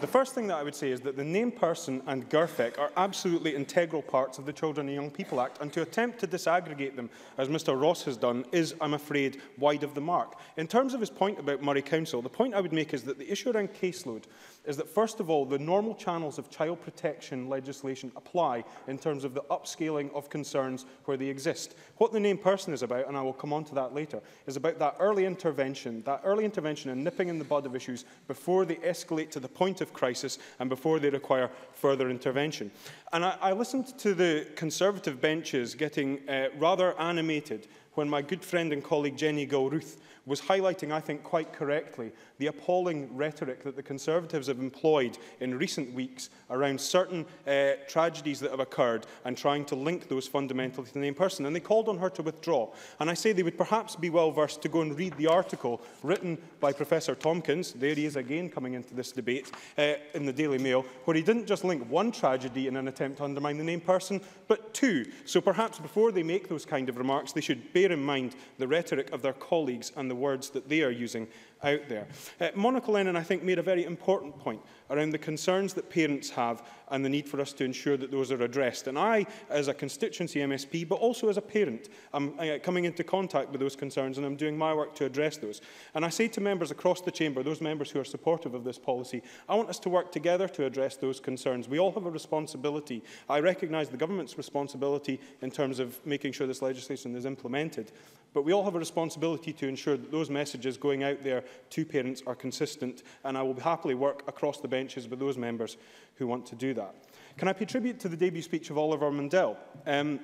The first thing that I would say is that the name, person and GERFIC are absolutely integral parts of the Children and Young People Act, and to attempt to disaggregate them, as Mr Ross has done, is, I'm afraid, wide of the mark. In terms of his point about Murray Council, the point I would make is that the issue around caseload is that, first of all, the normal channels of child protection legislation apply in terms of the upscaling of concerns where they exist. What the named person is about, and I will come on to that later, is about that early intervention, that early intervention and nipping in the bud of issues before they escalate to the point of crisis and before they require further intervention. And I, I listened to the Conservative benches getting uh, rather animated when my good friend and colleague Jenny Gilruth was highlighting, I think, quite correctly the appalling rhetoric that the Conservatives have employed in recent weeks around certain uh, tragedies that have occurred and trying to link those fundamentally to the name person. And they called on her to withdraw. And I say they would perhaps be well versed to go and read the article written by Professor Tompkins, there he is again coming into this debate, uh, in the Daily Mail, where he didn't just link one tragedy in an attempt to undermine the name person, but two. So perhaps before they make those kind of remarks, they should bear in mind the rhetoric of their colleagues and the words that they are using out there. Uh, Monica Lennon, I think, made a very important point around the concerns that parents have and the need for us to ensure that those are addressed. And I, as a constituency MSP, but also as a parent, I'm uh, coming into contact with those concerns and I'm doing my work to address those. And I say to members across the chamber, those members who are supportive of this policy, I want us to work together to address those concerns. We all have a responsibility. I recognise the government's responsibility in terms of making sure this legislation is implemented. But we all have a responsibility to ensure that those messages going out there to parents are consistent, and I will happily work across the benches with those members who want to do that. Can I pay tribute to the debut speech of Oliver Mundell? Um,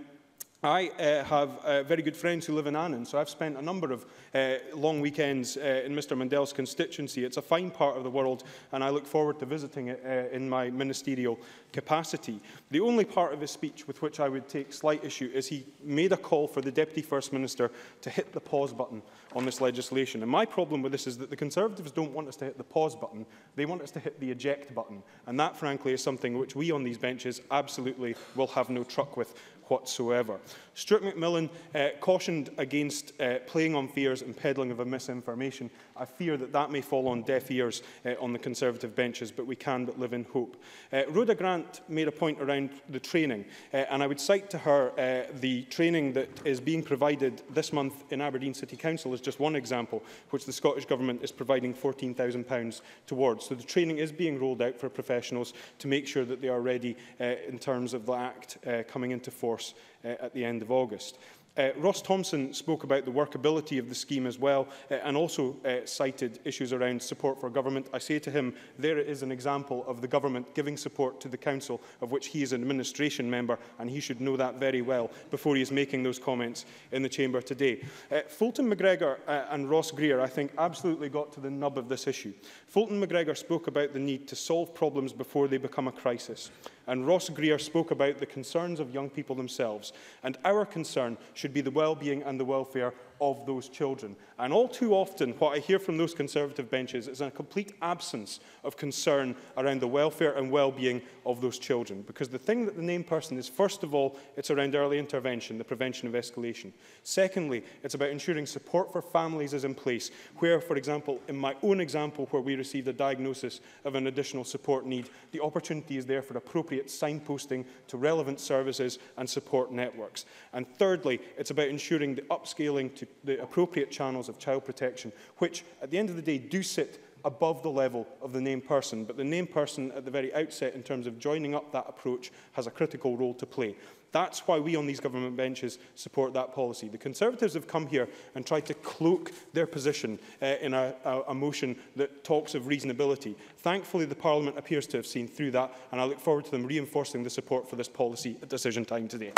I uh, have uh, very good friends who live in Annan, so I've spent a number of uh, long weekends uh, in Mr Mandel's constituency. It's a fine part of the world, and I look forward to visiting it uh, in my ministerial capacity. The only part of his speech with which I would take slight issue is he made a call for the Deputy First Minister to hit the pause button on this legislation. And my problem with this is that the Conservatives don't want us to hit the pause button, they want us to hit the eject button. And that, frankly, is something which we on these benches absolutely will have no truck with whatsoever. Stuart McMillan uh, cautioned against uh, playing on fears and peddling of misinformation. I fear that that may fall on deaf ears uh, on the Conservative benches, but we can but live in hope. Uh, Rhoda Grant made a point around the training, uh, and I would cite to her uh, the training that is being provided this month in Aberdeen City Council as just one example, which the Scottish Government is providing £14,000 towards. So the training is being rolled out for professionals to make sure that they are ready uh, in terms of the Act uh, coming into force course uh, at the end of August. Uh, Ross Thompson spoke about the workability of the scheme as well uh, and also uh, cited issues around support for government. I say to him, there is an example of the government giving support to the council of which he is an administration member and he should know that very well before he is making those comments in the chamber today. Uh, Fulton McGregor uh, and Ross Greer, I think, absolutely got to the nub of this issue. Fulton McGregor spoke about the need to solve problems before they become a crisis. And Ross Greer spoke about the concerns of young people themselves. And our concern should be the well-being and the welfare of those children. And all too often, what I hear from those conservative benches is a complete absence of concern around the welfare and well-being of those children. Because the thing that the named person is, first of all, it's around early intervention, the prevention of escalation. Secondly, it's about ensuring support for families is in place, where, for example, in my own example where we received a diagnosis of an additional support need, the opportunity is there for appropriate signposting to relevant services and support networks. And thirdly, it's about ensuring the upscaling to the appropriate channels of child protection, which at the end of the day do sit above the level of the named person. But the named person at the very outset, in terms of joining up that approach, has a critical role to play. That's why we on these government benches support that policy. The Conservatives have come here and tried to cloak their position uh, in a, a, a motion that talks of reasonability. Thankfully, the Parliament appears to have seen through that, and I look forward to them reinforcing the support for this policy at decision time today.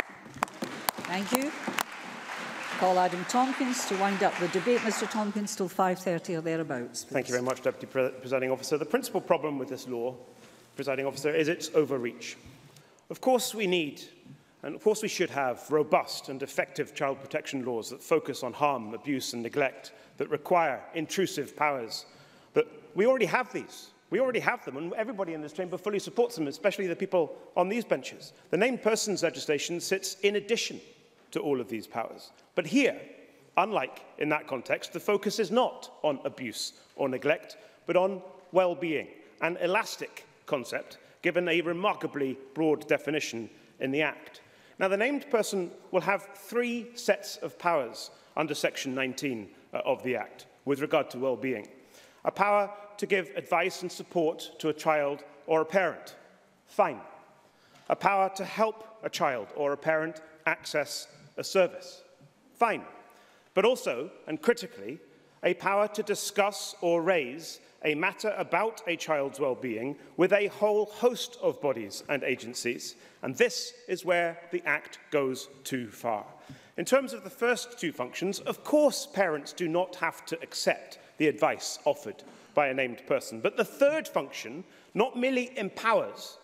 Thank you. call Adam Tompkins to wind up the debate. Mr Tompkins, till 5.30 or thereabouts. Please. Thank you very much, Deputy Pre Presiding Officer. The principal problem with this law, Presiding Officer, is its overreach. Of course we need, and of course we should have, robust and effective child protection laws that focus on harm, abuse and neglect, that require intrusive powers. But we already have these. We already have them, and everybody in this chamber fully supports them, especially the people on these benches. The named persons legislation sits in addition to all of these powers. But here, unlike in that context, the focus is not on abuse or neglect, but on well-being, an elastic concept given a remarkably broad definition in the Act. Now, the named person will have three sets of powers under Section 19 uh, of the Act with regard to well-being. A power to give advice and support to a child or a parent, fine. A power to help a child or a parent access a service. Fine. But also, and critically, a power to discuss or raise a matter about a child's well-being with a whole host of bodies and agencies, and this is where the Act goes too far. In terms of the first two functions, of course parents do not have to accept the advice offered by a named person, but the third function not merely empowers,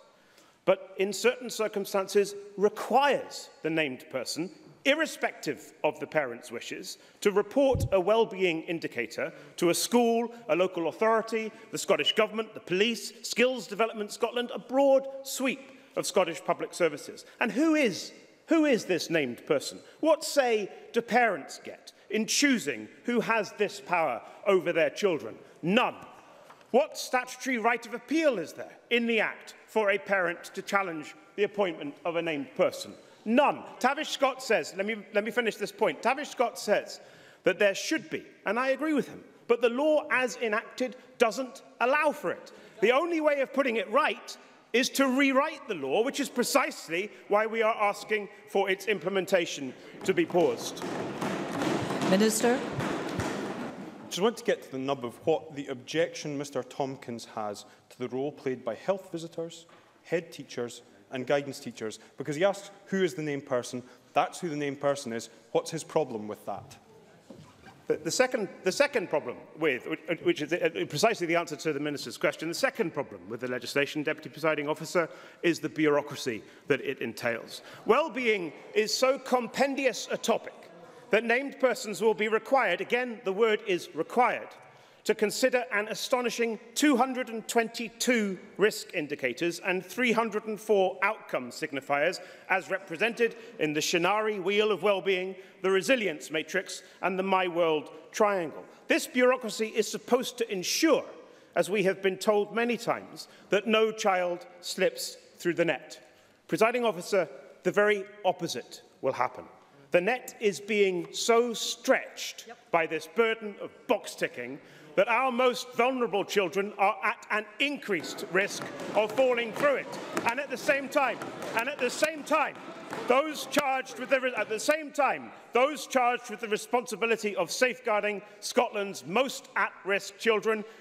but in certain circumstances requires the named person irrespective of the parent's wishes, to report a well-being indicator to a school, a local authority, the Scottish Government, the police, Skills Development Scotland, a broad sweep of Scottish public services. And who is, who is this named person? What say do parents get in choosing who has this power over their children? None. What statutory right of appeal is there in the Act for a parent to challenge the appointment of a named person? None. Tavish Scott says, let me, let me finish this point. Tavish Scott says that there should be, and I agree with him, but the law as enacted doesn't allow for it. The only way of putting it right is to rewrite the law, which is precisely why we are asking for its implementation to be paused. Minister. I just want to get to the nub of what the objection Mr Tompkins has to the role played by health visitors, head teachers and guidance teachers, because he asks who is the named person, that's who the named person is, what's his problem with that? The, the, second, the second problem with, which is precisely the answer to the Minister's question, the second problem with the legislation, Deputy Presiding Officer, is the bureaucracy that it entails. Well-being is so compendious a topic that named persons will be required, again, the word is required, to consider an astonishing 222 risk indicators and 304 outcome signifiers as represented in the Shinari Wheel of Wellbeing, the Resilience Matrix and the My World Triangle. This bureaucracy is supposed to ensure, as we have been told many times, that no child slips through the net. Presiding officer, the very opposite will happen. The net is being so stretched yep. by this burden of box ticking that our most vulnerable children are at an increased risk of falling through it. And at the same time, and at the same time, those charged with the, at the same time, those charged with the responsibility of safeguarding Scotland's most at-risk children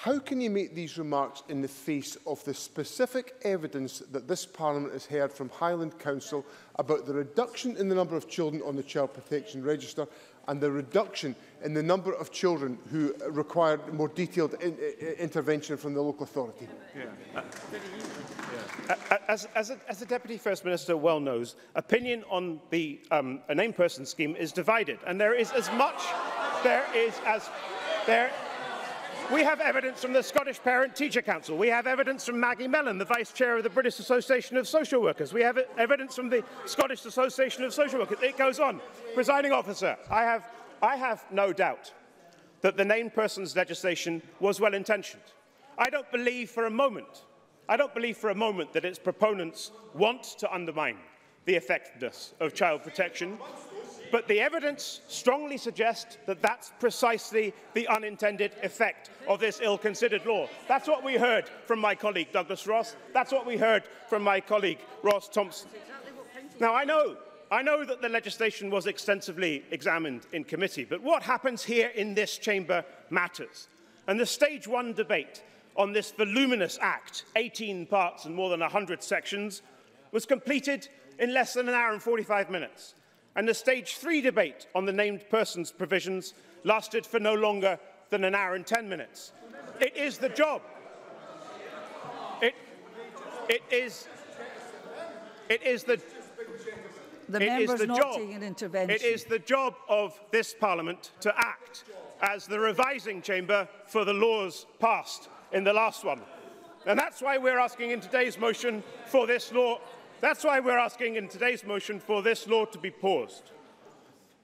how can you make these remarks in the face of the specific evidence that this Parliament has heard from Highland Council about the reduction in the number of children on the Child Protection Register and the reduction in the number of children who required more detailed in, intervention from the local authority? Yeah. Uh, uh As, as, a, as the Deputy First Minister well knows, opinion on the um, a named person scheme is divided, and there is as much, there is as, there We have evidence from the Scottish Parent Teacher Council. We have evidence from Maggie Mellon, the Vice Chair of the British Association of Social Workers. We have e- evidence from the Scottish Association of Social Workers. It goes on. Presiding officer, I have, I have no doubt that the named persons legislation was well-intentioned. I don't believe for a moment, I don't believe for a moment that its proponents want to undermine the effectiveness of child protection But the evidence strongly suggests that that's precisely the unintended effect of this ill-considered law. That's what we heard from my colleague Douglas Ross. That's what we heard from my colleague Ross Thompson. Now, I know I know that the legislation was extensively examined in committee, but what happens here in this chamber matters. And the stage one debate on this voluminous act, 18 parts and more than 100 sections, was completed in less than an hour and 45 minutes and the stage three debate on the named persons provisions lasted for no longer than an hour and 10 minutes. It is the job. It, it is, it is the, the it is the job. It is the job of this parliament to act as the revising chamber for the laws passed in the last one. And that's why we're asking in today's motion for this law that's why we're asking in today's motion for this law to be paused.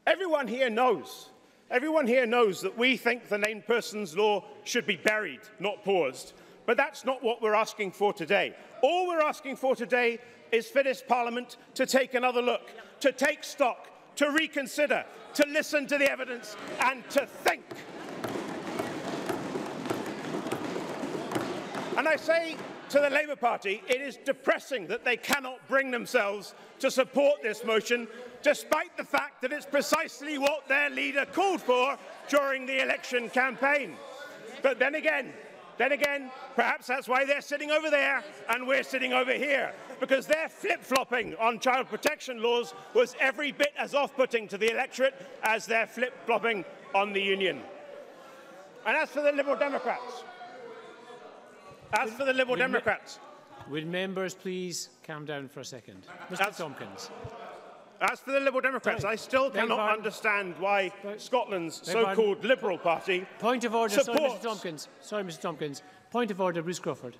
Everyone here knows, everyone here knows that we think the named persons law should be buried, not paused. But that's not what we're asking for today. All we're asking for today is for this Parliament to take another look, to take stock, to reconsider, to listen to the evidence and to think. And I say to the Labour Party, it is depressing that they cannot bring themselves to support this motion, despite the fact that it's precisely what their leader called for during the election campaign. But then again, then again, perhaps that's why they're sitting over there and we're sitting over here, because their flip-flopping on child protection laws was every bit as off-putting to the electorate as their flip-flopping on the union. And as for the Liberal Democrats, as for the Liberal Democrats. Would members please calm down for a second? Mr as, Tompkins. As for the Liberal Democrats, right. I still cannot pardon. understand why Scotland's so-called Liberal Party Point of order, supports... sorry, Mr Tompkins. Sorry, Mr Tompkins. Point of order, Bruce Crawford.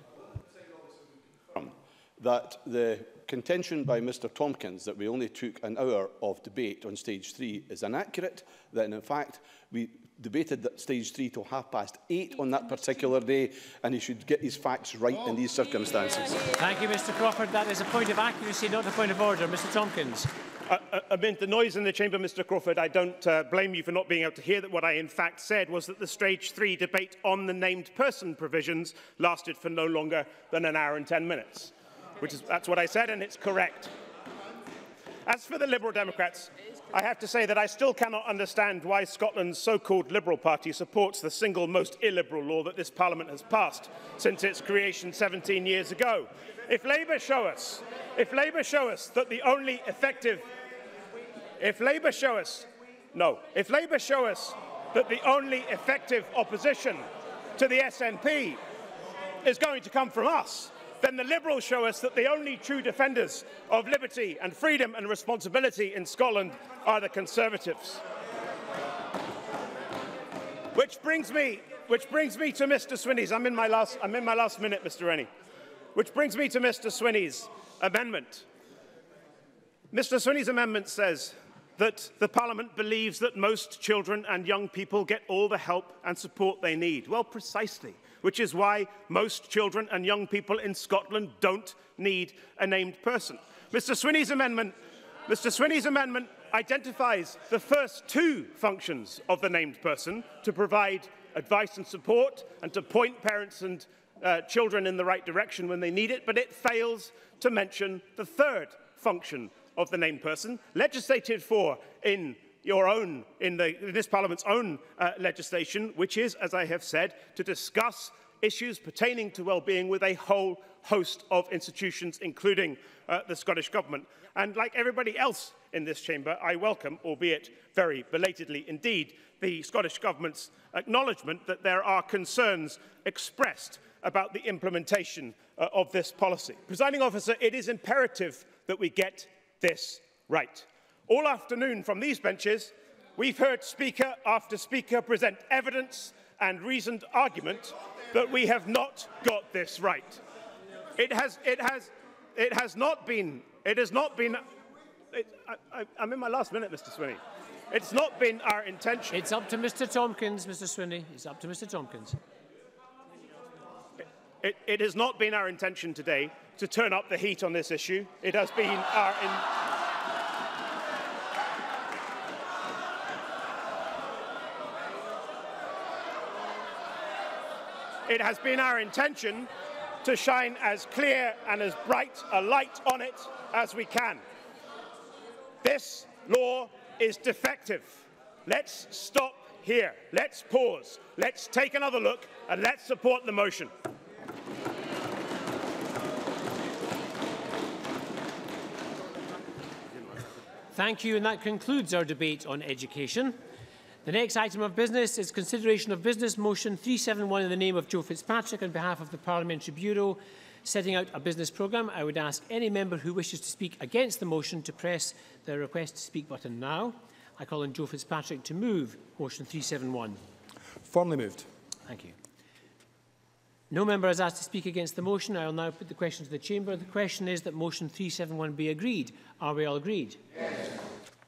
That the contention by Mr Tompkins that we only took an hour of debate on stage three is inaccurate, that in fact we debated that stage three till half past eight on that particular day, and he should get his facts right in these circumstances. Thank you, Mr Crawford. That is a point of accuracy, not a point of order. Mr Tompkins. I, I, meant the noise in the chamber, Mr Crawford. I don't uh, blame you for not being able to hear that what I in fact said was that the stage three debate on the named person provisions lasted for no longer than an hour and 10 minutes, which is that's what I said, and it's correct. As for the Liberal Democrats, I have to say that I still cannot understand why Scotland's so-called Liberal Party supports the single most illiberal law that this Parliament has passed since its creation 17 years ago. If Labour show us, if Labour show us that the only effective, if Labour show us, no, if Labour show us that the only effective opposition to the SNP is going to come from us, then the Liberals show us that the only true defenders of liberty and freedom and responsibility in Scotland are the Conservatives. Which brings me, which brings me to Mr Swinney's. I'm in my last, I'm in my last minute, Mr Rennie. Which brings me to Mr Swinney's amendment. Mr Swinney's amendment says that the Parliament believes that most children and young people get all the help and support they need. Well, precisely which is why most children and young people in Scotland don't need a named person. Mr Swinney's amendment, Mr Swinney's amendment identifies the first two functions of the named person to provide advice and support and to point parents and uh, children in the right direction when they need it, but it fails to mention the third function of the named person, legislated for in your own, in, the, in this Parliament's own uh, legislation, which is, as I have said, to discuss issues pertaining to well-being with a whole host of institutions, including uh, the Scottish Government. And like everybody else in this chamber, I welcome, albeit very belatedly indeed, the Scottish Government's acknowledgement that there are concerns expressed about the implementation uh, of this policy. Presiding officer, it is imperative that we get this right. All afternoon from these benches, we've heard speaker after speaker present evidence and reasoned argument that we have not got this right. It has, it has, it has not been, it has not been, it, I, am in my last minute, Mr Swinney. It's not been our intention. It's up to Mr Tompkins, Mr Swinney. It's up to Mr Tompkins. It, it, it has not been our intention today to turn up the heat on this issue. It has been our... In It has been our intention to shine as clear and as bright a light on it as we can. This law is defective. Let's stop here. Let's pause. Let's take another look and let's support the motion. Thank you, and that concludes our debate on education. The next item of business is consideration of Business Motion 371 in the name of Joe Fitzpatrick on behalf of the Parliamentary Bureau setting out a business programme. I would ask any member who wishes to speak against the motion to press the request to speak button now. I call on Joe Fitzpatrick to move motion 371. Formally moved. Thank you. No member has asked to speak against the motion. I will now put the question to the Chamber. The question is that motion 371 be agreed. Are we all agreed? Yes.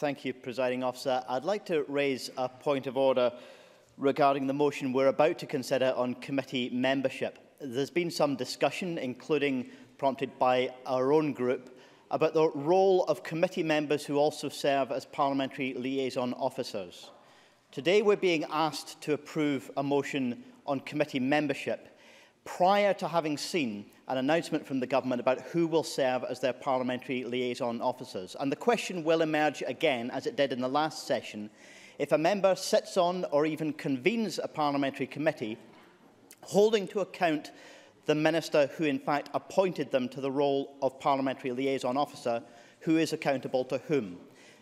Thank you, Presiding Officer. I'd like to raise a point of order regarding the motion we're about to consider on committee membership. There's been some discussion, including prompted by our own group, about the role of committee members who also serve as parliamentary liaison officers. Today we're being asked to approve a motion on committee membership prior to having seen an announcement from the government about who will serve as their parliamentary liaison officers. And the question will emerge again, as it did in the last session, if a member sits on or even convenes a parliamentary committee, holding to account the minister who in fact appointed them to the role of parliamentary liaison officer, who is accountable to whom.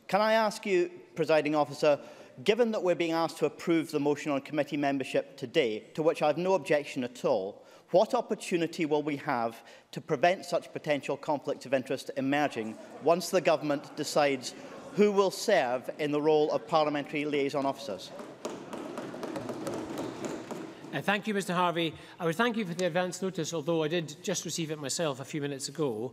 Can I ask you, presiding officer, given that we're being asked to approve the motion on committee membership today, to which I have no objection at all, what opportunity will we have to prevent such potential conflicts of interest emerging once the government decides who will serve in the role of parliamentary liaison officers? Uh, thank you, Mr Harvey. I would thank you for the advance notice, although I did just receive it myself a few minutes ago.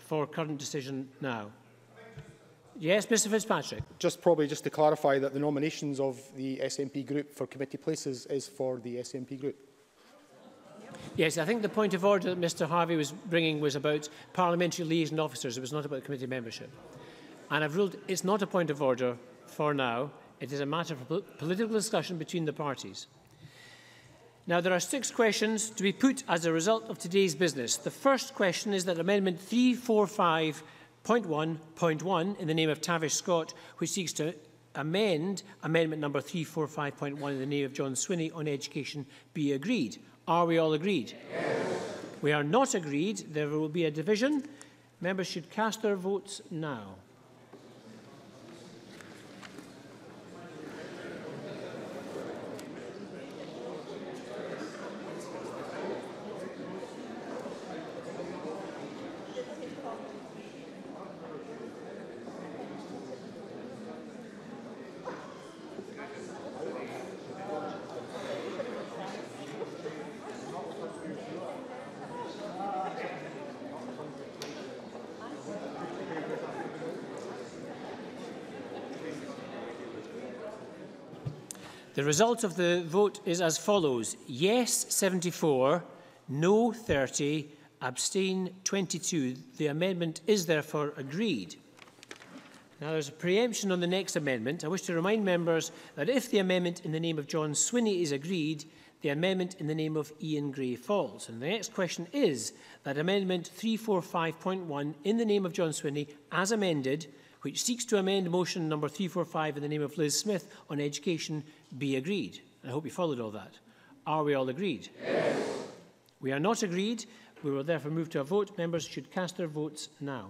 for current decision now. Yes, Mr Fitzpatrick. Just probably just to clarify that the nominations of the SNP group for committee places is for the SNP group. Yes, I think the point of order that Mr Harvey was bringing was about parliamentary liaison officers. It was not about committee membership. And I've ruled it's not a point of order for now. It is a matter for political discussion between the parties. Now, there are six questions to be put as a result of today's business. The first question is that Amendment 345.1.1, in the name of Tavish Scott, which seeks to amend Amendment number 345.1 in the name of John Swinney on education, be agreed. Are we all agreed? Yes. We are not agreed. There will be a division. Members should cast their votes now. The result of the vote is as follows. Yes, 74, no, 30, abstain, 22. The amendment is therefore agreed. Now, there's a preemption on the next amendment. I wish to remind members that if the amendment in the name of John Swinney is agreed, the amendment in the name of Ian Gray falls. And the next question is that Amendment 345.1 in the name of John Swinney, as amended, which seeks to amend motion number 345 in the name of Liz Smith on education, be agreed. And I hope you followed all that. Are we all agreed? Yes. We are not agreed. We will therefore move to a vote. Members should cast their votes now.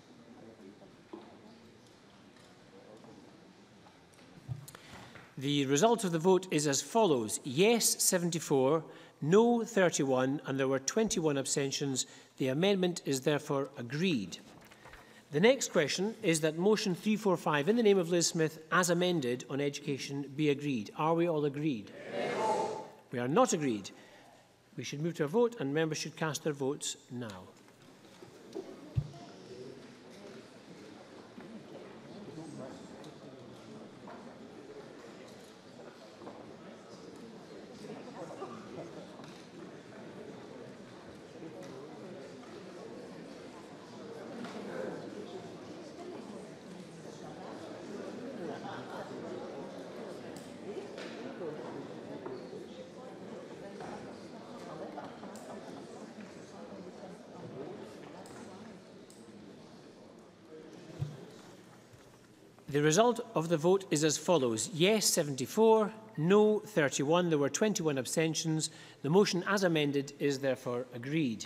The result of the vote is as follows. Yes, 74, no, 31, and there were 21 abstentions. The amendment is therefore agreed. The next question is that motion 345 in the name of Liz Smith as amended on education be agreed. Are we all agreed? Yes. We are not agreed. We should move to a vote and members should cast their votes now. The result of the vote is as follows. Yes, 74. No, 31. There were 21 abstentions. The motion as amended is therefore agreed.